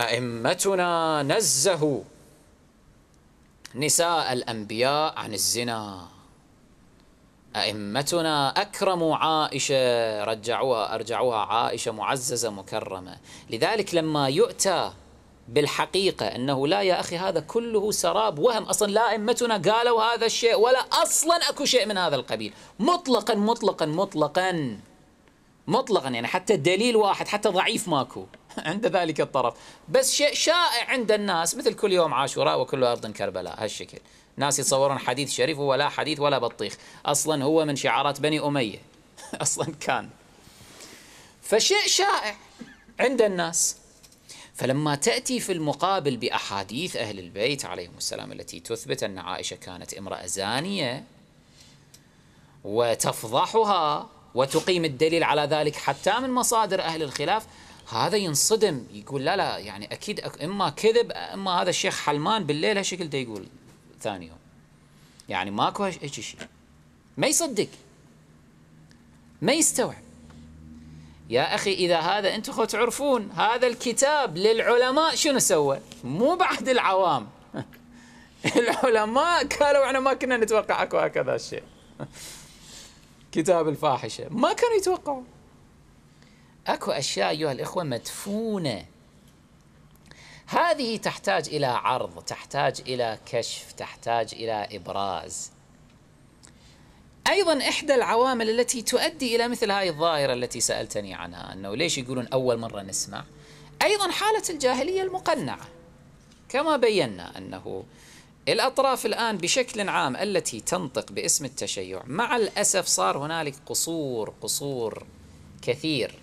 S1: أئمتنا نزهوا نساء الأنبياء عن الزنا. أئمتنا أكرموا عائشة رجعوها أرجعوها عائشة معززة مكرمة. لذلك لما يؤتى بالحقيقة أنه لا يا أخي هذا كله سراب وهم أصلا لا أئمتنا قالوا هذا الشيء ولا أصلا أكو شيء من هذا القبيل. مطلقا مطلقا مطلقا. مطلقا يعني حتى دليل واحد حتى ضعيف ماكو. عند ذلك الطرف. بس شيء شائع عند الناس مثل كل يوم عاشوراء وكل أرض كربلاء هالشكل. ناس يتصورون حديث شريف هو لا حديث ولا بطيخ. أصلا هو من شعارات بني أمية. أصلا كان. فشيء شائع عند الناس. فلما تأتي في المقابل بأحاديث أهل البيت عليهم السلام التي تثبت أن عائشة كانت امرأة زانية وتفضحها وتقيم الدليل على ذلك حتى من مصادر أهل الخلاف. هذا ينصدم يقول لا لا يعني أكيد أك- إما كذب إما هذا الشيخ حلمان بالليل هالشكل يقول ثاني يوم. يعني ماكو هيك شيء. ما يصدق. ما يستوعب. يا أخي إذا هذا أنتم خو تعرفون هذا الكتاب للعلماء شنو سوى؟ مو بعد العوام. العلماء قالوا إحنا ما كنا نتوقع أكو هكذا الشيء كتاب الفاحشة. ما كانوا يتوقعوا أكو أشياء أيها الإخوة مدفونة. هذه تحتاج إلى عرض تحتاج إلى كشف تحتاج إلى إبراز. أيضا إحدى العوامل التي تؤدي إلى مثل هذه الظاهرة التي سألتني عنها إنه ليش يقولون أول مرة نسمع؟ أيضا حالة الجاهلية المقنعة. كما بينا أنه الأطراف الآن بشكل عام التي تنطق باسم التشيع مع الأسف صار هنالك قصور قصور كثير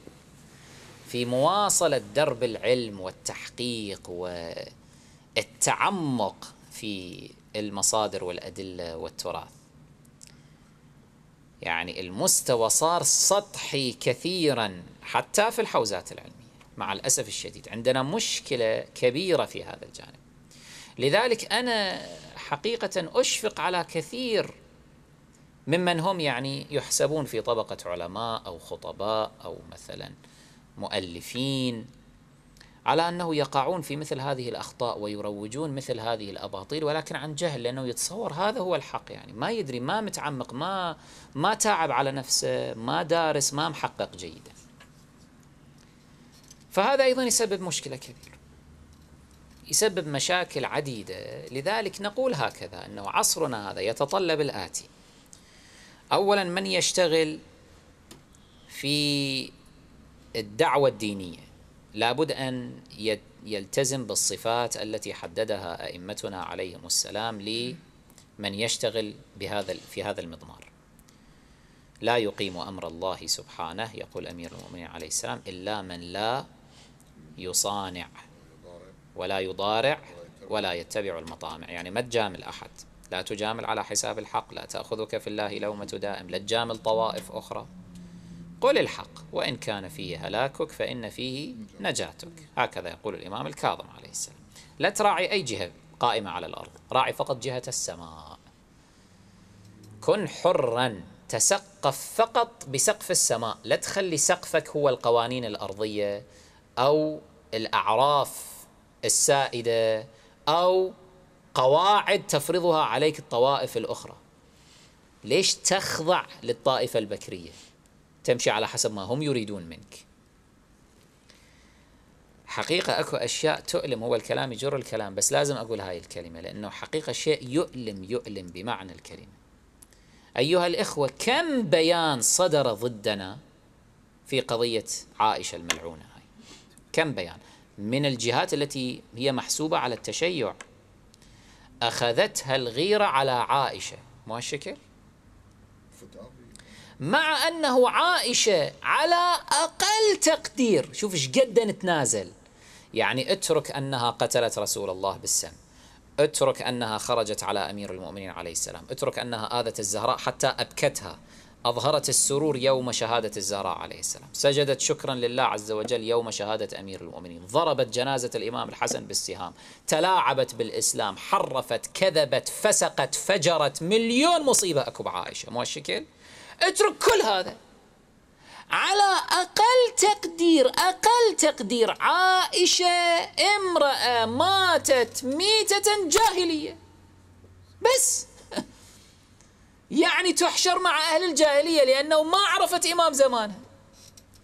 S1: في مواصلة درب العلم والتحقيق والتعمق في المصادر والأدلة والتراث. يعني المستوى صار سطحي كثيرا حتى في الحوزات العلمية مع الأسف الشديد. عندنا مشكلة كبيرة في هذا الجانب. لذلك أنا حقيقة أشفق على كثير ممن هم يعني يحسبون في طبقة علماء أو خطباء أو مثلا مؤلفين على أنه يقعون في مثل هذه الأخطاء ويروجون مثل هذه الأباطيل ولكن عن جهل لأنه يتصور هذا هو الحق يعني. ما يدري ما متعمق ما ما تعب على نفسه ما دارس ما محقق جيدا. فهذا أيضا يسبب مشكلة كبيرة. يسبب مشاكل عديدة. لذلك نقول هكذا إنه عصرنا هذا يتطلب الآتي. اولا من يشتغل في الدعوة الدينية؟ لابد أن يلتزم بالصفات التي حددها أئمتنا عليهم السلام لمن يشتغل بهذا في هذا المضمار. لا يقيم أمر الله سبحانه يقول أمير المؤمنين عليه السلام إلا من لا يصانع ولا يضارع ولا يتبع المطامع. يعني ما تجامل أحد. لا تجامل على حساب الحق. لا تأخذك في الله لومة دائم. لا تجامل طوائف أخرى. قل الحق. وإن كان فيه هلاكك فإن فيه نجاتك. هكذا يقول الإمام الكاظم عليه السلام. لا تراعي أي جهة قائمة على الأرض. راعي فقط جهة السماء. كن حرا. تسقف فقط بسقف السماء. لا تخلي سقفك هو القوانين الأرضية أو الأعراف السائدة أو قواعد تفرضها عليك الطوائف الأخرى. ليش تخضع للطائفة البكرية؟ تمشي على حسب ما هم يريدون منك. حقيقة أكو أشياء تؤلم هو الكلام يجر الكلام بس لازم أقول هاي الكلمة لأنه حقيقة شيء يؤلم يؤلم بمعنى الكلمة. أيها الإخوة كم بيان صدر ضدنا في قضية عائشة الملعونة هاي؟ كم بيان؟ من الجهات التي هي محسوبة على التشيع. أخذتها الغيرة على عائشة. مو هالشكل؟ مع أنه عائشة على أقل تقدير. شوف إيش قد نتنازل. يعني اترك أنها قتلت رسول الله بالسم. اترك أنها خرجت على أمير المؤمنين عليه السلام. اترك أنها آذت الزهراء حتى أبكتها. أظهرت السرور يوم شهادة الزهراء عليه السلام. سجدت شكرا لله عز وجل يوم شهادة أمير المؤمنين. ضربت جنازة الإمام الحسن بالسهام. تلاعبت بالإسلام. حرفت كذبت فسقت فجرت. مليون مصيبة أكو بعائشة. مو هالشكل؟ اترك كل هذا على أقل تقدير. أقل تقدير. عائشة امرأة ماتت ميتة جاهلية. بس يعني تحشر مع أهل الجاهلية لأنه ما عرفت إمام زمانها.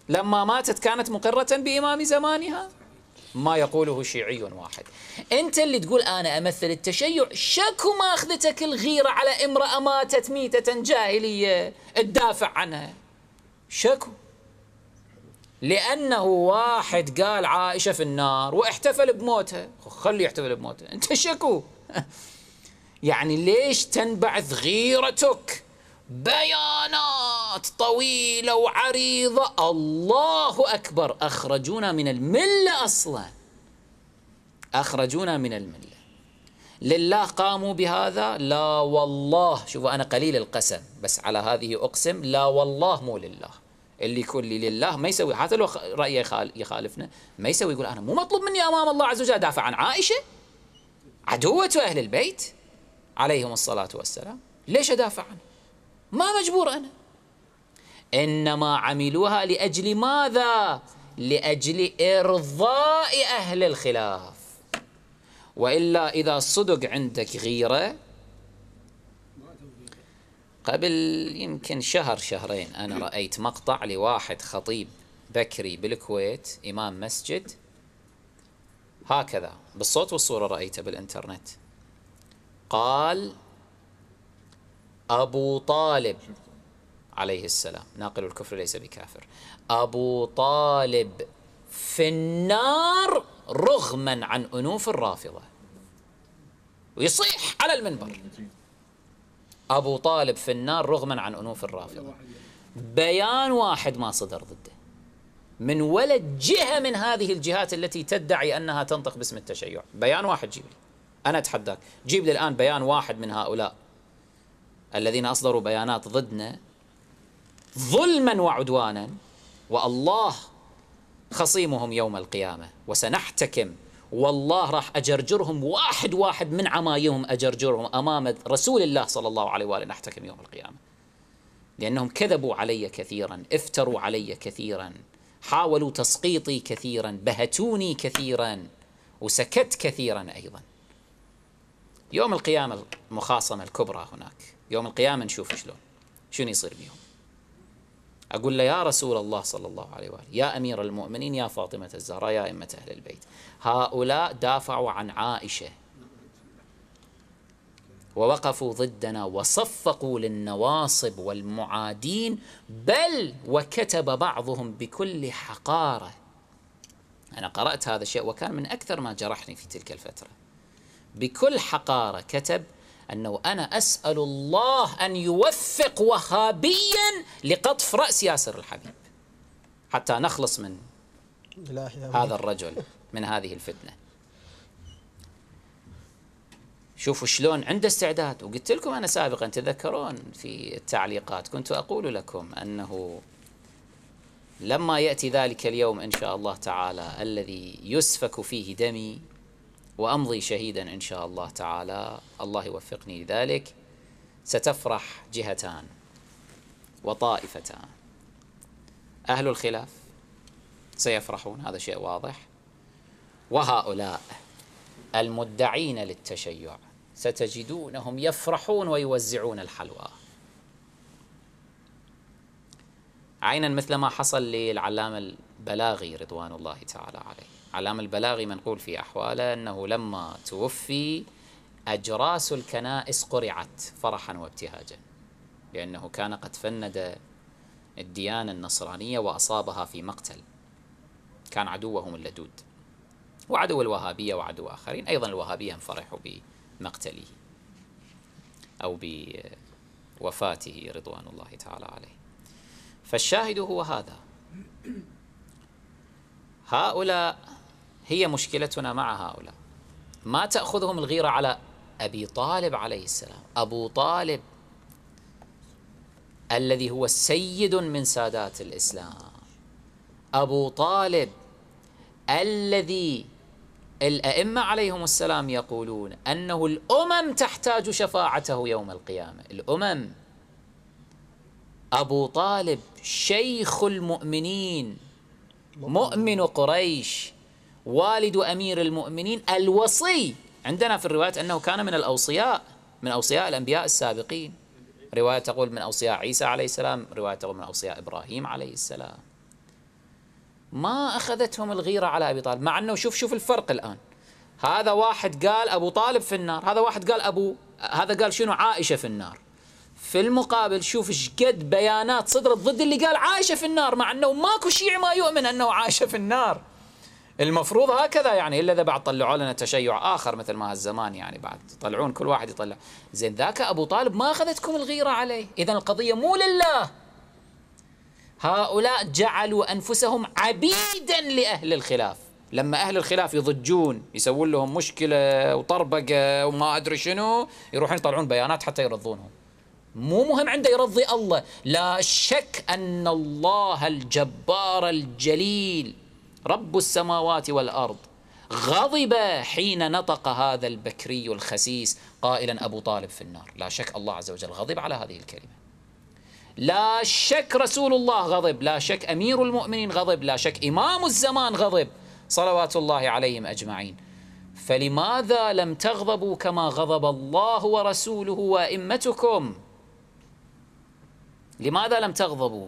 S1: لما ماتت كانت مقرة بإمام زمانها؟ ما يقوله شيعي واحد. أنت اللي تقول أنا أمثل التشيع شكو ما اخذتك الغيرة على امرأة ماتت ميتة جاهلية تدافع عنها؟ شكو. لأنه واحد قال عائشة في النار واحتفل بموتها. خلي يحتفل بموتها. أنت شكو. يعني ليش تنبعث غيرتك؟ بيانات طويلة وعريضة. الله أكبر. أخرجونا من الملة أصلا. أخرجونا من الملة. لله قاموا بهذا؟ لا والله. شوفوا أنا قليل القسم بس على هذه أقسم لا والله مو لله. اللي يكون لي لله ما يسوي حتى لو رايه يخالفنا ما يسوي يقول أنا مو مطلوب مني أمام الله عز وجل أدافع عن عائشة؟ عدوة أهل البيت؟ عليهم الصلاة والسلام. ليش أدافع عنها؟ ما مجبور أنا. إنما عملوها لأجل ماذا؟ لأجل إرضاء أهل الخلاف. وإلا إذا صدق عندك غيرة قبل يمكن شهر شهرين أنا رأيت مقطع لواحد خطيب بكري بالكويت إمام مسجد. هكذا بالصوت والصورة رأيته بالإنترنت. قال أبو طالب عليه السلام. ناقل الكفر ليس بكافر. أبو طالب في النار رغما عن أنوف الرافضة. ويصيح على المنبر. أبو طالب في النار رغما عن أنوف الرافضة. بيان واحد ما صدر ضده. من ولا جهة من هذه الجهات التي تدعي أنها تنطق باسم التشيع. بيان واحد جيب أنا أتحداك. جيب لي الآن بيان واحد من هؤلاء الذين أصدروا بيانات ضدنا ظلما وعدوانا والله خصيمهم يوم القيامة. وسنحتكم. والله راح أجرجرهم واحد واحد من عمايهم أجرجرهم أمام رسول الله صلى الله عليه وآله. نحتكم يوم القيامة. لأنهم كذبوا علي كثيرا افتروا علي كثيرا حاولوا تسقيطي كثيرا بهتوني كثيرا وسكت كثيرا أيضا. يوم القيامة المخاصمة الكبرى هناك يوم القيامة نشوف شلون شنو يصير بهم أقول له يا رسول الله صلى الله عليه وآله يا أمير المؤمنين يا فاطمة الزهراء يا أئمة أهل البيت هؤلاء دافعوا عن عائشة. ووقفوا ضدنا وصفقوا للنواصب والمعادين بل وكتب بعضهم بكل حقارة. أنا قرأت هذا الشيء وكان من أكثر ما جرحني في تلك الفترة. بكل حقارة كتب أنه أنا أسأل الله أن يوفق وهابيا لقطف رأس ياسر الحبيب. حتى نخلص من هذا الرجل من هذه الفتنة. شوفوا شلون عنده استعداد. وقلت لكم أنا سابقا تذكرون في التعليقات كنت أقول لكم أنه لما يأتي ذلك اليوم إن شاء الله تعالى الذي يسفك فيه دمي وأمضي شهيدا إن شاء الله تعالى. الله يوفقني لذلك. ستفرح جهتان وطائفتان. أهل الخلاف سيفرحون هذا شيء واضح. وهؤلاء المدعين للتشيع ستجدونهم يفرحون ويوزعون الحلوى. عينا مثل ما حصل للعلامة البلاغي رضوان الله تعالى عليه. علام البلاغي منقول في أحواله أنه لما توفي أجراس الكنائس قرعت فرحا وابتهاجا لأنه كان قد فند الديانة النصرانية وأصابها في مقتل. كان عدوهم اللدود. وعدو الوهابية وعدو آخرين. أيضا الوهابية فرحوا بمقتله أو بوفاته رضوان الله تعالى عليه. فالشاهد هو هذا. هؤلاء هي مشكلتنا مع هؤلاء. ما تأخذهم الغيرة على أبي طالب عليه السلام. أبو طالب الذي هو سيد من سادات الإسلام. أبو طالب الذي الأئمة عليهم السلام يقولون أنه الأمم تحتاج شفاعته يوم القيامة. الأمم. أبو طالب شيخ المؤمنين. مؤمن قريش. والد أمير المؤمنين الوصي. عندنا في الروايات أنه كان من الأوصياء من أوصياء الأنبياء السابقين. رواية تقول من أوصياء عيسى عليه السلام رواية تقول من أوصياء إبراهيم عليه السلام. ما أخذتهم الغيرة على أبي طالب مع أنه شوف شوف الفرق الآن. هذا واحد قال أبو طالب في النار هذا واحد قال أبو هذا قال شنو؟ عائشة في النار. في المقابل شوف إيش قد بيانات صدرت ضد اللي قال عايشه في النار مع أنه ماكو شيعي ما يؤمن أنه عايشه في النار. المفروض هكذا يعني إلا إذا بعد طلعوا لنا تشيع آخر مثل ما هالزمان يعني بعد يطلعون كل واحد يطلع. زين ذاك أبو طالب ما أخذتكم الغيرة عليه. اذا القضية مو لله. هؤلاء جعلوا أنفسهم عبيدا لأهل الخلاف. لما أهل الخلاف يضجون يسوون لهم مشكلة وطربقة وما أدري شنو يروحون يطلعون بيانات حتى يرضونهم. مو مهم عنده يرضي الله. لا شك أن الله الجبار الجليل. رب السماوات والأرض. غضب حين نطق هذا البكري الخسيس. قائلا أبو طالب في النار. لا شك الله عز وجل غضب على هذه الكلمة. لا شك رسول الله غضب. لا شك أمير المؤمنين غضب. لا شك إمام الزمان غضب. صلوات الله عليهم أجمعين. فلماذا لم تغضبوا كما غضب الله ورسوله وأئمتكم؟ لماذا لم تغضبوا؟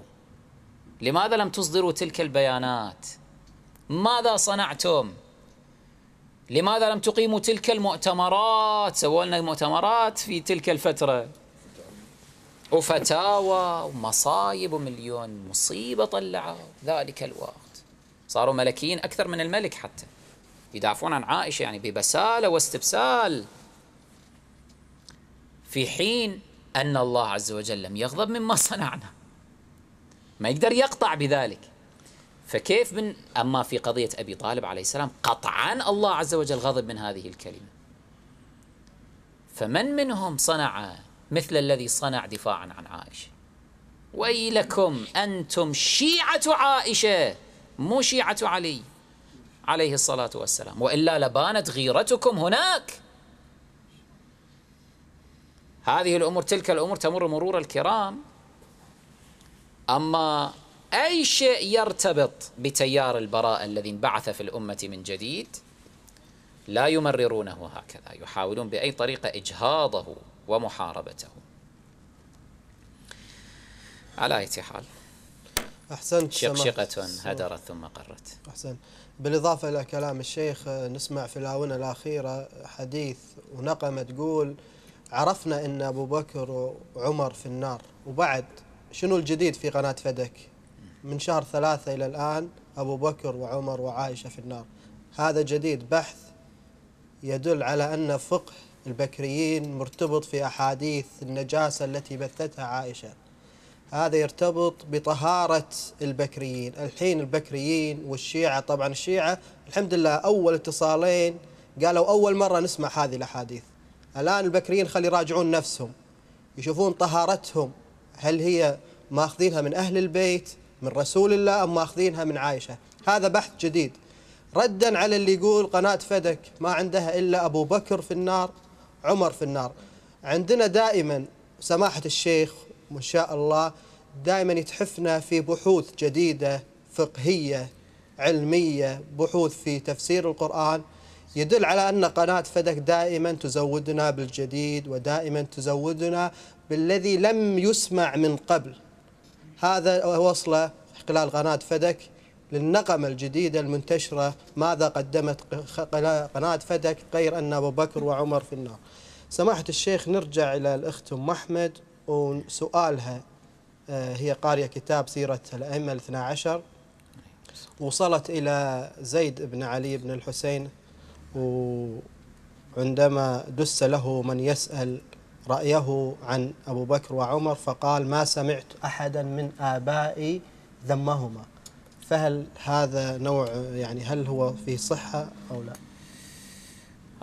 S1: لماذا لم تصدروا تلك البيانات؟ ماذا صنعتم؟ لماذا لم تقيموا تلك المؤتمرات؟ سووا لنا مؤتمرات في تلك الفترة. وفتاوى ومصايب ومليون مصيبة طلعوا ذلك الوقت. صاروا ملكيين أكثر من الملك حتى. يدافعون عن عائشة يعني ببسالة واستبسال. في حين أن الله عز وجل لم يغضب مما صنعنا. ما يقدر يقطع بذلك. فكيف من أما في قضية أبي طالب عليه السلام قطعا الله عز وجل غضب من هذه الكلمة؟ فمن منهم صنع مثل الذي صنع دفاعا عن عائشة؟ ويلكم أنتم شيعة عائشة مو شيعة علي عليه الصلاة والسلام. وإلا لبانت غيرتكم هناك. هذه الأمور تلك الأمور تمر مرور الكرام. أما أي شيء يرتبط بتيار البراءة الذي انبعث في الأمة من جديد لا يمررونه هكذا يحاولون بأي طريقة إجهاضه ومحاربته. على أي حال.
S3: أحسنت
S1: شقشقة هدرت ثم قرت.
S3: أحسن بالإضافة إلى كلام الشيخ نسمع في الآونة الأخيرة حديث ونقمة تقول عرفنا أن أبو بكر وعمر في النار وبعد شنو الجديد في قناة فدك؟ من شهر ثلاثة إلى الآن أبو بكر وعمر وعائشة في النار. هذا جديد بحث يدل على أن فقه البكريين مرتبط في أحاديث النجاسة التي بثتها عائشة. هذا يرتبط بطهارة البكريين. الحين البكريين والشيعة طبعا الشيعة الحمد لله أول اتصالين قالوا أول مرة نسمع هذه الأحاديث. الآن البكريين خلي يراجعون نفسهم يشوفون طهارتهم هل هي ماخذينها من أهل البيت من رسول الله أم ماخذينها من عائشة. هذا بحث جديد. ردا على اللي يقول قناة فدك ما عندها إلا أبو بكر في النار عمر في النار. عندنا دائما سماحة الشيخ وإن شاء الله دائما يتحفنا في بحوث جديدة فقهية علمية بحوث في تفسير القرآن. يدل على أن قناة فدك دائما تزودنا بالجديد ودائما تزودنا بالذي لم يسمع من قبل. هذا وصله خلال قناة فدك للنقمة الجديدة المنتشرة ماذا قدمت قناة فدك غير أن أبو بكر وعمر في النار. سماحة الشيخ نرجع إلى الأخت أم أحمد وسؤالها آه، هي قارية كتاب سيرة الأئمة الاثنى عشر. وصلت إلى زيد بن علي بن الحسين وعندما دس له من يسأل رأيه عن أبو بكر وعمر فقال ما سمعت أحدا من آبائي ذمهما. فهل هذا نوع يعني هل هو في صحة أو لا؟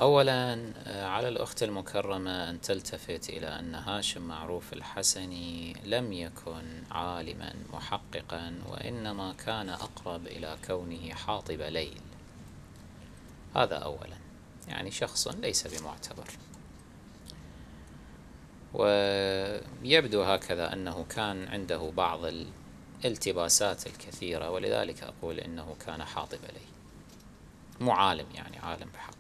S1: أولا آه، على الأخت المكرمة أن تلتفت إلى أن هاشم معروف الحسني لم يكن عالما محققا وإنما كان أقرب إلى كونه حاطب ليل. هذا أولا. يعني شخص ليس بمعتبر. ويبدو هكذا أنه كان عنده بعض الالتباسات الكثيرة ولذلك أقول إنه كان حاطب ليل مو عالم يعني عالم بحق.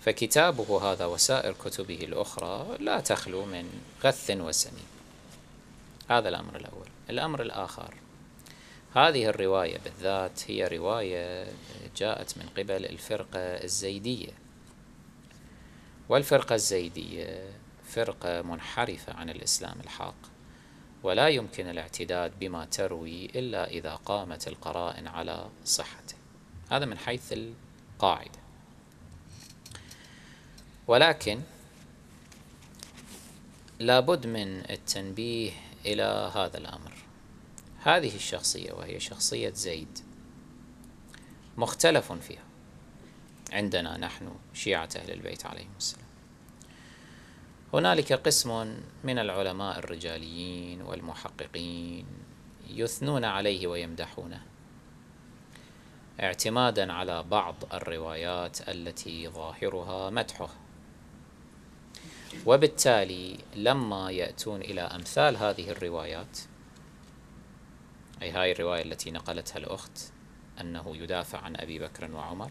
S1: فكتابه هذا وسائر كتبه الأخرى لا تخلو من غث وسمين. هذا الأمر الأول. الأمر الآخر هذه الرواية بالذات هي رواية جاءت من قبل الفرقة الزيدية. والفرقة الزيدية فرقة منحرفة عن الإسلام الحق ولا يمكن الاعتداد بما تروي إلا إذا قامت القرائن على صحته. هذا من حيث القاعدة. ولكن لابد من التنبيه إلى هذا الأمر. هذه الشخصية وهي شخصية زيد مختلف فيها. عندنا نحن شيعة أهل البيت عليهم السلام. هنالك قسم من العلماء الرجاليين والمحققين يثنون عليه ويمدحونه. اعتمادا على بعض الروايات التي ظاهرها مدحه. وبالتالي لما يأتون إلى أمثال هذه الروايات أي هاي الرواية التي نقلتها الأخت أنه يدافع عن أبي بكر وعمر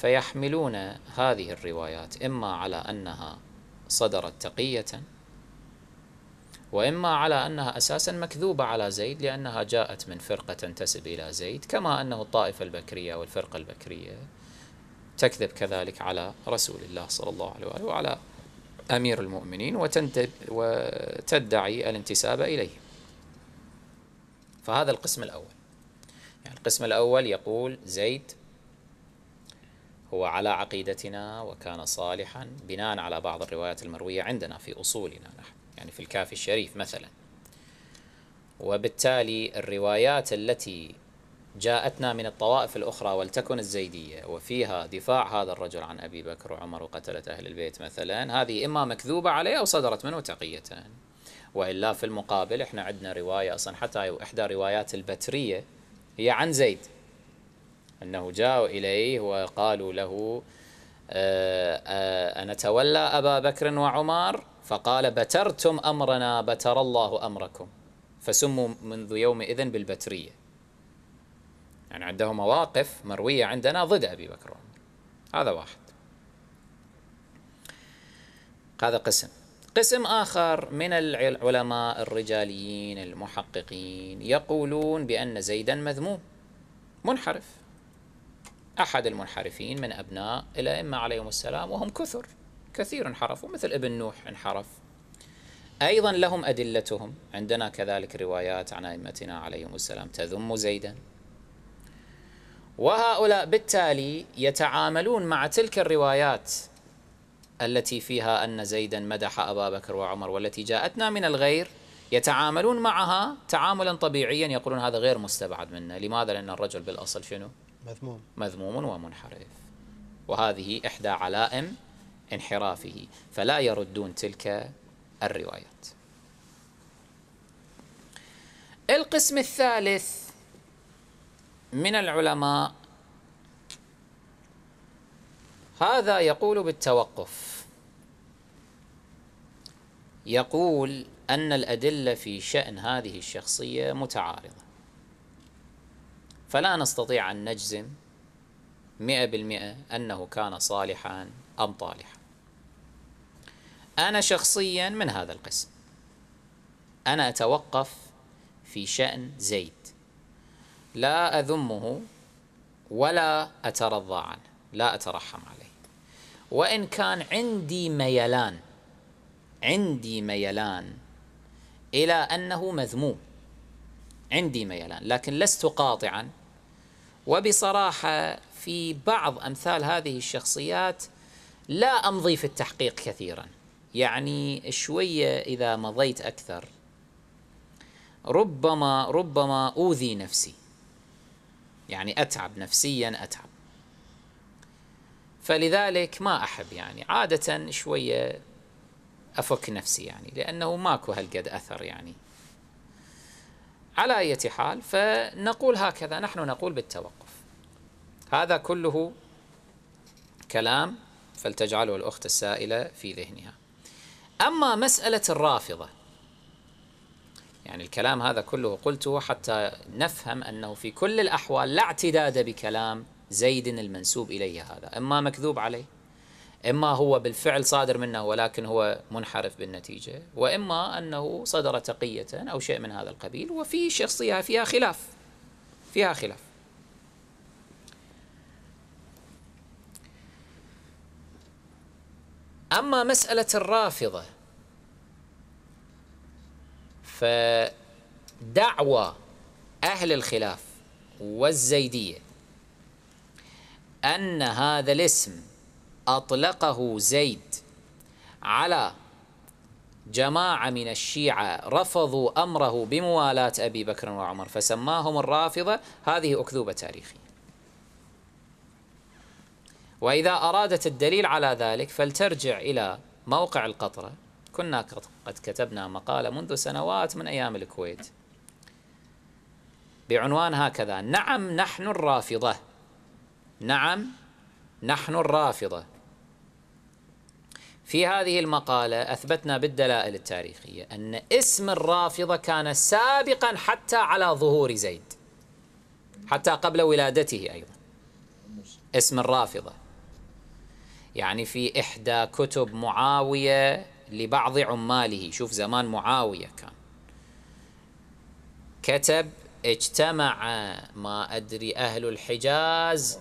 S1: فيحملون هذه الروايات إما على أنها صدرت تقية وإما على أنها أساسا مكذوبة على زيد لأنها جاءت من فرقة تنتسب إلى زيد كما أنه الطائفة البكرية والفرقة البكرية تكذب كذلك على رسول الله صلى الله عليه وآله وعلى أمير المؤمنين وتدعي الانتساب إليه. فهذا القسم الأول. يعني القسم الأول يقول زيد هو على عقيدتنا وكان صالحا بناء على بعض الروايات المروية عندنا في أصولنا نحن يعني في الكافي الشريف مثلا. وبالتالي الروايات التي جاءتنا من الطوائف الأخرى ولتكن الزيدية وفيها دفاع هذا الرجل عن أبي بكر وعمر وقتلة أهل البيت مثلا هذه إما مكذوبة عليه أو صدرت منه تقية. وإلا في المقابل إحنا عندنا رواية أصلا حتى إحدى روايات البترية هي عن زيد. أنه جاءوا إليه وقالوا له آه، آه، أنتولى أبا بكر وعمر فقال بترتم أمرنا بتر الله أمركم. فسموا منذ يومئذ بالبترية. يعني عندهم مواقف مروية عندنا ضد أبي بكر وعمر. هذا واحد. هذا قسم. قسم آخر من العلماء الرجاليين المحققين يقولون بأن زيدا مذموم منحرف. أحد المنحرفين من أبناء الأئمة عليهم السلام وهم كثر كثير انحرفوا مثل ابن نوح انحرف أيضا لهم أدلتهم عندنا كذلك روايات عن أئمتنا عليهم السلام تذم زيدا وهؤلاء بالتالي يتعاملون مع تلك الروايات التي فيها أن زيدا مدح أبا بكر وعمر والتي جاءتنا من الغير يتعاملون معها تعاملا طبيعيا يقولون هذا غير مستبعد منا لماذا؟ لأن الرجل بالأصل شنو؟
S3: مذموم.
S1: مذموم ومنحرف. وهذه إحدى علائم انحرافه فلا يردون تلك الروايات. القسم الثالث من العلماء. هذا يقول بالتوقف. يقول أن الأدلة في شأن هذه الشخصية متعارضة. فلا نستطيع أن نجزم مئة بالمئة أنه كان صالحا أم طالحا. أنا شخصيا من هذا القسم. أنا أتوقف في شأن زيد. لا أذمه ولا أترضى عنه. لا أترحم عليه. وإن كان عندي ميلان عندي ميلان إلى أنه مذموم. عندي ميلان لكن لست قاطعا وبصراحة في بعض أمثال هذه الشخصيات لا أمضي في التحقيق كثيرا. يعني شوية إذا مضيت أكثر. ربما ربما أوذي نفسي. يعني أتعب نفسيا أتعب. فلذلك ما أحب يعني عادة شوية أفك نفسي يعني لأنه ماكو هالقد أثر يعني. على أي حال فنقول هكذا نحن نقول بالتوقف. هذا كله كلام فلتجعله الأخت السائلة في ذهنها. أما مسألة الرافضة يعني الكلام هذا كله قلته حتى نفهم أنه في كل الأحوال لا اعتداد بكلام زيد المنسوب إليه هذا إما مكذوب عليه إما هو بالفعل صادر منه ولكن هو منحرف بالنتيجة وإما أنه صدر تقية أو شيء من هذا القبيل وفي شخصية فيها خلاف فيها خلاف. أما مسألة الرافضة فدعوى أهل الخلاف والزيدية أن هذا الاسم أطلقه زيد. على جماعة من الشيعة رفضوا أمره بموالاة أبي بكر وعمر فسماهم الرافضة. هذه أكذوبة تاريخية. وإذا أرادت الدليل على ذلك فلترجع إلى موقع القطرة كنا قد كتبنا مقالة منذ سنوات من أيام الكويت. بعنوان هكذا نعم نحن الرافضة. نعم نحن الرافضة. في هذه المقالة أثبتنا بالدلائل التاريخية أن اسم الرافضة كان سابقا حتى على ظهور زيد حتى قبل ولادته أيضا. اسم الرافضة. يعني في إحدى كتب معاوية لبعض عماله. شوف زمان معاوية كان. كتب اجتمع ما أدري أهل الحجاز.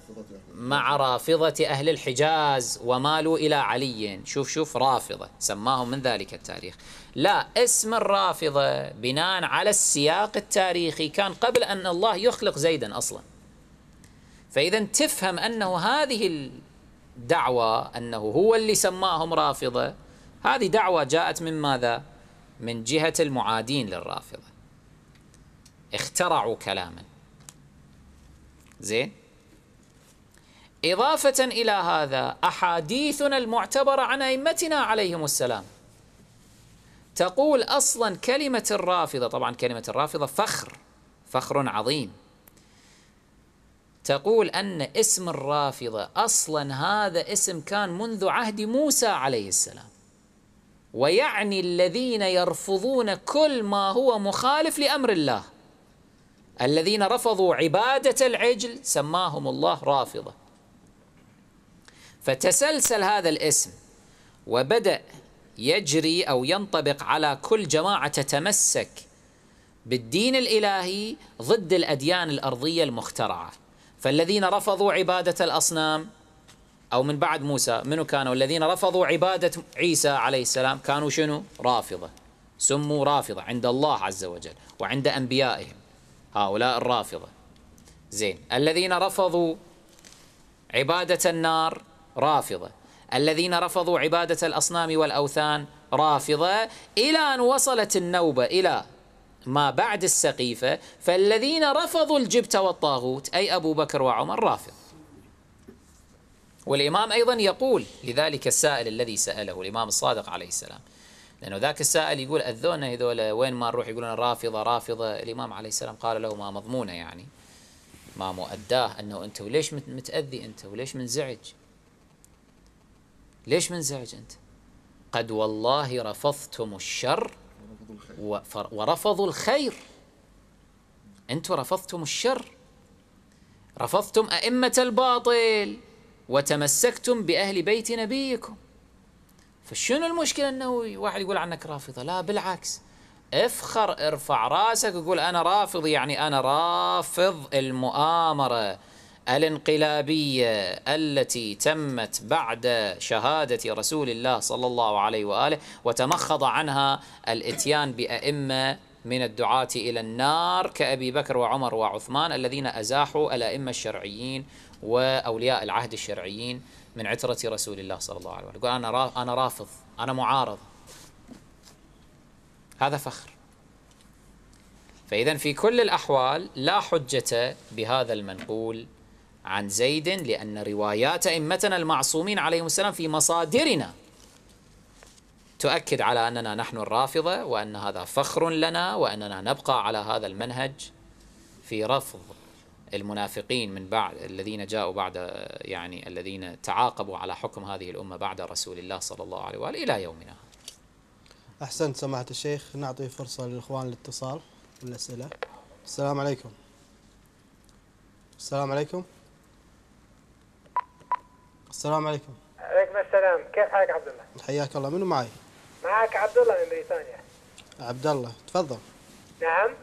S1: مع رافضة أهل الحجاز ومالوا إلى علي. شوف شوف رافضة سماهم من ذلك التاريخ. لا اسم الرافضة بناء على السياق التاريخي كان قبل أن الله يخلق زيدا أصلا. فإذا تفهم أنه هذه الدعوة أنه هو اللي سماهم رافضة هذه دعوة جاءت من ماذا؟ من جهة المعادين للرافضة. اخترعوا كلاما. زين؟ إضافة إلى هذا أحاديثنا المعتبرة عن أئمتنا عليهم السلام. تقول أصلا كلمة الرافضة طبعا كلمة الرافضة فخر فخر عظيم. تقول أن اسم الرافضة أصلا هذا اسم كان منذ عهد موسى عليه السلام. ويعني الذين يرفضون كل ما هو مخالف لأمر الله. الذين رفضوا عبادة العجل سماهم الله رافضة. فتسلسل هذا الاسم وبدأ يجري أو ينطبق على كل جماعة تتمسك بالدين الإلهي ضد الأديان الأرضية المخترعة. فالذين رفضوا عبادة الأصنام أو من بعد موسى منو كانوا؟ الذين رفضوا عبادة عيسى عليه السلام كانوا شنو؟ رافضة. سموا رافضة عند الله عز وجل وعند أنبيائهم. هؤلاء الرافضة. زين. الذين رفضوا عبادة النار رافضة. الذين رفضوا عبادة الأصنام والأوثان رافضة إلى أن وصلت النوبة إلى ما بعد السقيفة فالذين رفضوا الجبت والطاغوت أي أبو بكر وعمر رافض. والإمام أيضا يقول لذلك السائل الذي سأله الإمام الصادق عليه السلام لأنه ذاك السائل يقول أذونا هذول وين ما نروح يقولون رافضة رافضة. الإمام عليه السلام قال له ما مضمونة يعني ما مؤداه أنه أنت وليش متأذي أنت وليش منزعج؟ ليش منزعج أنت؟ قد والله رفضتم الشر ورفضوا الخير. أنتم رفضتم الشر. رفضتم أئمة الباطل وتمسكتم بأهل بيت نبيكم. فشنو المشكلة أنه واحد يقول عنك رافضة؟ لا بالعكس. افخر ارفع راسك وقول أنا رافض يعني أنا رافض المؤامرة. الانقلابية التي تمت بعد شهادة رسول الله صلى الله عليه وآله وتمخض عنها الإتيان بأئمة من الدعاة إلى النار كأبي بكر وعمر وعثمان الذين أزاحوا الأئمة الشرعيين وأولياء العهد الشرعيين من عترة رسول الله صلى الله عليه وسلم يقول أنا أنا رافض أنا معارض. هذا فخر. فإذا في كل الأحوال لا حجة بهذا المنقول عن زيد لأن روايات أئمتنا المعصومين عليهم السلام في مصادرنا تؤكد على أننا نحن الرافضة وأن هذا فخر لنا وأننا نبقى على هذا المنهج في رفض المنافقين من بعد الذين جاءوا بعد يعني الذين تعاقبوا على حكم هذه الأمة بعد رسول الله صلى الله عليه وآله إلى يومنا.
S3: أحسنت سماحة الشيخ. نعطي فرصة للإخوان الاتصال والأسئلة. السلام عليكم. السلام عليكم. السلام عليكم.
S9: عليكم السلام. كيف حالك عبد الله؟
S3: حياك الله. منو معي؟
S9: معك عبد الله من بريطانيا.
S3: عبد الله. تفضل.
S9: نعم.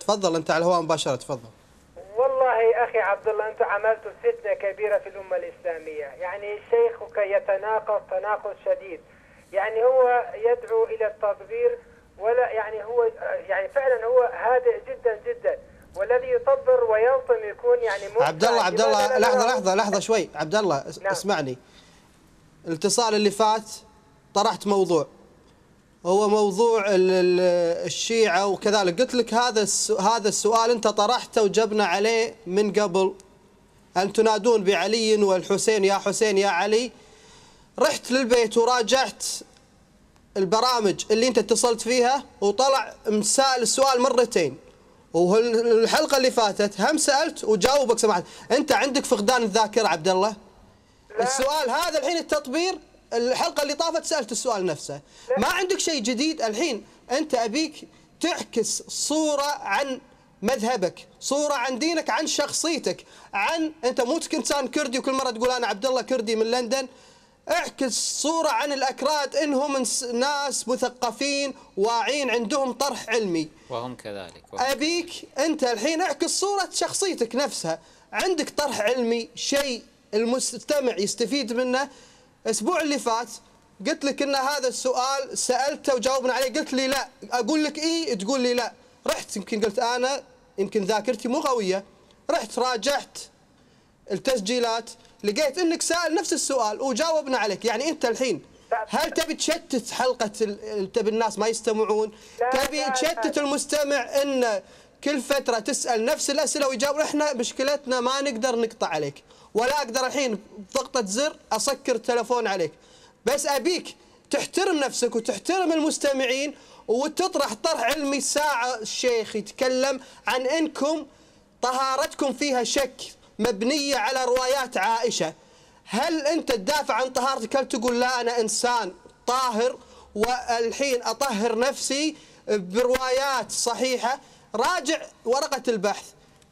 S3: تفضل أنت على الهواء مباشرة. تفضل.
S9: والله أخي عبد الله أنتم عملتوا فتنة كبيرة في الأمة الإسلامية. يعني شيخك يتناقض تناقض شديد. يعني هو يدعو إلى التطبير ولا يعني هو يعني فعلا هو هادئ جدا جدا. والذي يطبر ويلطم يكون يعني
S3: عبد الله عبد الله لحظة لحظة لحظة شوي. عبد الله نعم. اسمعني. الاتصال اللي فات طرحت موضوع. هو موضوع الشيعة وكذلك. قلت لك هذا هذا السؤال انت طرحته وجبنا عليه من قبل. ان تنادون بعلي والحسين؟ يا حسين يا علي. رحت للبيت وراجعت البرامج اللي انت اتصلت فيها وطلع مسائل السؤال مرتين. والحلقة اللي فاتت هم سألت وجاوبك سمعت. أنت عندك فقدان الذاكرة عبد الله؟ السؤال هذا الحين التطبير الحلقة اللي طافت سألت السؤال نفسه. ما عندك شيء جديد؟ الحين أنت أبيك تعكس صورة عن مذهبك صورة عن دينك عن شخصيتك عن أنت مو إنسان كردي وكل مرة تقول أنا عبد الله كردي من لندن. اعكس صورة عن الأكراد إنهم ناس مثقفين واعين عندهم طرح علمي.
S1: وهم كذلك.
S3: أبيك أنت الحين اعكس صورة شخصيتك نفسها. عندك طرح علمي شيء المستمع يستفيد منه. الأسبوع اللي فات قلت لك إن هذا السؤال سألته وجاوبنا عليه. قلت لي لا. أقول لك اي تقول لي لا. رحت يمكن قلت أنا يمكن ذاكرتي مو قوية. رحت راجعت التسجيلات. لقيت إنك سأل نفس السؤال وجاوبنا عليك. يعني أنت الحين هل تبي تشتت حلقة تبي الناس ما يستمعون؟ تبي تشتت المستمع إن كل فترة تسأل نفس الأسئلة ويجاوب. إحنا مشكلتنا ما نقدر نقطع عليك ولا أقدر الحين بضغطة زر أسكر التلفون عليك. بس أبيك تحترم نفسك وتحترم المستمعين وتطرح طرح علمي ساعة الشيخ يتكلم عن إنكم طهارتكم فيها شك. مبنية على روايات عائشة. هل أنت تدافع عن طهارتك؟ هل تقول لا أنا إنسان طاهر والحين أطهر نفسي بروايات صحيحة؟ راجع ورقة البحث.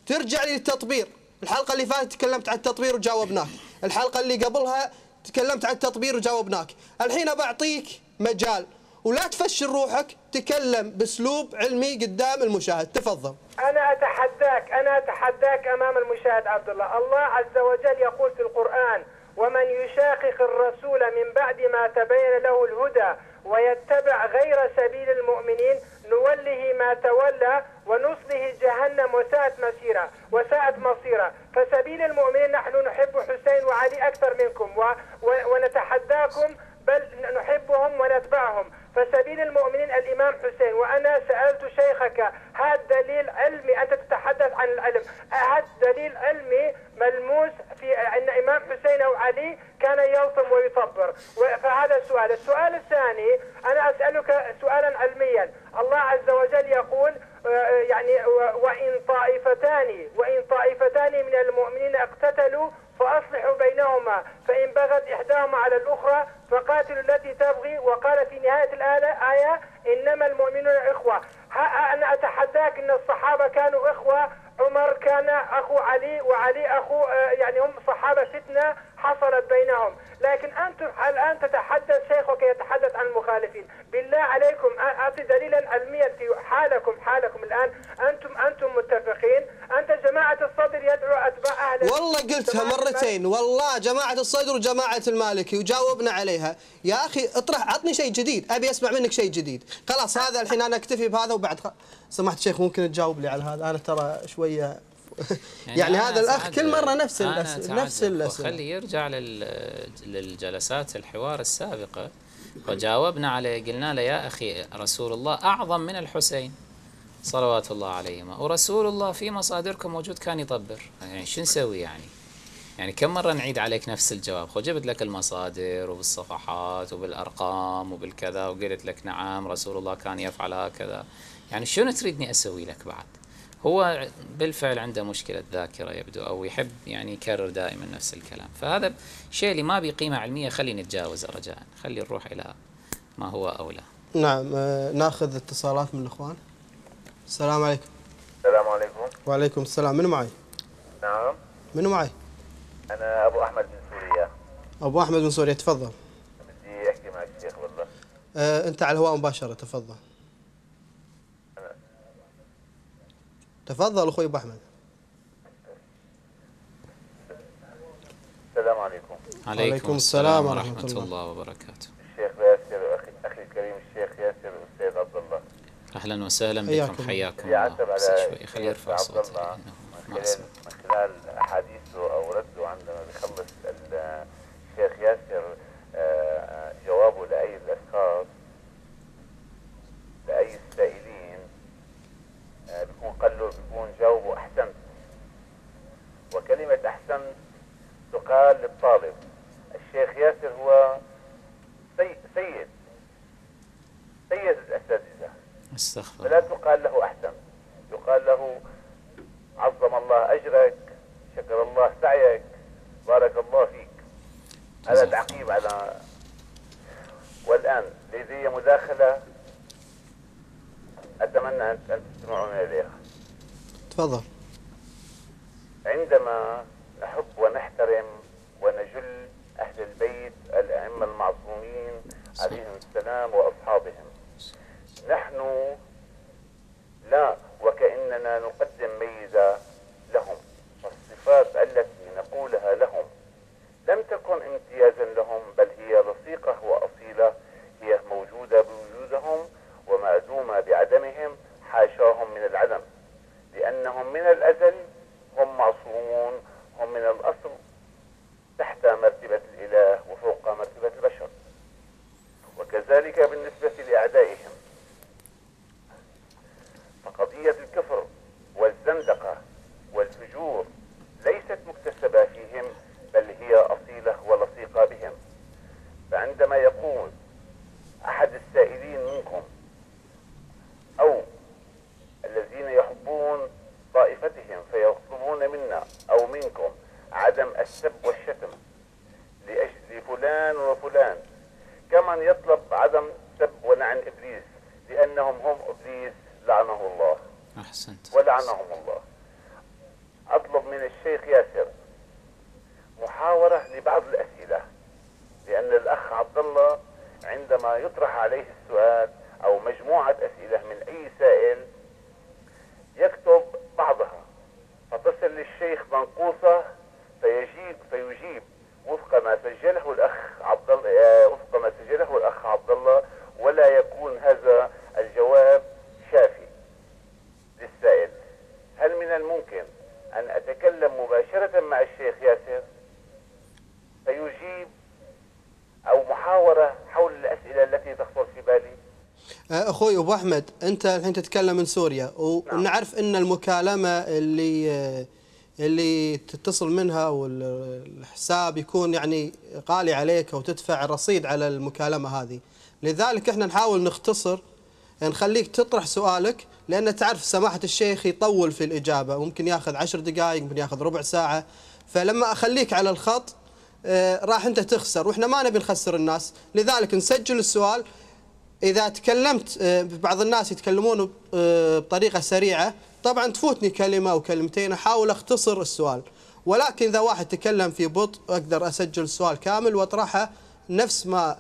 S3: ترجع للتطبير. الحلقة اللي فاتت تكلمت عن التطبير وجاوبناك. الحلقة اللي قبلها تكلمت عن التطبير وجاوبناك. الحين بعطيك مجال. ولا تفشل روحك تكلم بأسلوب علمي قدام المشاهد. تفضل.
S9: أنا أتحداك أنا أتحداك أمام المشاهد عبد الله. الله عز وجل يقول في القرآن ومن يشاقق الرسول من بعد ما تبين له الهدى ويتبع غير سبيل المؤمنين نوله ما تولى ونصله جهنم وساءت مسيرا وساءت مصيرا فسبيل المؤمنين نحن نحب حسين وعلي أكثر منكم ونتحداكم بل نحبهم ونتبعهم. فسبيل المؤمنين الإمام حسين وأنا سألت شيخك هذا دليل علمي؟ أنت تتحدث عن العلم. هذا دليل علمي ملموس في أن إمام حسين أو علي كان يلطم ويصبر و- فهذا السؤال. السؤال الثاني أنا أسألك سؤالا علميا. الله عز وجل يقول آه، يعني وإن طائفتان وإن طائفتان من المؤمنين اقتتلوا فأصلحوا بينهما فإن بغت إحداهما على الأخرى فقاتلوا التي تبغي. وقال في نهاية الآية إنما المؤمنون إخوة. أنا أتحداك أن الصحابة كانوا إخوة. عمر كان أخو علي وعلي أخو آه، يعني هم صحابة فتنة حصلت بينهم. لكن أنتم الآن تتحدث شيخك يتحدث عن المخالفين. بالله عليكم أعطي دليلا علميا في حالكم حالكم الآن. أنتم أنتم متفقين؟ أنت جماعة الصدر يدعو أتباع أهل
S3: والله قلتها مرتين. والله جماعة الصدر وجماعة المالكي وجاوبنا عليها. يا أخي اطرح عطني شيء جديد. أبي أسمع منك شيء جديد. خلاص هذا الحين أنا أكتفي بهذا وبعد. خ... سمحت شيخ ممكن تجاوب لي على هذا؟ أنا ترى شوية يعني,
S1: أنا
S3: هذا الأخ
S1: أتعجب-
S3: كل مرة نفس.
S1: أتعجب
S3: نفس الأسئلة.
S1: وخلي يرجع لل... للجلسات الحوار السابقة. وجاوبنا عليه قلنا له يا أخي رسول الله أعظم من الحسين. صلوات الله عليهما. ورسول الله في مصادركم موجود كان يطبر. يعني شو نسوي يعني؟ يعني كم مرة نعيد عليك نفس الجواب؟ خو جبت لك المصادر وبالصفحات وبالأرقام وبالكذا وقلت لك نعم رسول الله كان يفعل هكذا. يعني شنو تريدني أسوي لك بعد؟ هو بالفعل عنده مشكلة ذاكرة يبدو أو يحب يعني يكرر دائما نفس الكلام. فهذا شيء اللي ما بقيمة علمية خلي نتجاوزه رجاء. خلي نروح إلى ما هو أولى.
S3: نعم آه، ناخذ اتصالات من الإخوان السلام عليكم.
S10: السلام عليكم.
S3: وعليكم السلام. منو معي؟
S10: نعم.
S3: منو معي؟
S10: أنا أبو أحمد من سوريا.
S3: أبو أحمد من سوريا تفضل.
S10: بدي أحكي معك شيخ والله.
S3: آه، أنت على الهواء مباشرة تفضل. تفضل أخوي أبو أحمد.
S10: السلام عليكم.
S3: عليكم السلام ورحمة
S1: ورحمة
S3: الله.
S1: الله وبركاته
S10: الشيخ ياسر واخي أخي الكريم الشيخ ياسر والاستاذ عبد الله
S1: أهلا وسهلا بكم حياكم الله. شوي. يرفع
S10: عبد
S1: صوته
S10: الله
S1: لأنه
S10: من خلال
S1: أسمع
S10: من خلال احاديثه أو رده عندما بيخلص ال- الشيخ ياسر آه، جوابه لأي الأشخاص لأي السائلين آه، بيكون قال له بيكون جاوبه احسنت وكلمة احسنت تقال للطالب. الشيخ ياسر هو سي- سيد.
S1: أستغفر
S10: فلا تقال له أحسن يقال له عظم الله أجرك شكر الله سعيك بارك الله فيك. هذا تعقيب على والآن لدي مداخلة. أتمنى أن تستمعون إليها.
S3: تفضل.
S10: عندما نحب ونحترم ونجل أهل البيت الأئمة المعصومين عليهم السلام وأصحابهم. نحن لا وكأننا نقدم ميزة لهم والصفات التي نقولها لهم. لم تكن امتيازا لهم بل هي لصيقة وأصيلة. هي موجودة بوجودهم ومعدومة بعدمهم حاشاهم من العدم. لأنهم من الأزل هم معصومون هم من الأصل تحت مرتبة الإله وفوق مرتبة البشر. وكذلك بالنسبة لأعدائهم. فقضية الكفر والزندقة والفجور ليست مكتسبة فيهم بل هي أصيلة ولصيقة بهم. فعندما يقول أحد السائلين منكم أو الذين يحبون طائفتهم فيطلبون منا أو منكم عدم السب والشتم لأجل لفلان وفلان كمن يطلب عدم سب ولعن إبليس؟ لأنهم هم إبليس لعنه الله.
S1: أحسنت.
S10: ولعنهم الله. أطلب من الشيخ ياسر محاورة لبعض الأسئلة لأن الأخ عبد الله عندما يطرح عليه السؤال أو مجموعة أسئلة من أي سائل يكتب بعضها. فتصل للشيخ منقوصة فيجيب فيجيب وفق ما سجله الأخ عبد الله آه، وفق ما سجله الأخ عبد الله ولا يكون هذا الجواب للسائل هل من الممكن أن أتكلم مباشرة مع الشيخ ياسر؟ فيجيب أو محاورة حول الأسئلة التي تخطر في بالي؟
S3: آه، أخوي أبو أحمد أنت الحين تتكلم من سوريا ونعرف أن المكالمة اللي آه، اللي تتصل منها والحساب يكون يعني غالي عليك أو تدفع رصيد على المكالمة هذه. لذلك إحنا نحاول نختصر نخليك تطرح سؤالك لأن تعرف سماحة الشيخ يطول في الإجابة ممكن ياخذ عشر دقائق ممكن ياخذ ربع ساعة. فلما أخليك على الخط آه، راح أنت تخسر. وإحنا ما نبي نخسر الناس. لذلك نسجل السؤال. إذا تكلمت آه، بعض الناس يتكلمون آه، بطريقة سريعة طبعا تفوتني كلمة أو كلمتين أحاول أختصر السؤال. ولكن إذا واحد تكلم في بطء أقدر أسجل السؤال كامل وأطرحه نفس ما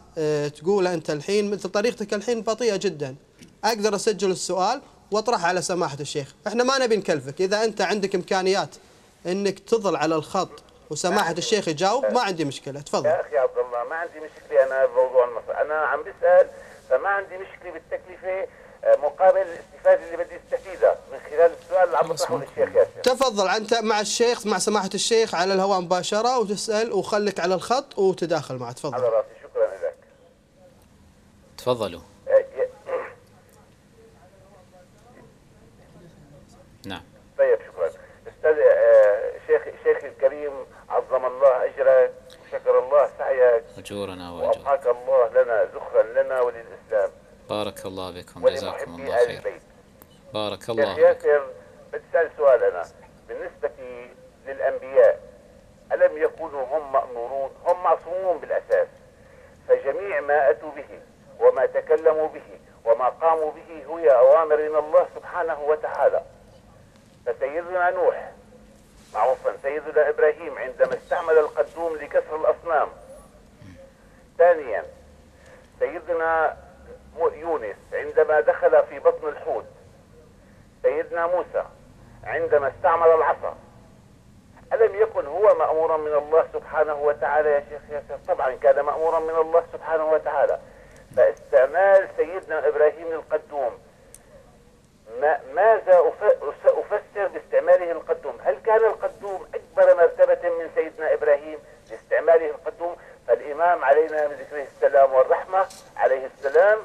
S3: تقوله أنت الحين. مثل طريقتك الحين بطيئة جدا. أقدر أسجل السؤال واطرحه على سماحة الشيخ. إحنا ما نبي نكلفك. إذا أنت عندك إمكانيات إنك تظل على الخط وسماحة الشيخ يجاوب ما عندي مشكلة. تفضل.
S10: يا أخي عبد الله ما عندي مشكلة. أنا بموضوع المصر أنا عم بسأل فما عندي مشكلة بالتكلفة آه، مقابل الاستفادة اللي بدي أستفيدها من خلال السؤال اللي عم بطرحه للشيخ ياسر.
S3: تفضل. أنت مع الشيخ مع سماحة الشيخ على الهواء مباشرة وتسأل وخليك على الخط وتداخل معه.
S10: على
S3: تفضل
S10: راسي. شكرا لك.
S1: تفضلوا
S10: آه، ي-
S1: نعم
S10: طيب شكرا. أستاذ آه، شيخ شيخي الكريم عظم الله أجرك وشكر الله سعيك.
S1: أجورنا وأجور
S10: وابقاك الله لنا ذخرا لنا وللإسلام.
S1: بارك الله بكم جزاكم الله
S10: آل
S1: خير بارك
S10: شيخ
S1: الله
S10: ياسر بتسأل سؤال أنا بالنسبة للأنبياء ألم يكونوا هم مأمورون؟ هم معصومون بالأساس. فجميع ما أتوا به وما تكلموا به وما قاموا به هي اوامر من الله سبحانه وتعالى. فسيدنا نوح معروفا سيدنا إبراهيم عندما استعمل القدوم لكسر الأصنام. ثانيا سيدنا يونس عندما دخل في بطن الحوت. سيدنا موسى عندما استعمل العصا. ألم يكن هو مأمورا من الله سبحانه وتعالى يا شيخ ياسر؟ طبعا كان مأمورا من الله سبحانه وتعالى. فاستعمال سيدنا إبراهيم للقدوم ما ماذا أف- أفسر باستعماله القدوم؟ هل كان القدوم أكبر مرتبة من سيدنا إبراهيم لاستعماله القدوم؟ فالإمام علينا من ذكره السلام والرحمة عليه السلام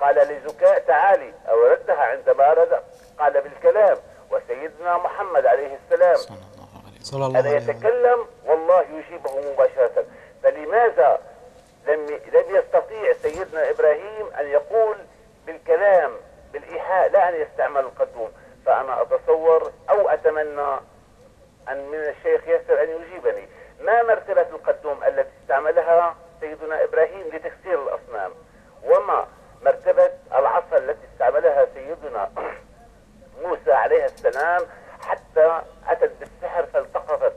S10: قال لزكاء تعالي أو ردها عندما رد قال بالكلام وسيدنا محمد عليه السلام.
S3: صلى الله عليه وسلم.
S10: يتكلم والله يجيبه مباشرة. فلماذا لم لم يستطيع سيدنا إبراهيم أن يقول أن يستعمل القدوم فأنا أتصور أو أتمنى أن من الشيخ ياسر أن يجيبني. ما مرتبة القدوم التي استعملها سيدنا إبراهيم لتكسير الأصنام؟ وما مرتبة العصا التي استعملها سيدنا موسى عليه السلام حتى أتت بالسحر فالتقطت؟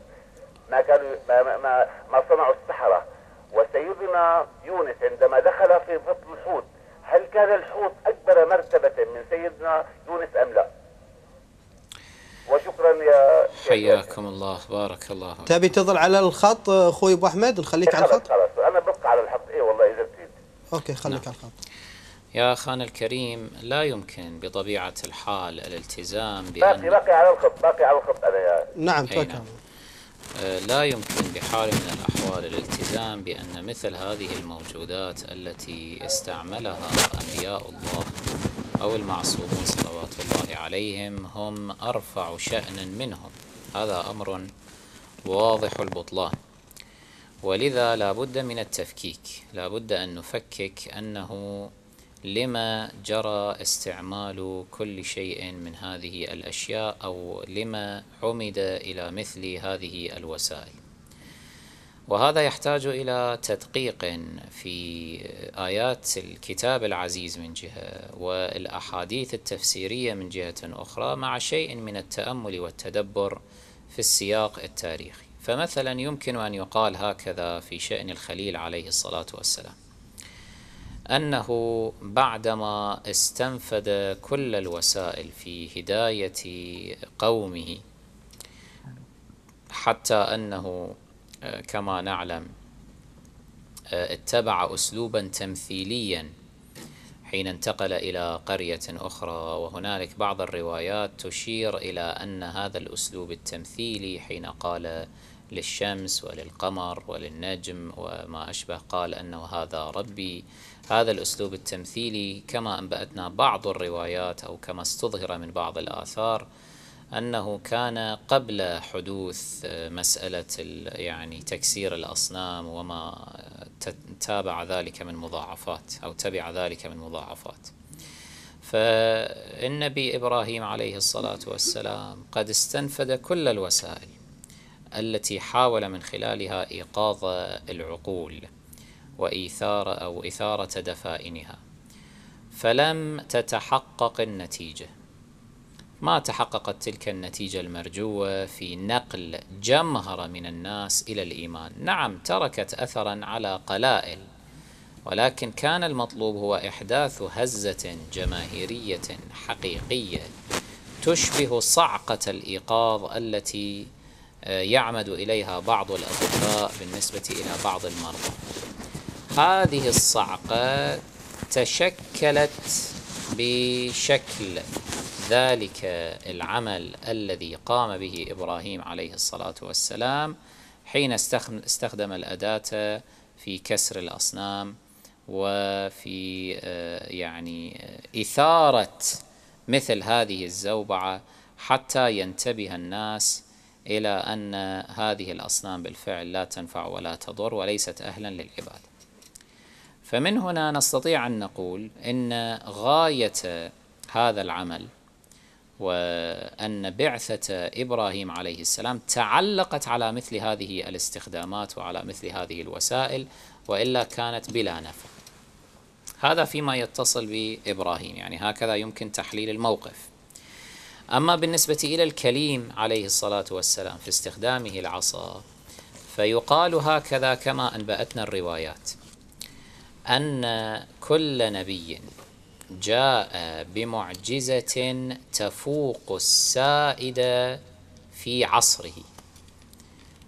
S10: ما كانوا ما, ما, ما صنعوا السحرة. وسيدنا يونس عندما دخل في بطن الحوت هل كان الحوت أكبر مرتبة من سيدنا يونس أم لا؟ وشكرا يا شيخ.
S1: حياكم الله بارك الله فيك.
S3: تبي تظل على الخط أخوي أبو أحمد؟ نخليك على الخط.
S10: خلاص أنا ببقى على الحق إيه والله إذا بتريد.
S3: أوكي خليك على الخط.
S1: يا أخانا الكريم لا يمكن بطبيعة الحال الالتزام
S10: باقي
S1: بأن
S10: باقي على الخط باقي على الخط أنا يا
S3: نعم
S1: نعم. آه، لا يمكن بحال من الأحوال الالتزام بأن مثل هذه الموجودات التي استعملها أنبياء الله أو المعصومون صلوات الله عليهم هم أرفع شأنا منهم. هذا أمر واضح البطلان. ولذا لا بد من التفكيك. لا بد أن نفكك أنه لما جرى استعمال كل شيء من هذه الأشياء أو لما عمد إلى مثل هذه الوسائل. وهذا يحتاج إلى تدقيق في آيات الكتاب العزيز من جهة والأحاديث التفسيرية من جهة أخرى مع شيء من التأمل والتدبر في السياق التاريخي. فمثلا يمكن أن يقال هكذا في شأن الخليل عليه الصلاة والسلام. أنه بعدما استنفد كل الوسائل في هداية قومه حتى أنه آه، كما نعلم آه، اتبع أسلوبا تمثيليا حين انتقل إلى قرية أخرى. وهنالك بعض الروايات تشير إلى أن هذا الأسلوب التمثيلي حين قال للشمس وللقمر وللنجم وما أشبه قال أنه هذا ربي هذا الأسلوب التمثيلي كما أنبأتنا بعض الروايات أو كما استظهر من بعض الآثار أنه كان قبل حدوث آه، مسألة يعني تكسير الأصنام وما ت- تابع ذلك من مضاعفات أو تبع ذلك من مضاعفات. فالنبي إبراهيم عليه الصلاة والسلام قد استنفد كل الوسائل التي حاول من خلالها إيقاظ العقول. وإيثار أو إثارة دفائنها. فلم تتحقق النتيجة. ما تحققت تلك النتيجة المرجوة في نقل جمهرة من الناس إلى الإيمان؟ نعم تركت أثرا على قلائل ولكن كان المطلوب هو إحداث هزة جماهيرية حقيقية تشبه صعقة الإيقاظ التي آه، يعمد إليها بعض الأطباء بالنسبة إلى بعض المرضى. هذه الصعقة تشكلت بشكل ذلك العمل الذي قام به إبراهيم عليه الصلاة والسلام حين استخدم الأداة في كسر الأصنام وفي آه، يعني آه، إثارة مثل هذه الزوبعة حتى ينتبه الناس إلى أن هذه الأصنام بالفعل لا تنفع ولا تضر وليست أهلا للعبادة فمن هنا نستطيع أن نقول إن غاية هذا العمل وأن بعثة إبراهيم عليه السلام تعلقت على مثل هذه الاستخدامات وعلى مثل هذه الوسائل وإلا كانت بلا نفع. هذا فيما يتصل بإبراهيم يعني هكذا يمكن تحليل الموقف. أما بالنسبة إلى الكليم عليه الصلاة والسلام في استخدامه العصا فيقال هكذا كما أنبأتنا الروايات. أن كل نبي جاء بمعجزة تفوق السائد في عصره.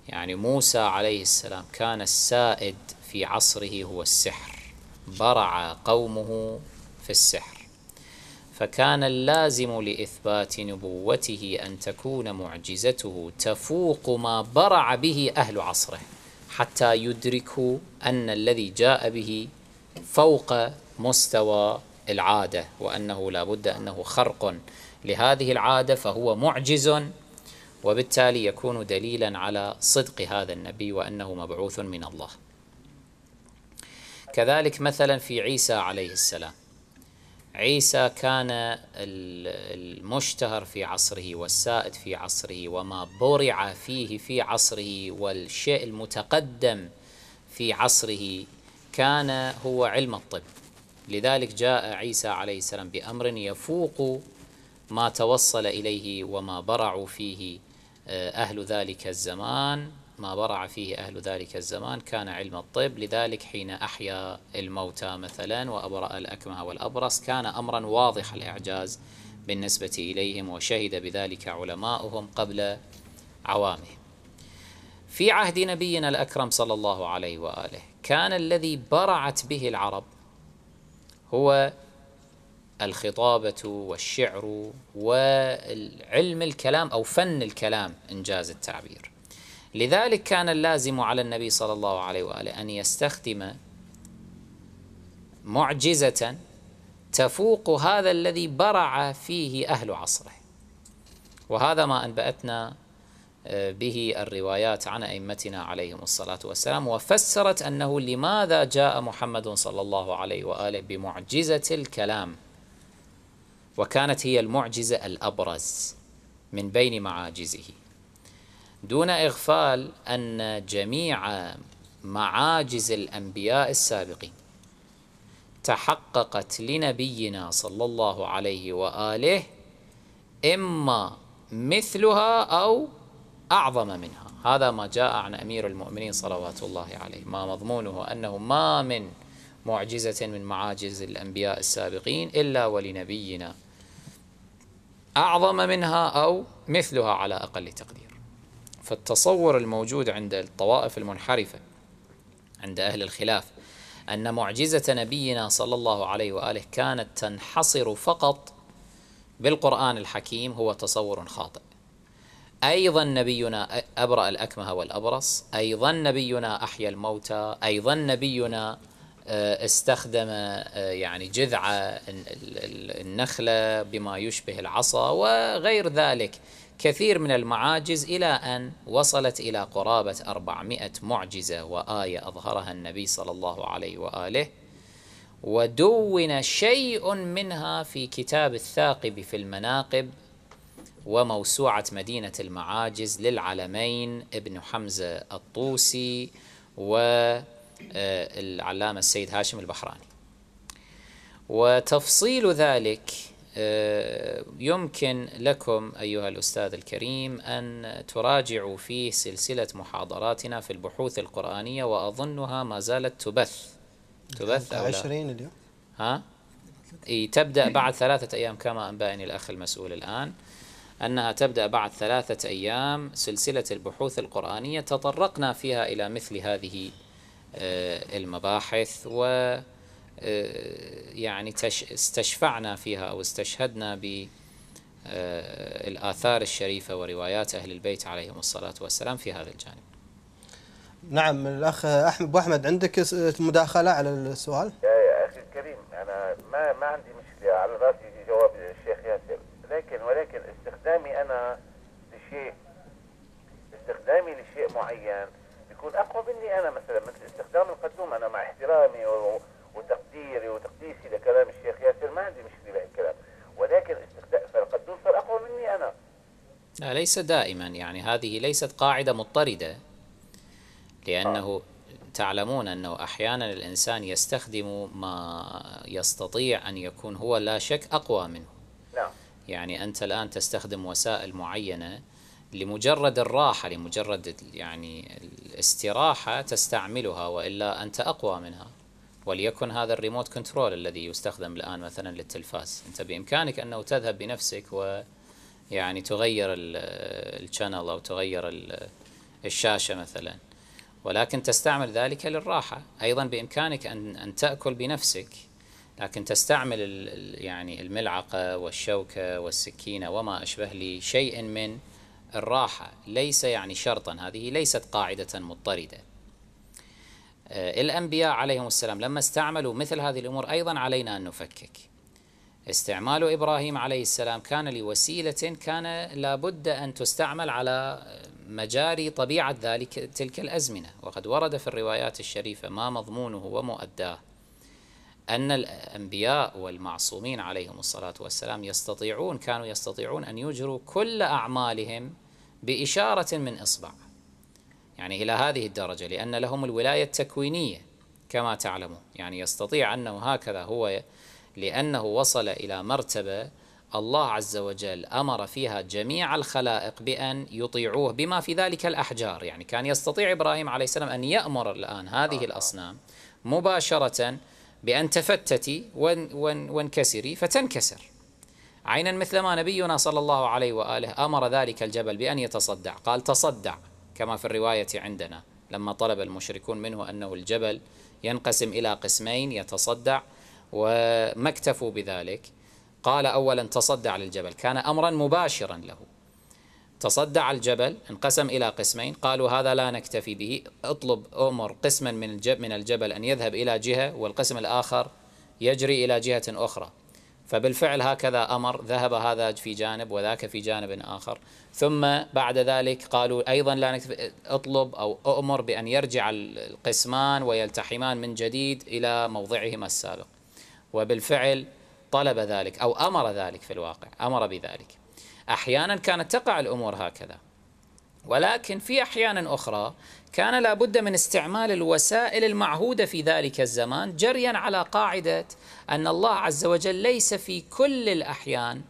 S1: يعني موسى عليه السلام كان السائد في عصره هو السحر. برع قومه في السحر. فكان اللازم لإثبات نبوته أن تكون معجزته تفوق ما برع به أهل عصره حتى يدركوا أن الذي جاء به فوق مستوى العادة وأنه لا بد أنه خرق لهذه العادة فهو معجز وبالتالي يكون دليلا على صدق هذا النبي وأنه مبعوث من الله. كذلك مثلا في عيسى عليه السلام. عيسى كان المشتهر في عصره والسائد في عصره وما برع فيه في عصره والشيء المتقدم في عصره كان هو علم الطب. لذلك جاء عيسى عليه السلام بأمر يفوق ما توصل إليه وما برعوا فيه آه، أهل ذلك الزمان. ما برع فيه أهل ذلك الزمان كان علم الطب. لذلك حين أحيا الموتى مثلا وأبرأ الأكمه والأبرص كان أمرا واضح الإعجاز بالنسبة إليهم وشهد بذلك علماؤهم قبل عوامهم. في عهد نبينا الأكرم صلى الله عليه وآله كان الذي برعت به العرب. هو الخطابة والشعر وعلم الكلام أو فن الكلام إنجاز التعبير. لذلك كان اللازم على النبي صلى الله عليه وآله أن يستخدم معجزة تفوق هذا الذي برع فيه أهل عصره. وهذا ما أنبأتنا به الروايات عن أئمتنا عليهم الصلاة والسلام وفسرت أنه لماذا جاء محمد صلى الله عليه وآله بمعجزة الكلام؟ وكانت هي المعجزة الأبرز من بين معاجزه. دون إغفال أن جميع معاجز الأنبياء السابقين تحققت لنبينا صلى الله عليه وآله إما مثلها أو أعظم منها. هذا ما جاء عن أمير المؤمنين صلوات الله عليه. ما مضمونه أنه ما من معجزة من معاجز الأنبياء السابقين إلا ولنبينا. أعظم منها أو مثلها على أقل تقدير. فالتصور الموجود عند الطوائف المنحرفة عند أهل الخلاف أن معجزة نبينا صلى الله عليه وآله كانت تنحصر فقط بالقرآن الحكيم هو تصور خاطئ. أيضا نبينا أبرأ الأكمه والأبرص أيضا نبينا أحيا الموتى أيضا نبينا آه، استخدم آه، يعني جذع النخلة بما يشبه العصا وغير ذلك. كثير من المعاجز إلى أن وصلت إلى قرابة أربعمائة معجزة وآية أظهرها النبي صلى الله عليه وآله. ودون شيء منها في كتاب الثاقب في المناقب وموسوعة مدينة المعاجز للعلمين ابن حمزة الطوسي والعلامة السيد هاشم البحراني وتفصيل ذلك آه، يمكن لكم أيها الأستاذ الكريم أن تراجعوا فيه سلسلة محاضراتنا في البحوث القرآنية وأظنها ما زالت تبث تبث أو؟
S3: 20 اليوم
S1: ها؟ تبدأ بعد ثلاثة أيام كما أنبأني الأخ المسؤول الآن أنها تبدأ بعد ثلاثة أيام سلسلة البحوث القرآنية. تطرقنا فيها إلى مثل هذه آه، المباحث و آه، يعني استشفعنا فيها أو استشهدنا بالآثار الشريفة وروايات أهل البيت عليهم الصلاة والسلام في هذا الجانب.
S3: نعم الأخ أحمد أبو أحمد عندك مداخلة على السؤال؟
S10: يا, يا أخي الكريم أنا ما ما عندي مشكلة. على رأسي جواب الشيخ ياسر لكن ولكن استخدامي أنا لشيء استخدامي لشيء معين يكون أقوى مني أنا مثلا مثل استخدام القدوم أنا مع احترامي وتقديري وتقديسي لكلام الشيخ ياسر ما عندي مشكلة بهالكلام ولكن استخدام فالقدوس صار أقوى مني
S1: أنا. ليس دائما. يعني هذه ليست قاعدة مضطردة. لأنه. تعلمون أنه أحيانا الإنسان يستخدم ما يستطيع أن يكون هو لا شك أقوى منه. يعني أنت الآن تستخدم وسائل معينة لمجرد الراحة لمجرد يعني الاستراحة تستعملها وإلا أنت أقوى منها. وليكن هذا ال remote control الذي يستخدم الآن مثلا للتلفاز. أنت بإمكانك أنه تذهب بنفسك ويعني تغير ال channel أو تغير الشاشة مثلا. ولكن تستعمل ذلك للراحة. أيضا بإمكانك أن أن تأكل بنفسك لكن تستعمل يعني الملعقة والشوكة والسكينة وما أشبه لشيء من الراحة. ليس يعني شرطا هذه ليست قاعدة مضطردة. آه، الأنبياء عليهم السلام لما استعملوا مثل هذه الأمور أيضا علينا أن نفكك. استعمال إبراهيم عليه السلام كان لوسيلة كان لابد أن تستعمل على مجاري طبيعة ذلك تلك الأزمنة. وقد ورد في الروايات الشريفة ما مضمونه ومؤداه. أن الأنبياء والمعصومين عليهم الصلاة والسلام يستطيعون كانوا يستطيعون أن يجروا كل أعمالهم بإشارة من إصبع. يعني إلى هذه الدرجة لأن لهم الولاية التكوينية كما تعلمون. يعني يستطيع أنه هكذا هو لأنه وصل إلى مرتبة الله عز وجل أمر فيها جميع الخلائق بأن يطيعوه بما في ذلك الأحجار. يعني كان يستطيع إبراهيم عليه السلام أن يأمر الآن هذه الأصنام مباشرة بأن تفتتي وانكسري فتنكسر. عينا مثل ما نبينا صلى الله عليه وآله أمر ذلك الجبل بأن يتصدع. قال تصدع كما في الرواية عندنا لما طلب المشركون منه أنه الجبل ينقسم إلى قسمين يتصدع وما اكتفوا بذلك. قال أولا تصدع للجبل كان أمرا مباشرا له. تصدع الجبل انقسم إلى قسمين قالوا هذا لا نكتفي به اطلب أمر قسما من من الجبل أن يذهب إلى جهة والقسم الآخر يجري إلى جهة أخرى. فبالفعل هكذا أمر ذهب هذا في جانب وذاك في جانب آخر. ثم بعد ذلك قالوا أيضا لا نكتفي اطلب أو أمر بأن يرجع القسمان ويلتحمان من جديد إلى موضعهما السابق. وبالفعل طلب ذلك أو أمر ذلك في الواقع أمر بذلك. أحيانا كانت تقع الأمور هكذا. ولكن في أحيان أخرى كان لابد من استعمال الوسائل المعهودة في ذلك الزمان جريا على قاعدة أن الله عز وجل ليس في كل الأحيان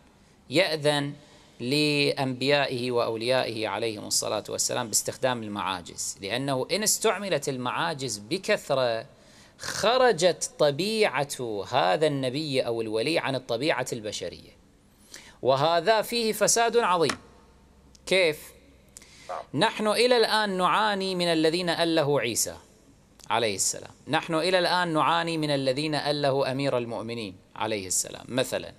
S1: يأذن لأنبيائه وأوليائه عليهم الصلاة والسلام باستخدام المعاجز. لأنه إن استعملت المعاجز بكثرة خرجت طبيعة هذا النبي أو الولي عن الطبيعة البشرية. وهذا فيه فساد عظيم. كيف؟ نحن إلى الآن نعاني من الذين أله عيسى عليه السلام. نحن إلى الآن نعاني من الذين أله أمير المؤمنين عليه السلام. مثلا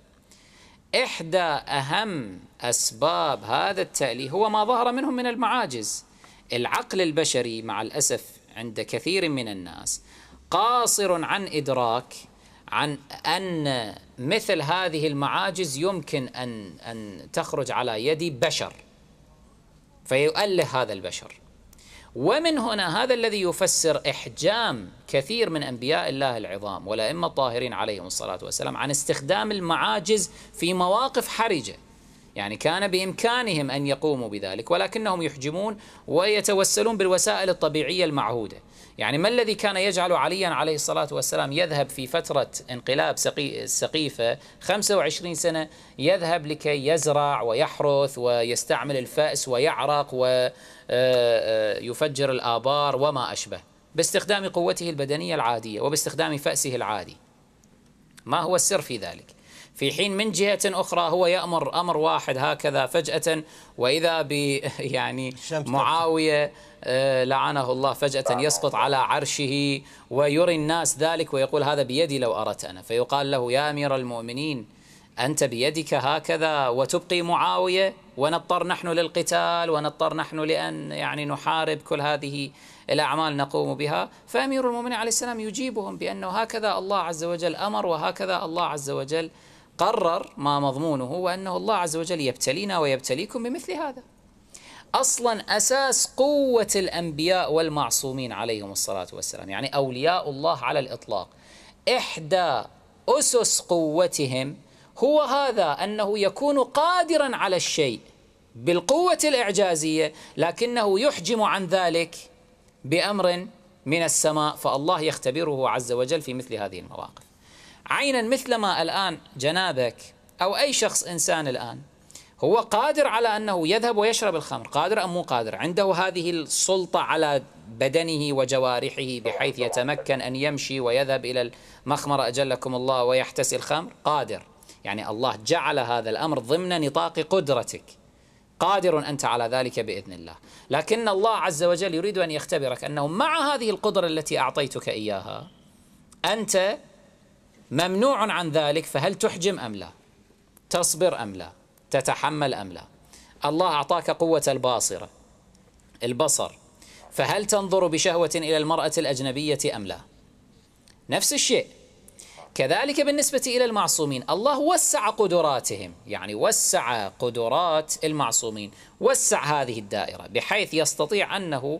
S1: إحدى أهم أسباب هذا التأليه هو ما ظهر منهم من المعاجز. العقل البشري مع الأسف عند كثير من الناس قاصر عن إدراك عن أن مثل هذه المعاجز يمكن أن أن تخرج على يد بشر فيؤله هذا البشر. ومن هنا هذا الذي يفسر إحجام كثير من أنبياء الله العظام والأئمة الطاهرين عليهم الصلاة والسلام عن استخدام المعاجز في مواقف حرجة. يعني كان بإمكانهم أن يقوموا بذلك ولكنهم يحجمون ويتوسلون بالوسائل الطبيعية المعهودة. يعني ما الذي كان يجعل عليا عليه الصلاة والسلام يذهب في فترة انقلاب سقيفة 25 سنة يذهب لكي يزرع ويحرث ويستعمل الفأس ويعرق ويفجر الآبار وما أشبه باستخدام قوته البدنية العادية وباستخدام فأسه العادي. ما هو السر في ذلك؟ في حين من جهة أخرى هو يأمر أمر واحد هكذا فجأة وإذا ب يعني معاوية آه، لعنه الله فجأة يسقط على عرشه ويري الناس ذلك ويقول هذا بيدي لو أردت أنا. فيقال له يا أمير المؤمنين أنت بيدك هكذا وتبقي معاوية ونضطر نحن للقتال ونضطر نحن لأن يعني نحارب كل هذه الأعمال نقوم بها. فأمير المؤمنين عليه السلام يجيبهم بأنه هكذا الله عز وجل أمر وهكذا الله عز وجل قرر ما مضمونه وأنه الله عز وجل يبتلينا ويبتليكم بمثل هذا. أصلا أساس قوة الأنبياء والمعصومين عليهم الصلاة والسلام يعني أولياء الله على الإطلاق. إحدى أسس قوتهم هو هذا أنه يكون قادرا على الشيء بالقوة الإعجازية لكنه يحجم عن ذلك بأمر من السماء فالله يختبره عز وجل في مثل هذه المواقف. عينا مثلما الآن جنابك أو أي شخص إنسان الآن. هو قادر على أنه يذهب ويشرب الخمر. قادر أم مو قادر؟ عنده هذه السلطة على بدنه وجوارحه بحيث يتمكن أن يمشي ويذهب إلى المخمرة أجلكم الله ويحتسي الخمر؟ قادر. يعني الله جعل هذا الأمر ضمن نطاق قدرتك. قادر أنت على ذلك بإذن الله. لكن الله عز وجل يريد أن يختبرك أنه مع هذه القدرة التي أعطيتك إياها أنت ممنوع عن ذلك فهل تحجم أم لا؟ تصبر أم لا؟ تتحمل أم لا؟ الله أعطاك قوة الباصرة البصر فهل تنظر بشهوة إلى المرأة الأجنبية أم لا؟ نفس الشيء. كذلك بالنسبة إلى المعصومين الله وسع قدراتهم يعني وسع قدرات المعصومين وسع هذه الدائرة بحيث يستطيع أنه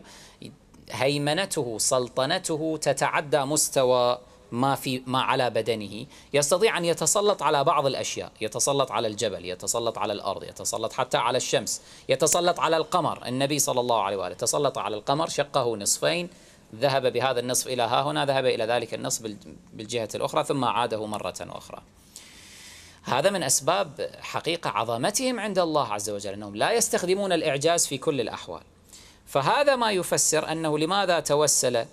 S1: هيمنته سلطنته تتعدى مستوى ما في ما على بدنه يستطيع أن يتسلط على بعض الأشياء، يتسلط على الجبل، يتسلط على الأرض، يتسلط حتى على الشمس، يتسلط على القمر، النبي صلى الله عليه وآله تسلط على القمر شقه نصفين ذهب بهذا النصف إلى ها هنا، ذهب إلى ذلك النصف بال- بالجهة الأخرى ثم عاده مرة أخرى. هذا من أسباب حقيقة عظمتهم عند الله عز وجل أنهم لا يستخدمون الإعجاز في كل الأحوال. فهذا ما يفسر أنه لماذا توسل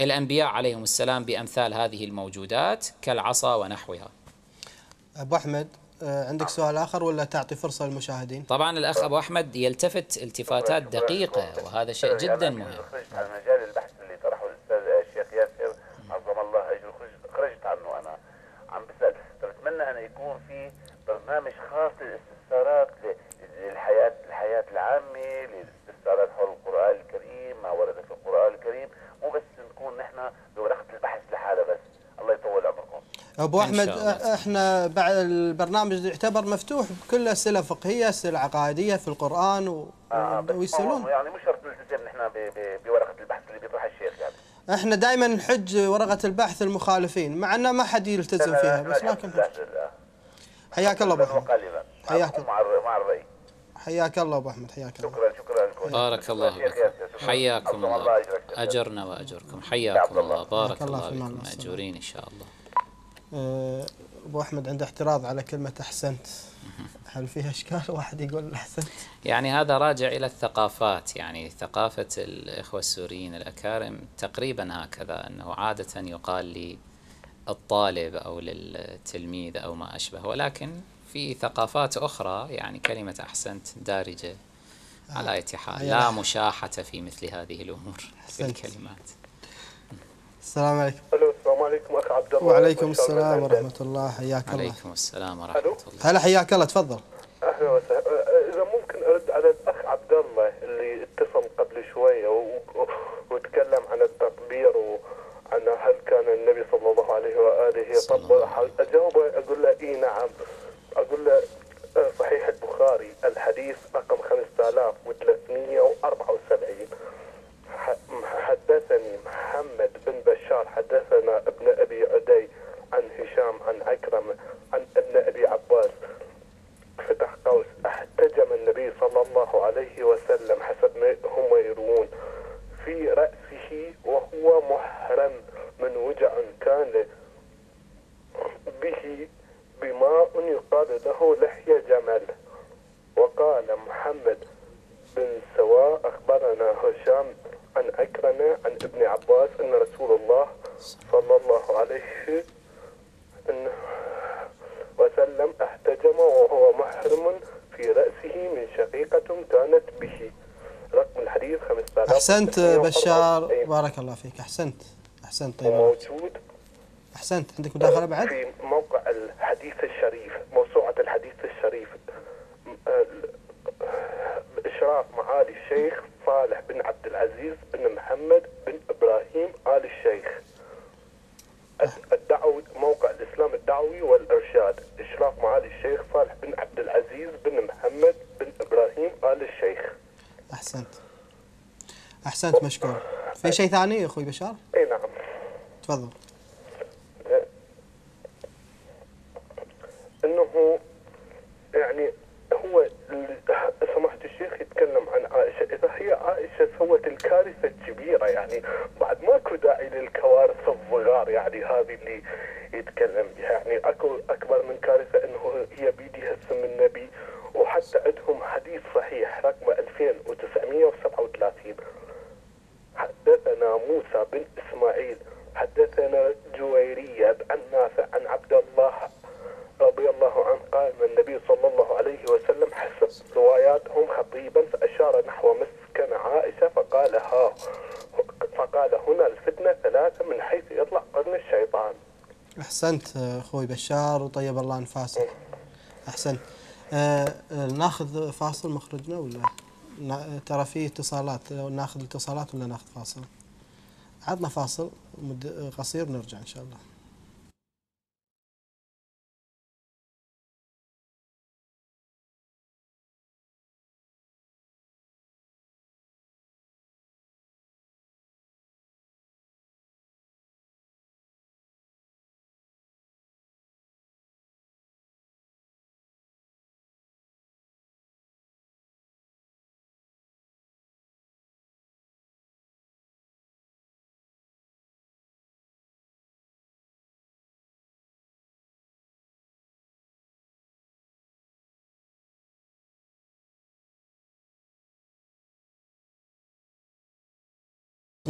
S1: الأنبياء عليهم السلام بأمثال هذه الموجودات كالعصا ونحوها.
S3: أبو أحمد آه، عندك سؤال آخر ولا تعطي فرصة للمشاهدين؟
S1: طبعا الأخ أبو أحمد يلتفت التفاتات دقيقة وهذا شيء جدا مهم.
S10: خرجت عن مجال البحث اللي طرحه الاستاذ الشيخ ياسر عظم الله اجره خرج- خرجت عنه أنا عم بسال بتمنى ان يكون في برنامج خاص للاستفسارات ل- للحياه الحياة العامه للاستفسارات حول القران الكريم ما ورد في القران الكريم مو بس نكون نحن بورقه البحث لحالها بس الله يطول عمركم
S1: أبو
S3: أحمد إحنا بعد البرنامج يعتبر مفتوح بكل أسئلة فقهية أسئلة عقائدية في القرآن و...
S10: آه ويسألون. يعني مش شرط نلتزم نحن ب- بورقة البحث اللي بيطرحها الشيخ يعني.
S3: إحنا دائما نحج ورقة البحث المخالفين مع إنه ما حد يلتزم فيها بس لكن حياك الله أبو
S10: أحمد.
S3: حياك
S10: مع الر- مع الرأي.
S3: حياك الله أبو أحمد حياك الله.
S10: شكرا شكرا. لكم
S1: بارك الله
S10: شكراً.
S1: حياكم الله. أجرنا وأجركم. حياكم الله. بارك
S3: الله
S1: الله
S3: في الله
S1: بكم
S3: والسلام.
S1: مأجورين إن شاء الله.
S3: آه، أبو أحمد عنده اعتراض على كلمة أحسنت. هل فيها إشكال؟ واحد يقول أحسنت.
S1: يعني هذا راجع إلى الثقافات. يعني ثقافة الإخوة السوريين الأكارم تقريبا هكذا أنه عادة يقال للطالب أو للتلميذ أو ما أشبه. ولكن في ثقافات أخرى يعني كلمة أحسنت دارجة على أي حال. لا مشاحة في مثل هذه الأمور في. الكلمات.
S3: السلام عليكم.
S11: ألو. السلام عليكم اخ عبد الله.
S3: وعليكم السلام. ورحمة الله. حياك الله.
S1: عليكم السلام ورحمة الله.
S3: هلا حياك الله. تفضل.
S11: أهلا وسهلا. أه، إذا ممكن أرد على الأخ عبد الله اللي اتصل قبل شوية و- و- وتكلم عن التطبير وعن هل كان النبي صلى الله عليه وآله يطبر أجاوبه أقول له إي نعم. أقول له أه، صحيح البخاري. الحديث رقم 5374 ح- حدثني بشار حدثنا ابن أبي عدي عن هشام عن عكرمه عن ابن أبي عباس. فتح قوس أحتجم النبي صلى الله عليه وسلم حسب ما هم يروون. في رأسه وهو محرم من وجع كان به بماء يقال له لحية جمل. وقال محمد بن سواء أخبرنا هشام عن أكرمة عن ابن عباس أن رسول الله صلى الله عليه وسلم احتجم وهو محرم في رأسه من شقيقة كانت به. رقم الحديث 5000
S3: أحسنت بشار. بارك الله فيك. أحسنت. أحسنت. طيب.
S11: موجود.
S3: أحسنت. عندك مداخلة بعد؟
S11: في موقع الحديث الشريف موسوعة الحديث الشريف. آه، بإشراف معالي الشيخ صالح بن عبد العزيز بن محمد بن إبراهيم آل الشيخ. الدعوي موقع الإسلام الدعوي والإرشاد. إشراف معالي الشيخ صالح بن عبد العزيز بن محمد بن إبراهيم آل الشيخ.
S3: أحسنت. أحسنت مشكور. في شيء ثاني يا أخوي بشار؟
S11: أي نعم.
S3: تفضل
S11: انه يعني هو ال- سماحة الشيخ يتكلم عن عائشة إذا هي عائشة سوت الكارثة الكبيرة يعني بعد ماكو داعي للكوارث الصغار هذه اللي يتكلم بها يعني أكو أكبر من كارثة إنه هي بيدها سم النبي وحتى عندهم حديث صحيح رقم 2937 حدثنا موسى بن إسماعيل حدثنا جويرية عن نافع عن عبد الله رضي الله عنه قال من النبي صلى الله عليه وسلم حسب رواياتهم خطيبا فأشار نحو مسكن عائشة فقال ها فقال هنا الفتنة ثلاثة من حيث يطلع قرن الشيطان
S3: احسنت أخوي بشار وطيب الله انفاسك احسنت آه آه، ناخذ فاصل مخرجنا ولا؟ ترى في اتصالات. لو ناخذ اتصالات ولا ناخذ فاصل؟ عطنا فاصل قصير نرجع إن شاء الله.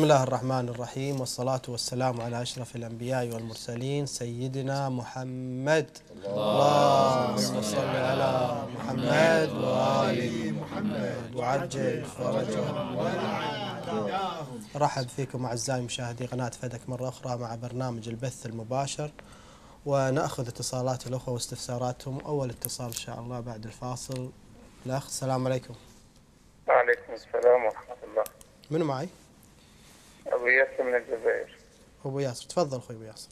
S3: بسم الله الرحمن الرحيم والصلاة والسلام على أشرف الأنبياء والمرسلين سيدنا محمد. اللهم صل على محمد وآل محمد. وعجل فرجهم رحب فيكم أعزائي مشاهدي قناة فدك مرة أخرى مع برنامج البث المباشر. ونأخذ اتصالات الأخوة واستفساراتهم. أول اتصال إن شاء الله بعد الفاصل. الأخ السلام عليكم.
S5: وعليكم السلام ورحمة الله.
S3: منو معي؟
S5: أبو ياسر من الجزائر.
S3: أبو ياسر. تفضل أخوي أبو ياسر.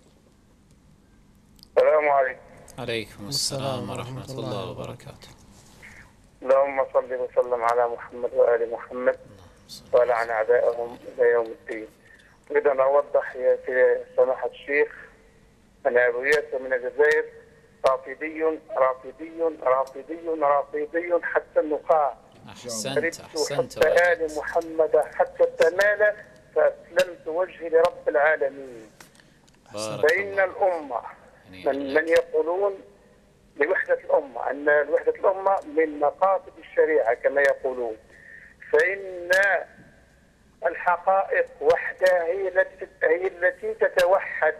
S5: السلام عليكم.
S1: عليكم السلام ورحمة الله وبركاته.
S5: اللهم صل وسلم على محمد وآل محمد ولعن أعدائهم إلى يوم الدين. أريد أن أوضح يا سماحة الشيخ أن أبو ياسر من الجزائر رافضي رافضي رافضي رافضي حتى النخاع
S1: أحسنت
S5: خرجت
S1: أحسنت
S5: حتى آل محمد حتى التمال فأسلمت وجهي لرب العالمين. فإن الأمة من, من يقولون لوحدة الأمة أن وحدة الأمة من مقاصد الشريعة كما يقولون. فإن الحقائق وحدها هي التي هي التي تتوحد.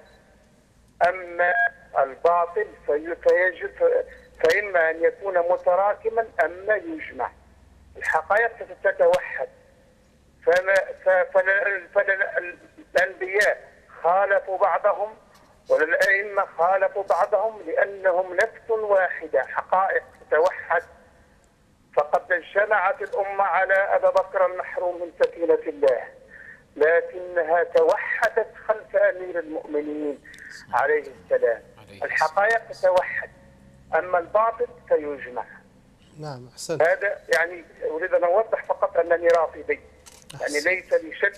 S5: أما الباطل في- فيجب فإما أن يكون متراكما أما يجمع. الحقائق تتوحد. فما ف- فلا- فلا- الأنبياء خالفوا بعضهم والأئمة خالفوا بعضهم لأنهم نفس واحدة حقائق تتوحد. فقد اجتمعت الأمة على أبا بكر المحروم من سكينة الله لكنها توحدت خلف أمير المؤمنين عليه السلام. الحقائق تتوحد أما الباطل فيجمع.
S3: نعم أحسنت.
S5: هذا يعني أريد أن أوضح فقط أنني رافضي يعني ليس لي شك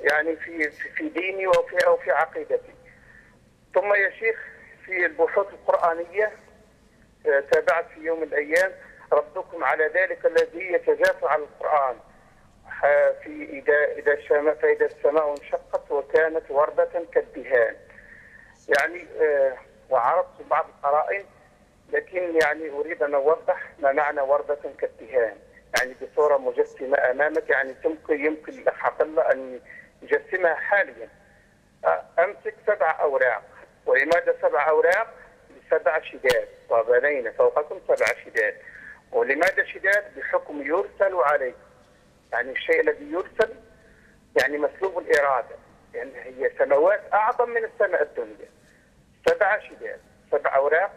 S5: يعني في في- ديني أو في أو في عقيدتي. ثم يا شيخ في البحوث القرآنية آه، تابعت في يوم من الأيام ردكم على ذلك الذي يتجافى عن القرآن. ح- في إذا إذا السماء فإذا السماء انشقت وكانت وردة كالدهان. يعني آه، وعرضت بعض القرائن لكن يعني أريد أن أوضح ما معنى وردة كالدهان. يعني بصورة مجسمة أمامك يعني يمكن يمكن عبد الله أن يجسمها حاليا أمسك سبع أوراق ولماذا سبع أوراق؟ لسبع شداد وبنينا فوقكم سبع شداد ولماذا شداد؟ بحكم يرسل عليكم يعني الشيء الذي يرسل يعني مسلوب الإرادة يعني هي سماوات أعظم من السماء الدنيا سبع شداد سبع أوراق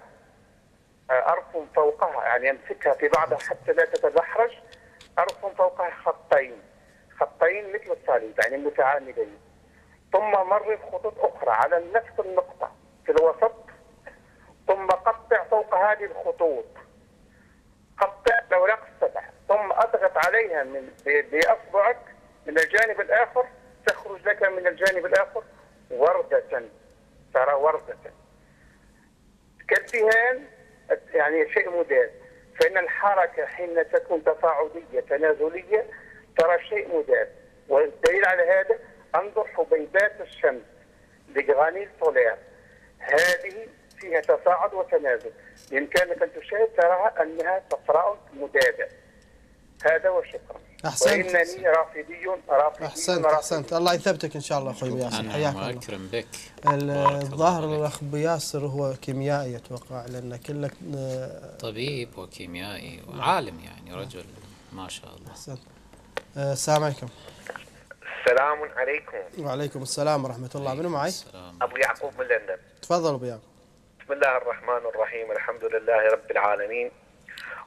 S5: أرسم فوقها يعني أمسكها في بعضها حتى لا تتدحرج أرسم فوقها خطين. خطين مثل الصليب يعني متعامدين. ثم مرر خطوط أخرى على نفس النقطة في الوسط. ثم قطع فوق هذه الخطوط. قطع الأوراق السبع ثم أضغط عليها من ب- بأصبعك من الجانب الآخر. تخرج لك من الجانب الآخر وردة. ترى وردة. كالدهان يعني شيء مداد. فإن الحركة حين تكون تصاعدية تنازلية ترى شيء مداد. والدليل على هذا أنظر حبيبات الشمس لجرانيل سولير هذه فيها تصاعد وتنازل. بإمكانك أن تشاهد تراها أنها صفراء مدادة. هذا وشكرا.
S3: أحسنت.
S5: وإنني رافضي رافضي
S3: أحسنت أحسنت. الله يثبتك إن شاء الله أبو ياسر. حياك الله.
S1: وأكرم بك.
S3: ال- الظاهر الأخ أبو ياسر هو كيميائي أتوقع لأن كلك آه،
S1: طبيب وكيميائي وعالم يعني رجل ما شاء الله.
S3: أحسنت. آه، السلام عليكم.
S7: السلام عليكم.
S3: وعليكم السلام ورحمة الله. منو معي؟
S7: أبو يعقوب من لندن.
S3: تفضل أبو يعقوب.
S7: بسم الله الرحمن الرحيم. الحمد لله رب العالمين.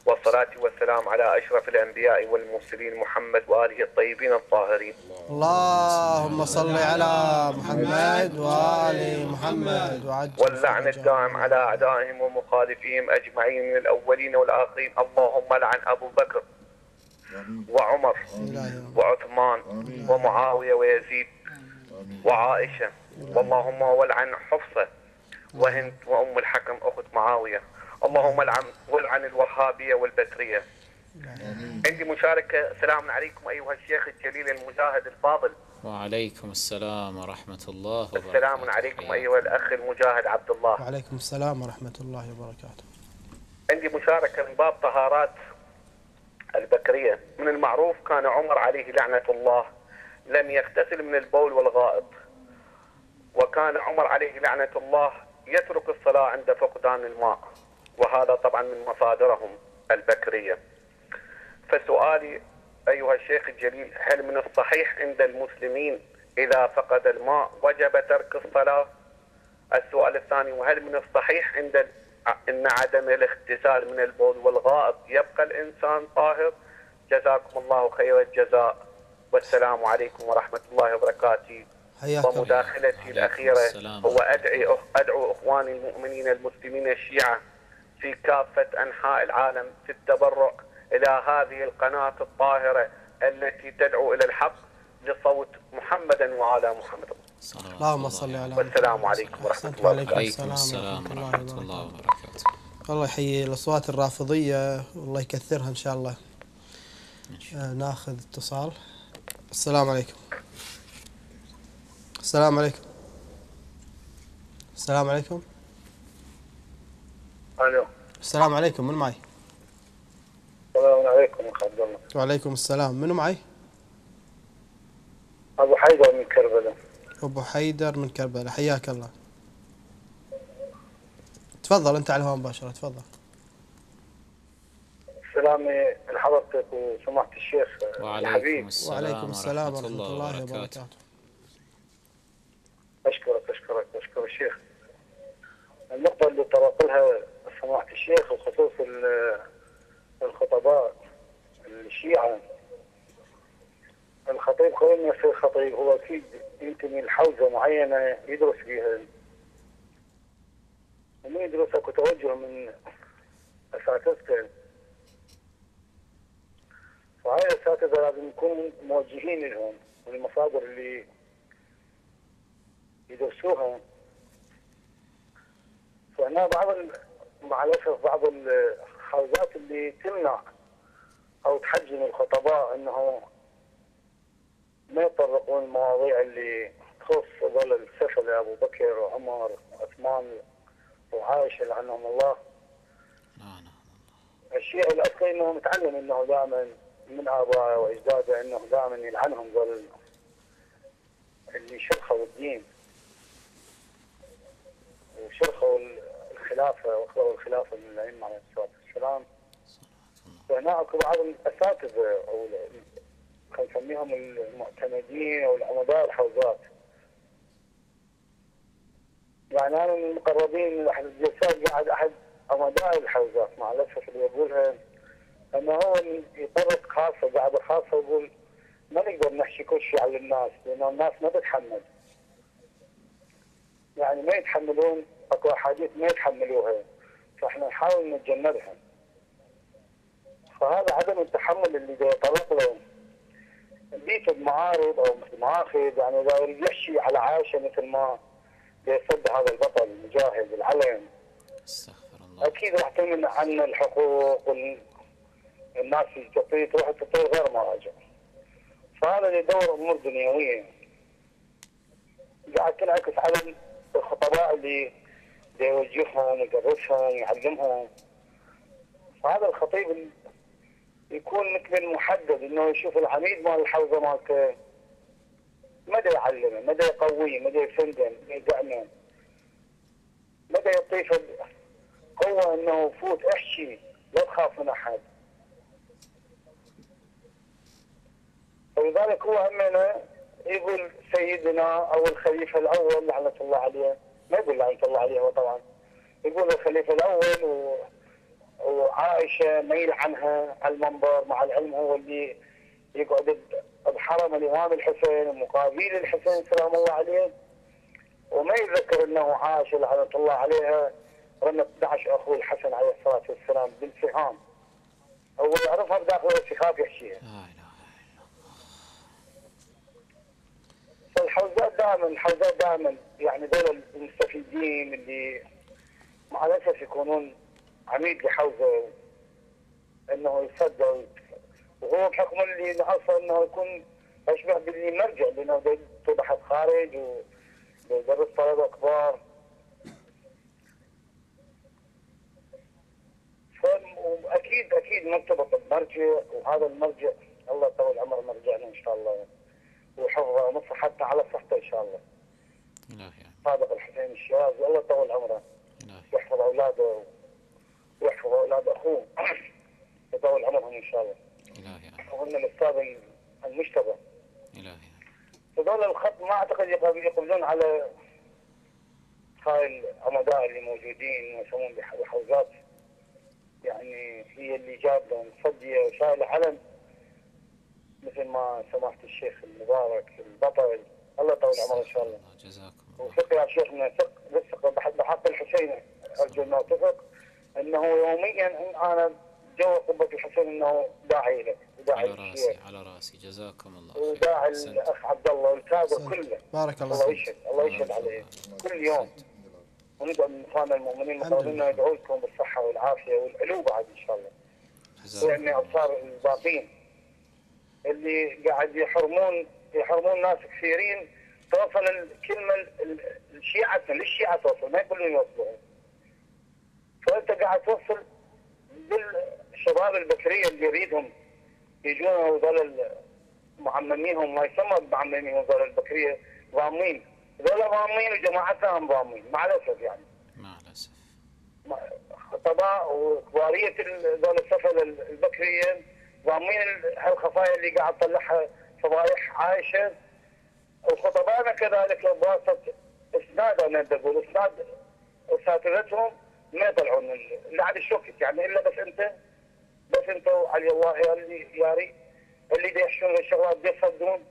S7: والصلاة والسلام على أشرف الأنبياء والمرسلين محمد وآله الطيبين الطاهرين.
S3: اللهم صل على محمد وآل محمد
S7: واللعن الدائم على أعدائهم ومخالفيهم أجمعين من الأولين والآخرين. اللهم لعن أبو بكر وعمر وعثمان ومعاوية ويزيد وعائشة. اللهم ولعن حفصة وهند وأم الحكم أخت معاوية. اللهم لعن والعن الوهابية والبكرية. عندي مشاركة. سلام عليكم أيها الشيخ الجليل المجاهد الفاضل.
S1: وعليكم السلام ورحمة الله وبركاته.
S7: السلام عليكم أيها الأخ المجاهد عبد الله.
S3: وعليكم السلام ورحمة الله وبركاته.
S7: عندي مشاركة من باب طهارات البكرية. من المعروف كان عمر عليه لعنة الله لم يغتسل من البول والغائط. وكان عمر عليه لعنة الله يترك الصلاة عند فقدان الماء. وهذا طبعا من مصادرهم البكرية. فسؤالي أيها الشيخ الجليل هل من الصحيح عند المسلمين إذا فقد الماء وجب ترك الصلاة؟ السؤال الثاني وهل من الصحيح عند أن عدم الاغتسال من البول والغائط يبقى الإنسان طاهر؟ جزاكم الله خير الجزاء. والسلام عليكم ورحمة الله وبركاته.
S3: حياك الله.
S7: ومداخلتي الأخيرة
S1: السلام.
S7: هو أدعي أدعو إخواني المؤمنين المسلمين الشيعة في كافة أنحاء العالم في التبرع إلى هذه القناة الطاهرة التي تدعو إلى الحق لصوت محمدا وعلى محمد.
S3: اللهم صل على
S7: والسلام عليكم ورحمة الله وبركاته.
S3: السلام ورحمة الله
S1: وبركاته.
S3: الله يحيي الأصوات الرافضية. والله يكثرها إن شاء الله. آه ناخذ اتصال. السلام عليكم. السلام عليكم. السلام عليكم.
S5: ألو.
S3: السلام عليكم من معي؟
S5: السلام عليكم اخ عبد الله.
S3: وعليكم السلام منو معي؟
S5: أبو حيدر من كربلاء.
S3: أبو حيدر من كربلاء حياك الله. تفضل أنت على الهواء مباشرة تفضل.
S5: سلامي لحضرتك وسماحة الشيخ
S1: وعليكم
S5: الحبيب.
S1: السلام
S3: وعليكم السلام
S1: ورحمة
S3: ورحمة
S1: الله
S3: الله
S1: وبركاته.
S5: أشكرك أشكرك اشكر الشيخ النقطة اللي طرق لها سماحه الشيخ بخصوص ال- الخطباء الشيعة. الخطيب قبل ما يصير خطيب هو أكيد ينتمي لحوزه معينة يدرس فيها ومن أكو توجه من أساتذته. فهاي الأساتذة لازم يكونوا موجهين لهم والمصادر اللي يدرسوها. فهنا بعض مع الاسف بعض الحوزات اللي تمنع أو تحجم الخطباء انه ما يطرقون المواضيع اللي تخص ظل السفل أبو بكر وعمر وعثمان وعائشة لعنهم الله. الشيء الأصلي إنه متعلم إنه دائما من آبائه وأجداده إنه دائما يلعنهم ظل اللي شرخوا الدين وشرخوا الخلافه واخذوا الخلافه من الأئمة عليه الصلاة والسلام. وهنا أكو بعض الأساتذة أو خلينا نسميهم المعتمدين أو العمداء الحوزات. يعني أنا من المقربين احد الجلسات قاعد أحد عمداء الحوزات مع الاسف اللي يقولها أنه هو يطرق خاصة قاعدة خاصه يقول ما نقدر نحكي كل شيء على الناس لأن الناس ما تتحمل. يعني ما يتحملون أكو احاديث ما يتحملوها. فإحنا نحاول نتجنبها. فهذا عدم التحمل اللي دا يطرق له بيت بمعارض أو مثل مآخذ يعني إذا يحكي على عائشة مثل ما يصد هذا البطل المجاهد العلم. أكيد راح تمنع عنا الحقوق والناس اللي تعطيه تروح تعطيه غير مراجع. فهذا اللي يدور أمور دنيوية. قاعد تنعكس على الخطباء اللي يوجههم يدرسهم يعلمهم. فهذا الخطيب ال- يكون مثل المحدد إنه يشوف العميد مال الحوزة مالته مدى يعلمه مدى يقويه مدى يفنده مدى يدعمه. مدى يعطيه قوة إنه فوت احكي لا تخاف من أحد. فلذلك هو همنا يقول سيدنا أو الخليفة الأول لعنة الله عليه. ما يقول لعنه الله عليه هو طبعا. يقول الخليفه الأول و... وعائشة ما يلعنها على المنبر مع العلم هو اللي يقعد بحرم الإمام الحسين ومقابيل الحسين سلام الله عليه. وما يتذكر إنه عائشه لعنة الله عليها. رمت 11 أخوه الحسن عليه الصلاة والسلام بالسهام هو يعرفها بداخل السخاف يحكيها فالحوزات دائما الحوزات دائما يعني دول المستفيدين اللي مع الأسف يكونون عميد لحوزه إنه يصدق. وهو بحكم اللي أصلا إنه يكون أشبه باللي مرجع لأنه ده بحث خارج ويدرس طلبه كبار فاكيد أكيد مرتبط بمرجع وهذا المرجع الله يطول عمر مرجعنا إن شاء الله وحفظه حتى على صحته إن شاء الله.
S1: إلهي.
S5: صادق الحسين الشاذ والله يطول عمره ويحفظ أولاده ويحفظ أولاد أخوه. يطول عمرهم إن شاء الله.
S1: إلهي.
S5: يحفظ لنا الاستاذ المجتبى.
S1: إلهي.
S5: هذول الخط ما أعتقد يقب- يقبلون على هاي العمداء اللي موجودين ويسمون بح- بحوزات. يعني هي اللي جاب لهم صدية وشايل علم. مثل ما سماحة الشيخ المبارك البطل. الله يطول عمره إن شاء الله.
S1: جزاكم
S5: وثق يا شيخنا. ثق بالثقه بح- بحق الحسين أرجو أنه تثق إنه يوميا أنا جو قبة الحسين إنه داعي له وداعي
S1: على راسي على راسي. جزاكم الله خير
S5: وداعي. الاخ عبد الله والكابر كله.
S3: بارك الله
S5: الله
S3: فيك.
S5: يشهد الله يشهد عليه. كل يوم وندعو من إخواننا المؤمنين المقاومين يدعو لكم بالصحة والعافية والعلو بعد إن شاء الله. يعني أبصار الباقين اللي قاعد يحرمون يحرمون ناس كثيرين. توصل الكلمة ال- الشيعة للشيعة توصل ما يقولون يوصلون فأنت قاعد توصل بالشباب البكرية اللي يريدهم يجون هذول معمميهم ما يسمى معمميهم هذول البكرية ضامين. هذول ضامين وجماعتنا هم ضامين مع الأسف يعني.
S1: مع الأسف.
S5: خطباء وكباريه ذول السفل البكرية ضامين ال- هالخفايا اللي قاعد تطلعها فضايح عايشة. وخطبائنا كذلك بواسطه إسناد أنا بدي أقول إسناد أساتذتهم ما يطلعون اللي عاد الشوكت يعني إلا بس أنت بس أنت وعلي الله يا اللي ياري اللي دي يحشون الشغلات دي يصدون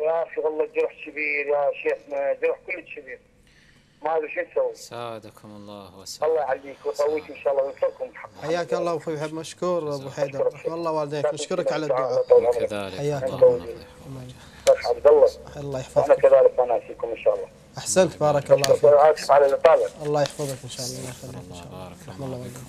S5: يا أخي والله الجرح كبير يا شيخنا جرح كل كبير. ما أدري شو نسوي
S1: ساعدكم الله وسلم
S5: الله يعليك ويقويك إن شاء الله وينصركم.
S3: حياك الله أخوي محب مشكور أبو حيدر والله والديك. نشكرك على الدعاء.
S1: وكذلك.
S3: حياك الله.
S5: عبد الله.
S3: الله يحفظك.
S5: كذلك أنا فيكم إن شاء الله.
S3: أحسنت. بارك الله فيك. الله يحفظك إن شاء الله. الله يخليك. ان شاء الله
S1: بارك
S3: رحم الله والديك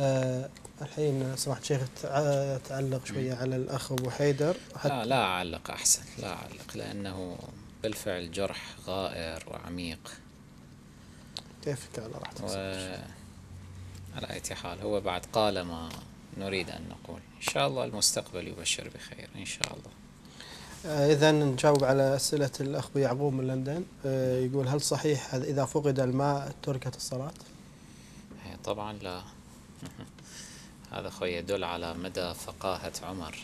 S3: آه الحين سماحة الشيخ تع- تعلق شوية على الأخ أبو حيدر.
S1: لا لا أعلق. أحسن. لا أعلق. لأنه بالفعل جرح غائر وعميق.
S3: كيفك على راحتك
S1: و على أي حال هو بعد قال ما نريد أن نقول. إن شاء الله المستقبل يبشر بخير إن شاء الله.
S3: آه إذا نجاوب على أسئلة الأخ يعقوب من لندن. آه يقول هل صحيح إذا فقد الماء تركت الصلاة؟
S1: هي طبعا لا. هذا خو يدل على مدى فقاهة عمر.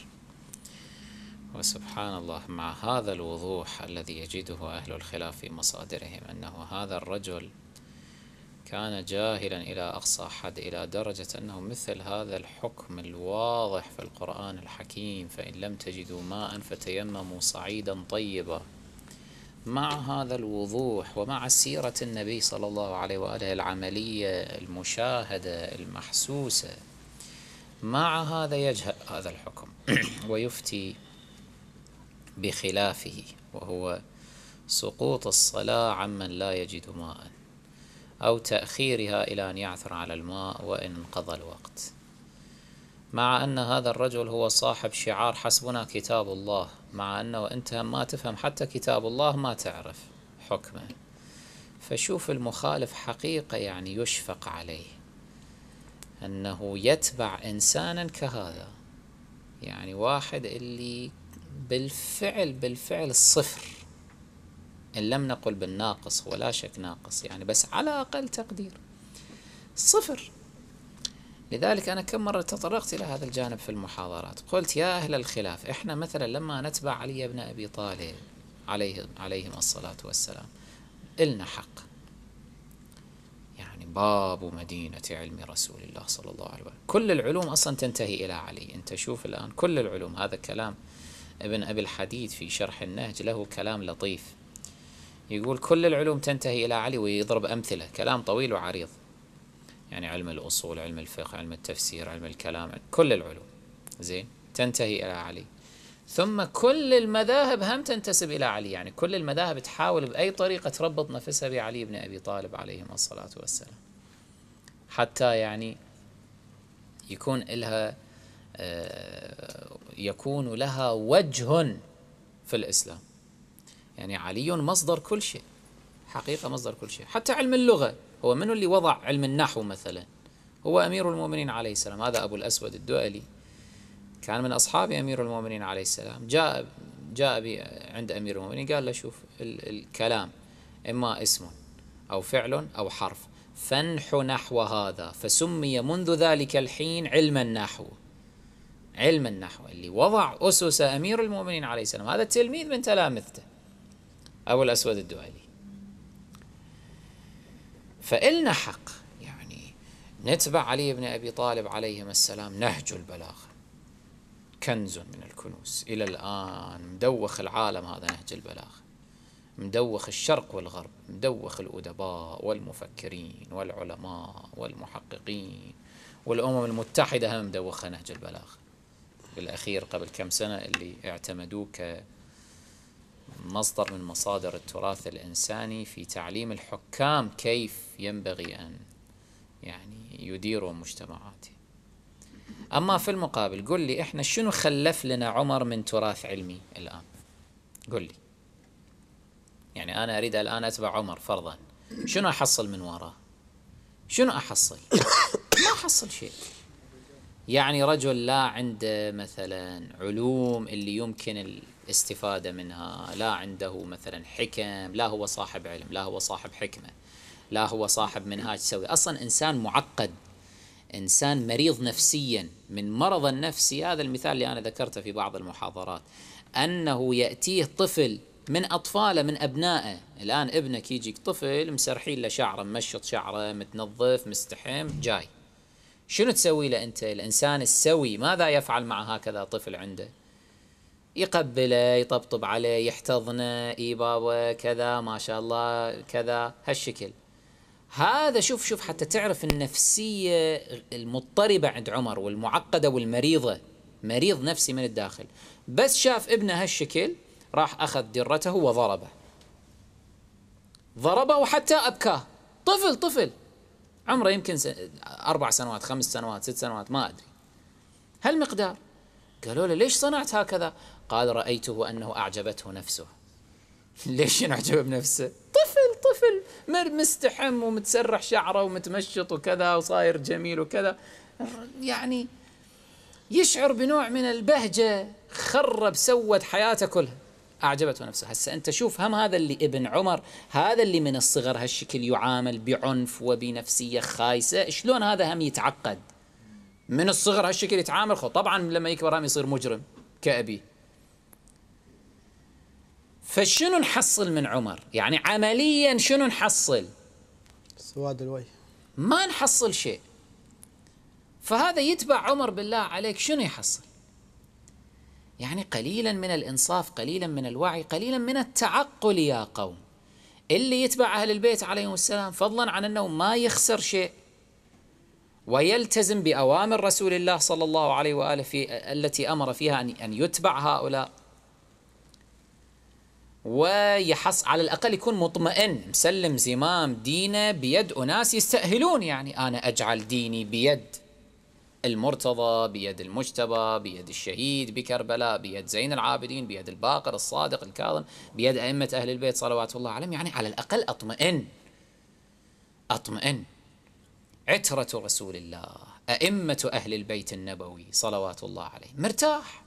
S1: وسبحان الله مع هذا الوضوح الذي يجده أهل الخلاف في مصادرهم أنه هذا الرجل كان جاهلا إلى أقصى حد إلى درجة أنه مثل هذا الحكم الواضح في القرآن الحكيم فإن لم تجدوا ماء فتيمموا صعيدا طيبا. مع هذا الوضوح ومع سيرة النبي صلى الله عليه وآله العملية المشاهدة المحسوسة مع هذا يجهل هذا الحكم ويفتي بخلافه وهو سقوط الصلاة عمن لا يجد ماء. أو تأخيرها إلى أن يعثر على الماء وإن انقضى الوقت. مع أن هذا الرجل هو صاحب شعار حسبنا كتاب الله. مع أنه أنت ما تفهم حتى كتاب الله ما تعرف حكمه. فشوف المخالف حقيقة يعني يشفق عليه. أنه يتبع إنسانا كهذا. يعني واحد اللي بالفعل بالفعل صفر. إن لم نقل بالناقص ولا شك ناقص يعني بس على أقل تقدير. صفر. لذلك أنا كم مرة تطرقت إلى هذا الجانب في المحاضرات. قلت يا أهل الخلاف إحنا مثلا لما نتبع علي بن أبي طالب عليه عليهم الصلاة والسلام إلنا حق. يعني باب مدينة علم رسول الله صلى الله عليه وسلم. كل العلوم أصلا تنتهي إلى علي. أنت شوف الآن كل العلوم. هذا كلام ابن أبي الحديد في شرح النهج له كلام لطيف. يقول كل العلوم تنتهي إلى علي ويضرب أمثلة كلام طويل وعريض. يعني علم الأصول علم الفقه علم التفسير علم الكلام كل العلوم. زين؟ تنتهي إلى علي. ثم كل المذاهب هم تنتسب إلى علي. يعني كل المذاهب تحاول بأي طريقة تربط نفسها بعلي بن أبي طالب عليهم الصلاة والسلام. حتى يعني يكون لها يكون لها وجه في الإسلام. يعني علي مصدر كل شيء حقيقة مصدر كل شيء حتى علم اللغة هو من اللي وضع علم النحو مثلا؟ هو أمير المؤمنين عليه السلام هذا أبو الأسود الدؤلي كان من أصحاب أمير المؤمنين عليه السلام جاء جاء عند أمير المؤمنين قال له شوف الكلام إما اسم أو فعل أو حرف فانح نحو هذا فسمي منذ ذلك الحين علم النحو علم النحو اللي وضع أسس أمير المؤمنين عليه السلام هذا تلميذ من تلامذته. أبو الأسود الدؤلي فإلنا حق يعني نتبع علي بن أبي طالب عليهم السلام نهج البلاغة. كنز من الكنوز إلى الآن مدوخ العالم هذا نهج البلاغة. مدوخ الشرق والغرب مدوخ الأدباء والمفكرين والعلماء والمحققين والأمم المتحدة هم مدوخة نهج البلاغة. بالأخير قبل كم سنة اللي اعتمدوه كمصدر من مصادر التراث الإنساني في تعليم الحكام كيف ينبغي أن يعني يديروا مجتمعاتهم. أما في المقابل قل لي إحنا شنو خلف لنا عمر من تراث علمي الآن؟ قل لي. يعني أنا أريد الآن أتبع عمر فرضا. شنو أحصل من وراه؟ شنو أحصل؟ ما أحصل شيء. يعني رجل لا عنده مثلا علوم اللي يمكن الاستفادة منها. لا عنده مثلا حكم لا هو صاحب علم لا هو صاحب حكمة لا هو صاحب منهاج سوي. أصلا إنسان معقد إنسان مريض نفسيا. من مرض النفسي هذا المثال اللي أنا ذكرته في بعض المحاضرات أنه يأتيه طفل من أطفاله من أبنائه. الآن ابنك يجيك طفل مسرحين له شعره ممشط شعره متنظف مستحم جاي. شنو تسوي له أنت؟ الإنسان السوي ماذا يفعل مع هكذا طفل عنده؟ يقبله يطبطب عليه يحتضنه اي بابا كذا ما شاء الله كذا هالشكل. هذا شوف شوف حتى تعرف النفسية المضطربة عند عمر والمعقدة والمريضة. مريض نفسي من الداخل. بس شاف ابنه هالشكل راح أخذ درته وضربه. ضربه وحتى أبكاه. طفل طفل. عمره يمكن أربع سنوات خمس سنوات ست سنوات ما أدري. هالمقدار. قالوا له ليش صنعت هكذا؟ قال رأيته أنه أعجبته نفسه. ليش ينعجب بنفسه؟ طفل طفل مستحم ومتسرح شعره ومتمشط وكذا وصاير جميل وكذا. يعني يشعر بنوع من البهجة خرب سود حياته كلها. أعجبته نفسه. هسه أنت شوف هم هذا اللي ابن عمر هذا اللي من الصغر هالشكل يعامل بعنف وبنفسية خايسة. شلون هذا هم يتعقد؟ من الصغر هالشكل يتعامل؟ خو طبعا لما يكبر هم يصير مجرم كأبي. فشنو نحصل من عمر؟ يعني عمليا شنو نحصل؟
S3: سواد الوجه.
S1: ما نحصل شيء. فهذا يتبع عمر بالله عليك شنو يحصل؟ يعني قليلا من الإنصاف قليلا من الوعي قليلا من التعقل يا قوم. اللي يتبع أهل البيت عليهم السلام فضلا عن أنه ما يخسر شيء ويلتزم بأوامر رسول الله صلى الله عليه وآله في التي أمر فيها ان يتبع هؤلاء. ويحص على الأقل يكون مطمئن. مسلم زمام دينه بيد أناس يستأهلون. يعني أنا أجعل ديني بيد المرتضى بيد المجتبى بيد الشهيد بكربلاء بيد زين العابدين بيد الباقر الصادق الكاظم بيد أئمة أهل البيت صلوات الله عليهم. يعني على الأقل أطمئن. أطمئن. عترة رسول الله أئمة أهل البيت النبوي صلوات الله عليه مرتاح.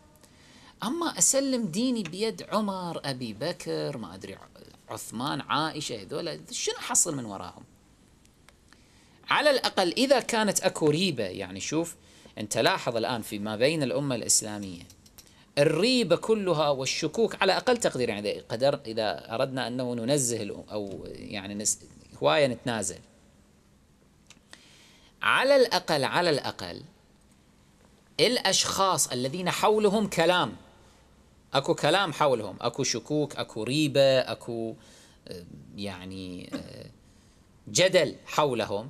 S1: أما أسلم ديني بيد عمر أبي بكر ما أدري عثمان عائشة هذول شنو أحصل من وراهم؟ على الأقل إذا كانت أكو ريبة يعني شوف أنت لاحظ الآن فيما بين الأمة الإسلامية الريبة كلها والشكوك على أقل تقدير يعني قدر إذا أردنا أنه ننزه أو يعني نس هواية نتنازل. على الأقل على الأقل الأشخاص الذين حولهم كلام اكو كلام حولهم اكو شكوك اكو ريبة اكو يعني جدل حولهم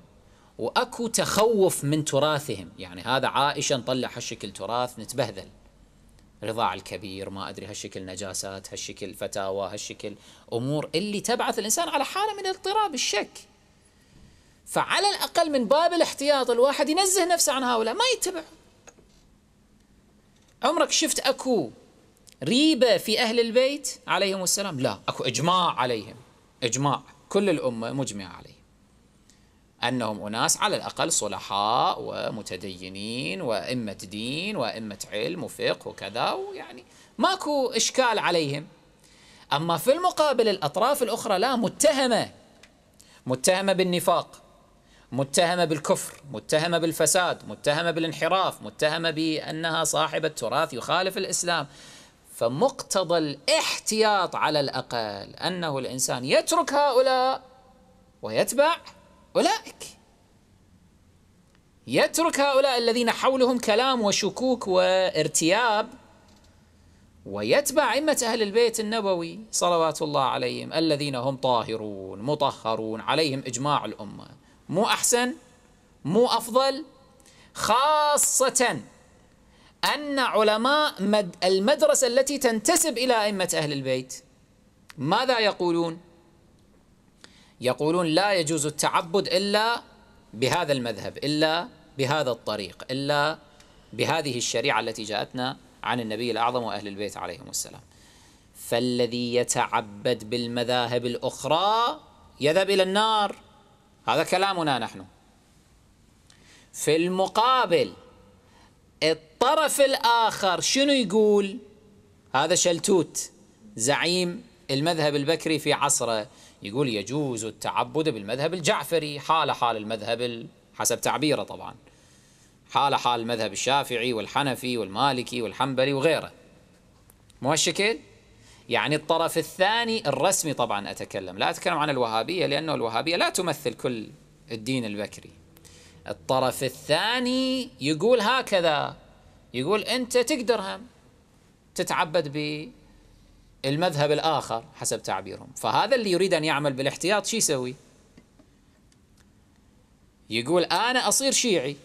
S1: واكو تخوف من تراثهم. يعني هذا عائشة نطلع هالشكل تراث نتبهذل. رضاع الكبير ما أدري هالشكل نجاسات هالشكل فتاوى هالشكل أمور اللي تبعث الإنسان على حالة من الاضطراب الشك. فعلى الأقل من باب الاحتياط الواحد ينزه نفسه عن هؤلاء ما يتبع عمرك شفت أكو ريبة في أهل البيت عليهم السلام؟ لا أكو إجماع عليهم. إجماع كل الأمة مجمعة عليهم. أنهم أناس على الأقل صلحاء ومتدينين وأئمة دين وأئمة علم وفقه وكذا ويعني ماكو إشكال عليهم. أما في المقابل الأطراف الأخرى لا متهمة. متهمة بالنفاق متهمة بالكفر متهمة بالفساد متهمة بالانحراف متهمة بأنها صاحبة تراث يخالف الإسلام. فمقتضى الاحتياط على الأقل أنه الإنسان يترك هؤلاء ويتبع أولئك. يترك هؤلاء الذين حولهم كلام وشكوك وارتياب ويتبع أئمة أهل البيت النبوي صلوات الله عليهم الذين هم طاهرون مطهرون عليهم إجماع الأمة. مو أحسن مو أفضل خاصة أن علماء المدرسة التي تنتسب إلى أئمة أهل البيت. ماذا يقولون؟ يقولون لا يجوز التعبد إلا بهذا المذهب إلا بهذا الطريق إلا بهذه الشريعة التي جاءتنا عن النبي الأعظم وأهل البيت عليهم السلام. فالذي يتعبد بالمذاهب الأخرى يذهب إلى النار. هذا كلامنا نحن. في المقابل الطرف الآخر شنو يقول؟ هذا شلتوت زعيم المذهب البكري في عصره. يقول يجوز التعبد بالمذهب الجعفري حال حال المذهب حسب تعبيره طبعا. حال حال المذهب الشافعي والحنفي والمالكي والحنبلي وغيره. مو هالشكل؟ يعني الطرف الثاني الرسمي طبعا أتكلم. لا أتكلم عن الوهابية لأنه الوهابية لا تمثل كل الدين البكري. الطرف الثاني يقول هكذا. يقول أنت تقدر هم تتعبد بالمذهب الآخر حسب تعبيرهم. فهذا اللي يريد أن يعمل بالاحتياط شو يسوي؟ يقول أنا أصير شيعي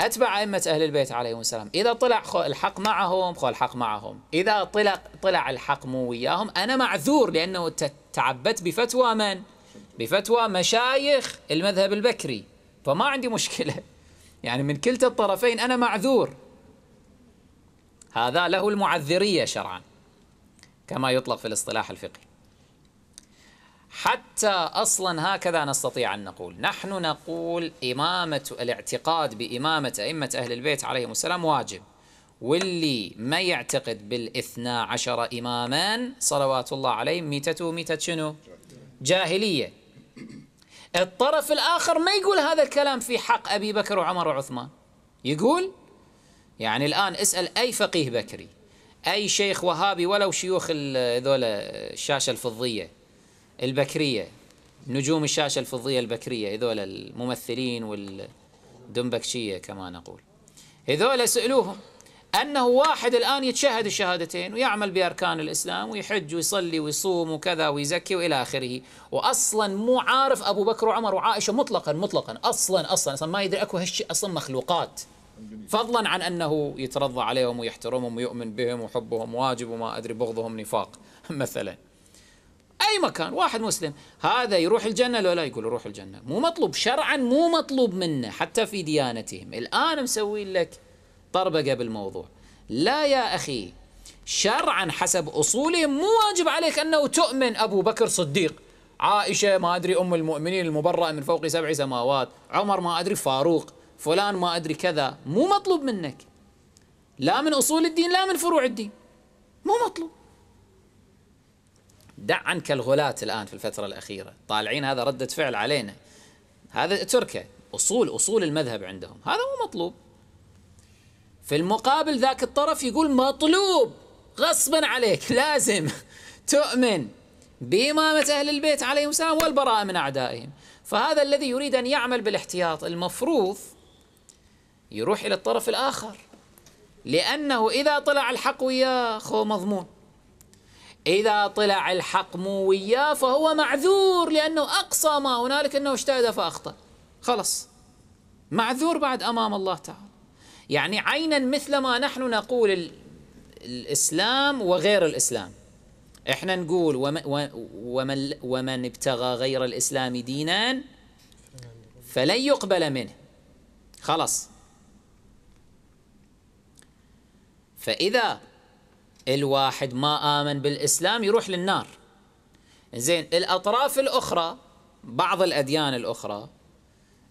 S1: أتبع أئمة أهل البيت عليهم السلام. إذا طلع الحق معهم خو الحق معهم. إذا طلع طلع الحق مو وياهم أنا معذور لأنه تعبت بفتوى من؟ بفتوى مشايخ المذهب البكري. فما عندي مشكلة. يعني من كلتا الطرفين أنا معذور. هذا له المعذرية شرعا كما يطلق في الاصطلاح الفقهي حتى أصلا هكذا نستطيع أن نقول، نحن نقول إمامة الاعتقاد بإمامة أئمة أهل البيت عليهم السلام واجب، واللي ما يعتقد بالاثنا عشر اماما صلوات الله عليهم ميتته ميتة شنو؟ جاهلية. الطرف الآخر ما يقول هذا الكلام في حق أبي بكر وعمر وعثمان. يقول يعني الآن اسأل أي فقيه بكري أي شيخ وهابي ولو شيوخ ذولا الشاشة الفضية البكرية نجوم الشاشة الفضية البكرية هذول الممثلين والدنبكشية كما نقول. هذول سألوهم أنه واحد الآن يتشهد الشهادتين ويعمل بأركان الإسلام ويحج ويصلي ويصوم وكذا ويزكي وإلى آخره. وأصلا مو عارف أبو بكر وعمر وعائشة مطلقا مطلقا أصلا أصلا, أصلا ما يدري أكو هالشيء أصلا مخلوقات. فضلا عن أنه يترضى عليهم ويحترمهم ويؤمن بهم وحبهم واجب وما أدري بغضهم نفاق مثلا. أي مكان واحد مسلم هذا يروح الجنة لو لا؟ يقول يروح الجنة. مو مطلوب شرعا مو مطلوب منه حتى في ديانتهم. الآن مسوي لك طربقة بالموضوع. لا يا أخي شرعا حسب أصولهم مو واجب عليك أنه تؤمن. أبو بكر صديق عائشة ما أدري أم المؤمنين المبرأة من فوق سبع سماوات عمر ما أدري فاروق. فلان ما أدري كذا مو مطلوب منك. لا من أصول الدين لا من فروع الدين. مو مطلوب. دع عنك الغلاة الآن في الفترة الأخيرة. طالعين هذا ردة فعل علينا. هذا تركة. أصول أصول المذهب عندهم. هذا مو مطلوب. في المقابل ذاك الطرف يقول مطلوب. غصبا عليك. لازم. تؤمن بإمامة أهل البيت عليهم السلام والبراءة من أعدائهم. فهذا الذي يريد أن يعمل بالاحتياط. المفروض يروح إلى الطرف الآخر. لأنه إذا طلع الحق وياه خو مضمون. إذا طلع الحق مو وياه فهو معذور لأنه أقصى ما هنالك أنه اجتهد فأخطأ. خلص معذور بعد أمام الله تعالى. يعني عينا مثل ما نحن نقول الإسلام وغير الإسلام. إحنا نقول ومن, ومن ابتغى غير الإسلام دينا فلن يقبل منه. خلص فإذا الواحد ما آمن بالإسلام يروح للنار. زين الأطراف الأخرى بعض الأديان الأخرى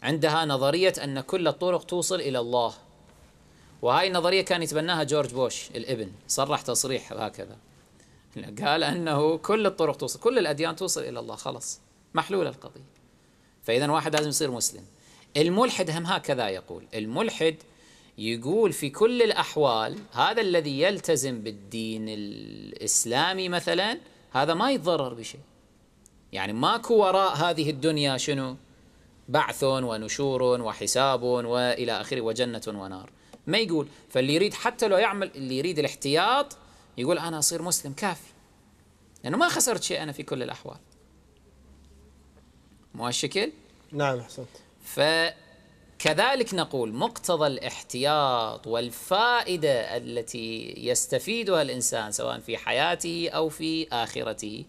S1: عندها نظرية أن كل الطرق توصل إلى الله. وهاي النظرية كان يتبناها جورج بوش الإبن صرح تصريح هكذا. قال أنه كل الطرق توصل كل الأديان توصل إلى الله خلاص محلولة القضية. فإذا واحد لازم يصير مسلم. الملحد هم هكذا يقول الملحد يقول في كل الأحوال هذا الذي يلتزم بالدين الإسلامي مثلا هذا ما يتضرر بشيء. يعني ماكو وراء هذه الدنيا شنو؟ بعث ونشور وحساب وإلى آخره وجنة ونار. ما يقول. فاللي يريد حتى لو يعمل اللي يريد الاحتياط يقول أنا أصير مسلم كافي. لأنه ما خسرت شيء أنا في كل الأحوال. مو هالشكل؟
S3: نعم أحسنت.
S1: فكذلك نقول مقتضى الاحتياط والفائدة التي يستفيدها الإنسان سواء في حياته أو في آخرته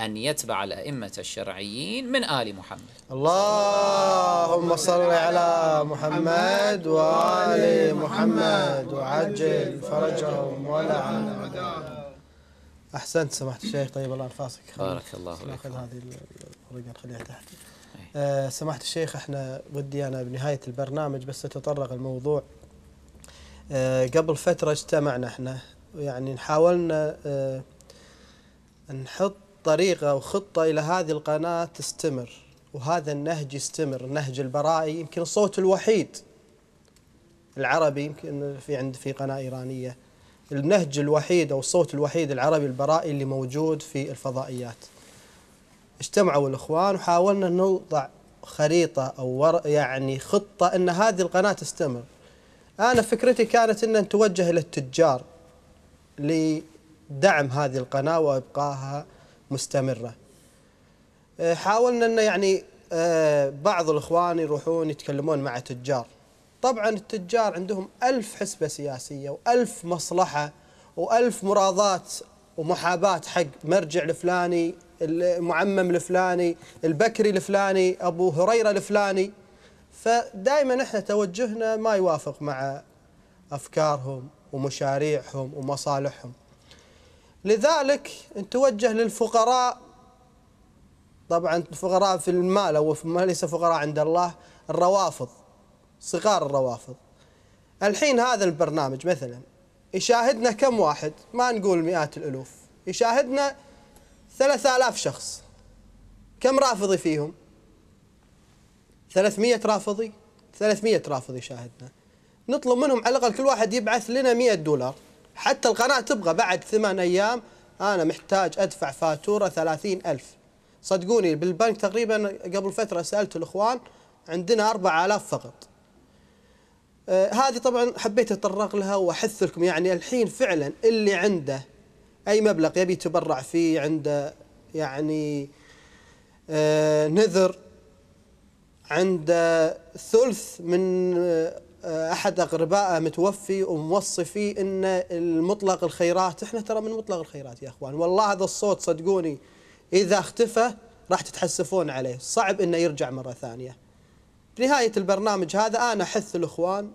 S1: أن يتبع الأئمة الشرعيين من آل محمد.
S3: اللهم صل على محمد وآل محمد وعجل فرجهم ولعن. أحسنت سماحة الشيخ طيب الله أنفاسك
S1: بارك الله فيك.
S3: هذه الورقة نخليها تحت. أه سماحة الشيخ إحنا ودي أنا بنهاية البرنامج بس أتطرق الموضوع. أه قبل فترة اجتمعنا إحنا يعني حاولنا أه نحط طريقة وخطة إلى هذه القناة تستمر وهذا النهج يستمر النهج البرائي يمكن الصوت الوحيد العربي يمكن في عند في قناة إيرانية. النهج الوحيد أو الصوت الوحيد العربي البرائي اللي موجود في الفضائيات. اجتمعوا الإخوان وحاولنا نوضع خريطة أو يعني خطة أن هذه القناة تستمر. أنا فكرتي كانت أن نتوجه إلى التجار لدعم هذه القناة وإبقائها مستمرة. آه، حاولنا أن يعني آه، بعض الإخوان يروحون يتكلمون مع تجار. طبعا التجار عندهم ألف حسبة سياسية وألف مصلحة وألف مراضات ومحاباة حق مرجع الفلاني المعمم الفلاني البكري الفلاني أبو هريرة الفلاني. فدائما إحنا توجهنا ما يوافق مع أفكارهم ومشاريعهم ومصالحهم. لذلك نتوجه للفقراء. طبعا الفقراء في المال أو ما ليس فقراء عند الله الروافض صغار الروافض. الحين هذا البرنامج مثلا يشاهدنا كم واحد؟ ما نقول مئات الألوف. يشاهدنا ثلاثة آلاف شخص. كم رافضي فيهم؟ ثلاثمية رافضي؟ ثلاثمية رافضي يشاهدنا نطلب منهم على الأقل كل واحد يبعث لنا مئة دولار. حتى القناة تبغى بعد ثمان أيام. أنا محتاج أدفع فاتورة ثلاثين ألف. صدقوني بالبنك تقريبا قبل فترة سألت الإخوان عندنا أربع آلاف فقط. آه هذه طبعا حبيت أتطرق لها وأحث لكم. يعني الحين فعلا اللي عنده أي مبلغ يبي يتبرع فيه عنده يعني آه نذر عنده ثلث من آه أحد اقربائه متوفي وموصي فيه إن المطلق الخيرات إحنا ترى من مطلق الخيرات يا إخوان. والله هذا الصوت صدقوني إذا اختفى راح تتحسفون عليه. صعب إنه يرجع مرة ثانية. بنهايه البرنامج هذا أنا أحث الإخوان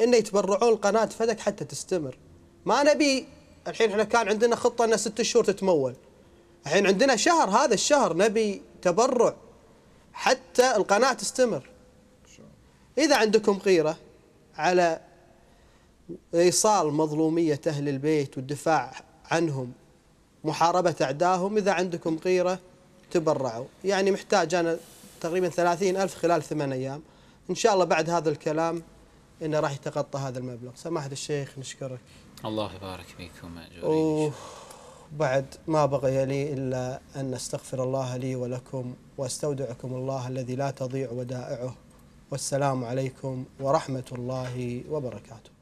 S3: انه يتبرعون القناة فدك حتى تستمر. ما نبي الحين إحنا كان عندنا خطة ان ست شهور تتمول. الحين عندنا شهر هذا الشهر نبي تبرع حتى القناة تستمر. إذا عندكم غيرة على إيصال مظلومية أهل البيت والدفاع عنهم محاربة أعدائهم إذا عندكم غيرة تبرعوا. يعني محتاج أنا تقريبا ثلاثين ألف خلال ثمان أيام. إن شاء الله بعد هذا الكلام إنه راح يتغطى هذا المبلغ. سماحة الشيخ نشكرك.
S1: الله يبارك فيكم
S3: وبعد ما بقي لي إلا أن أستغفر الله لي ولكم وأستودعكم الله الذي لا تضيع ودائعه. والسلام عليكم ورحمة الله وبركاته.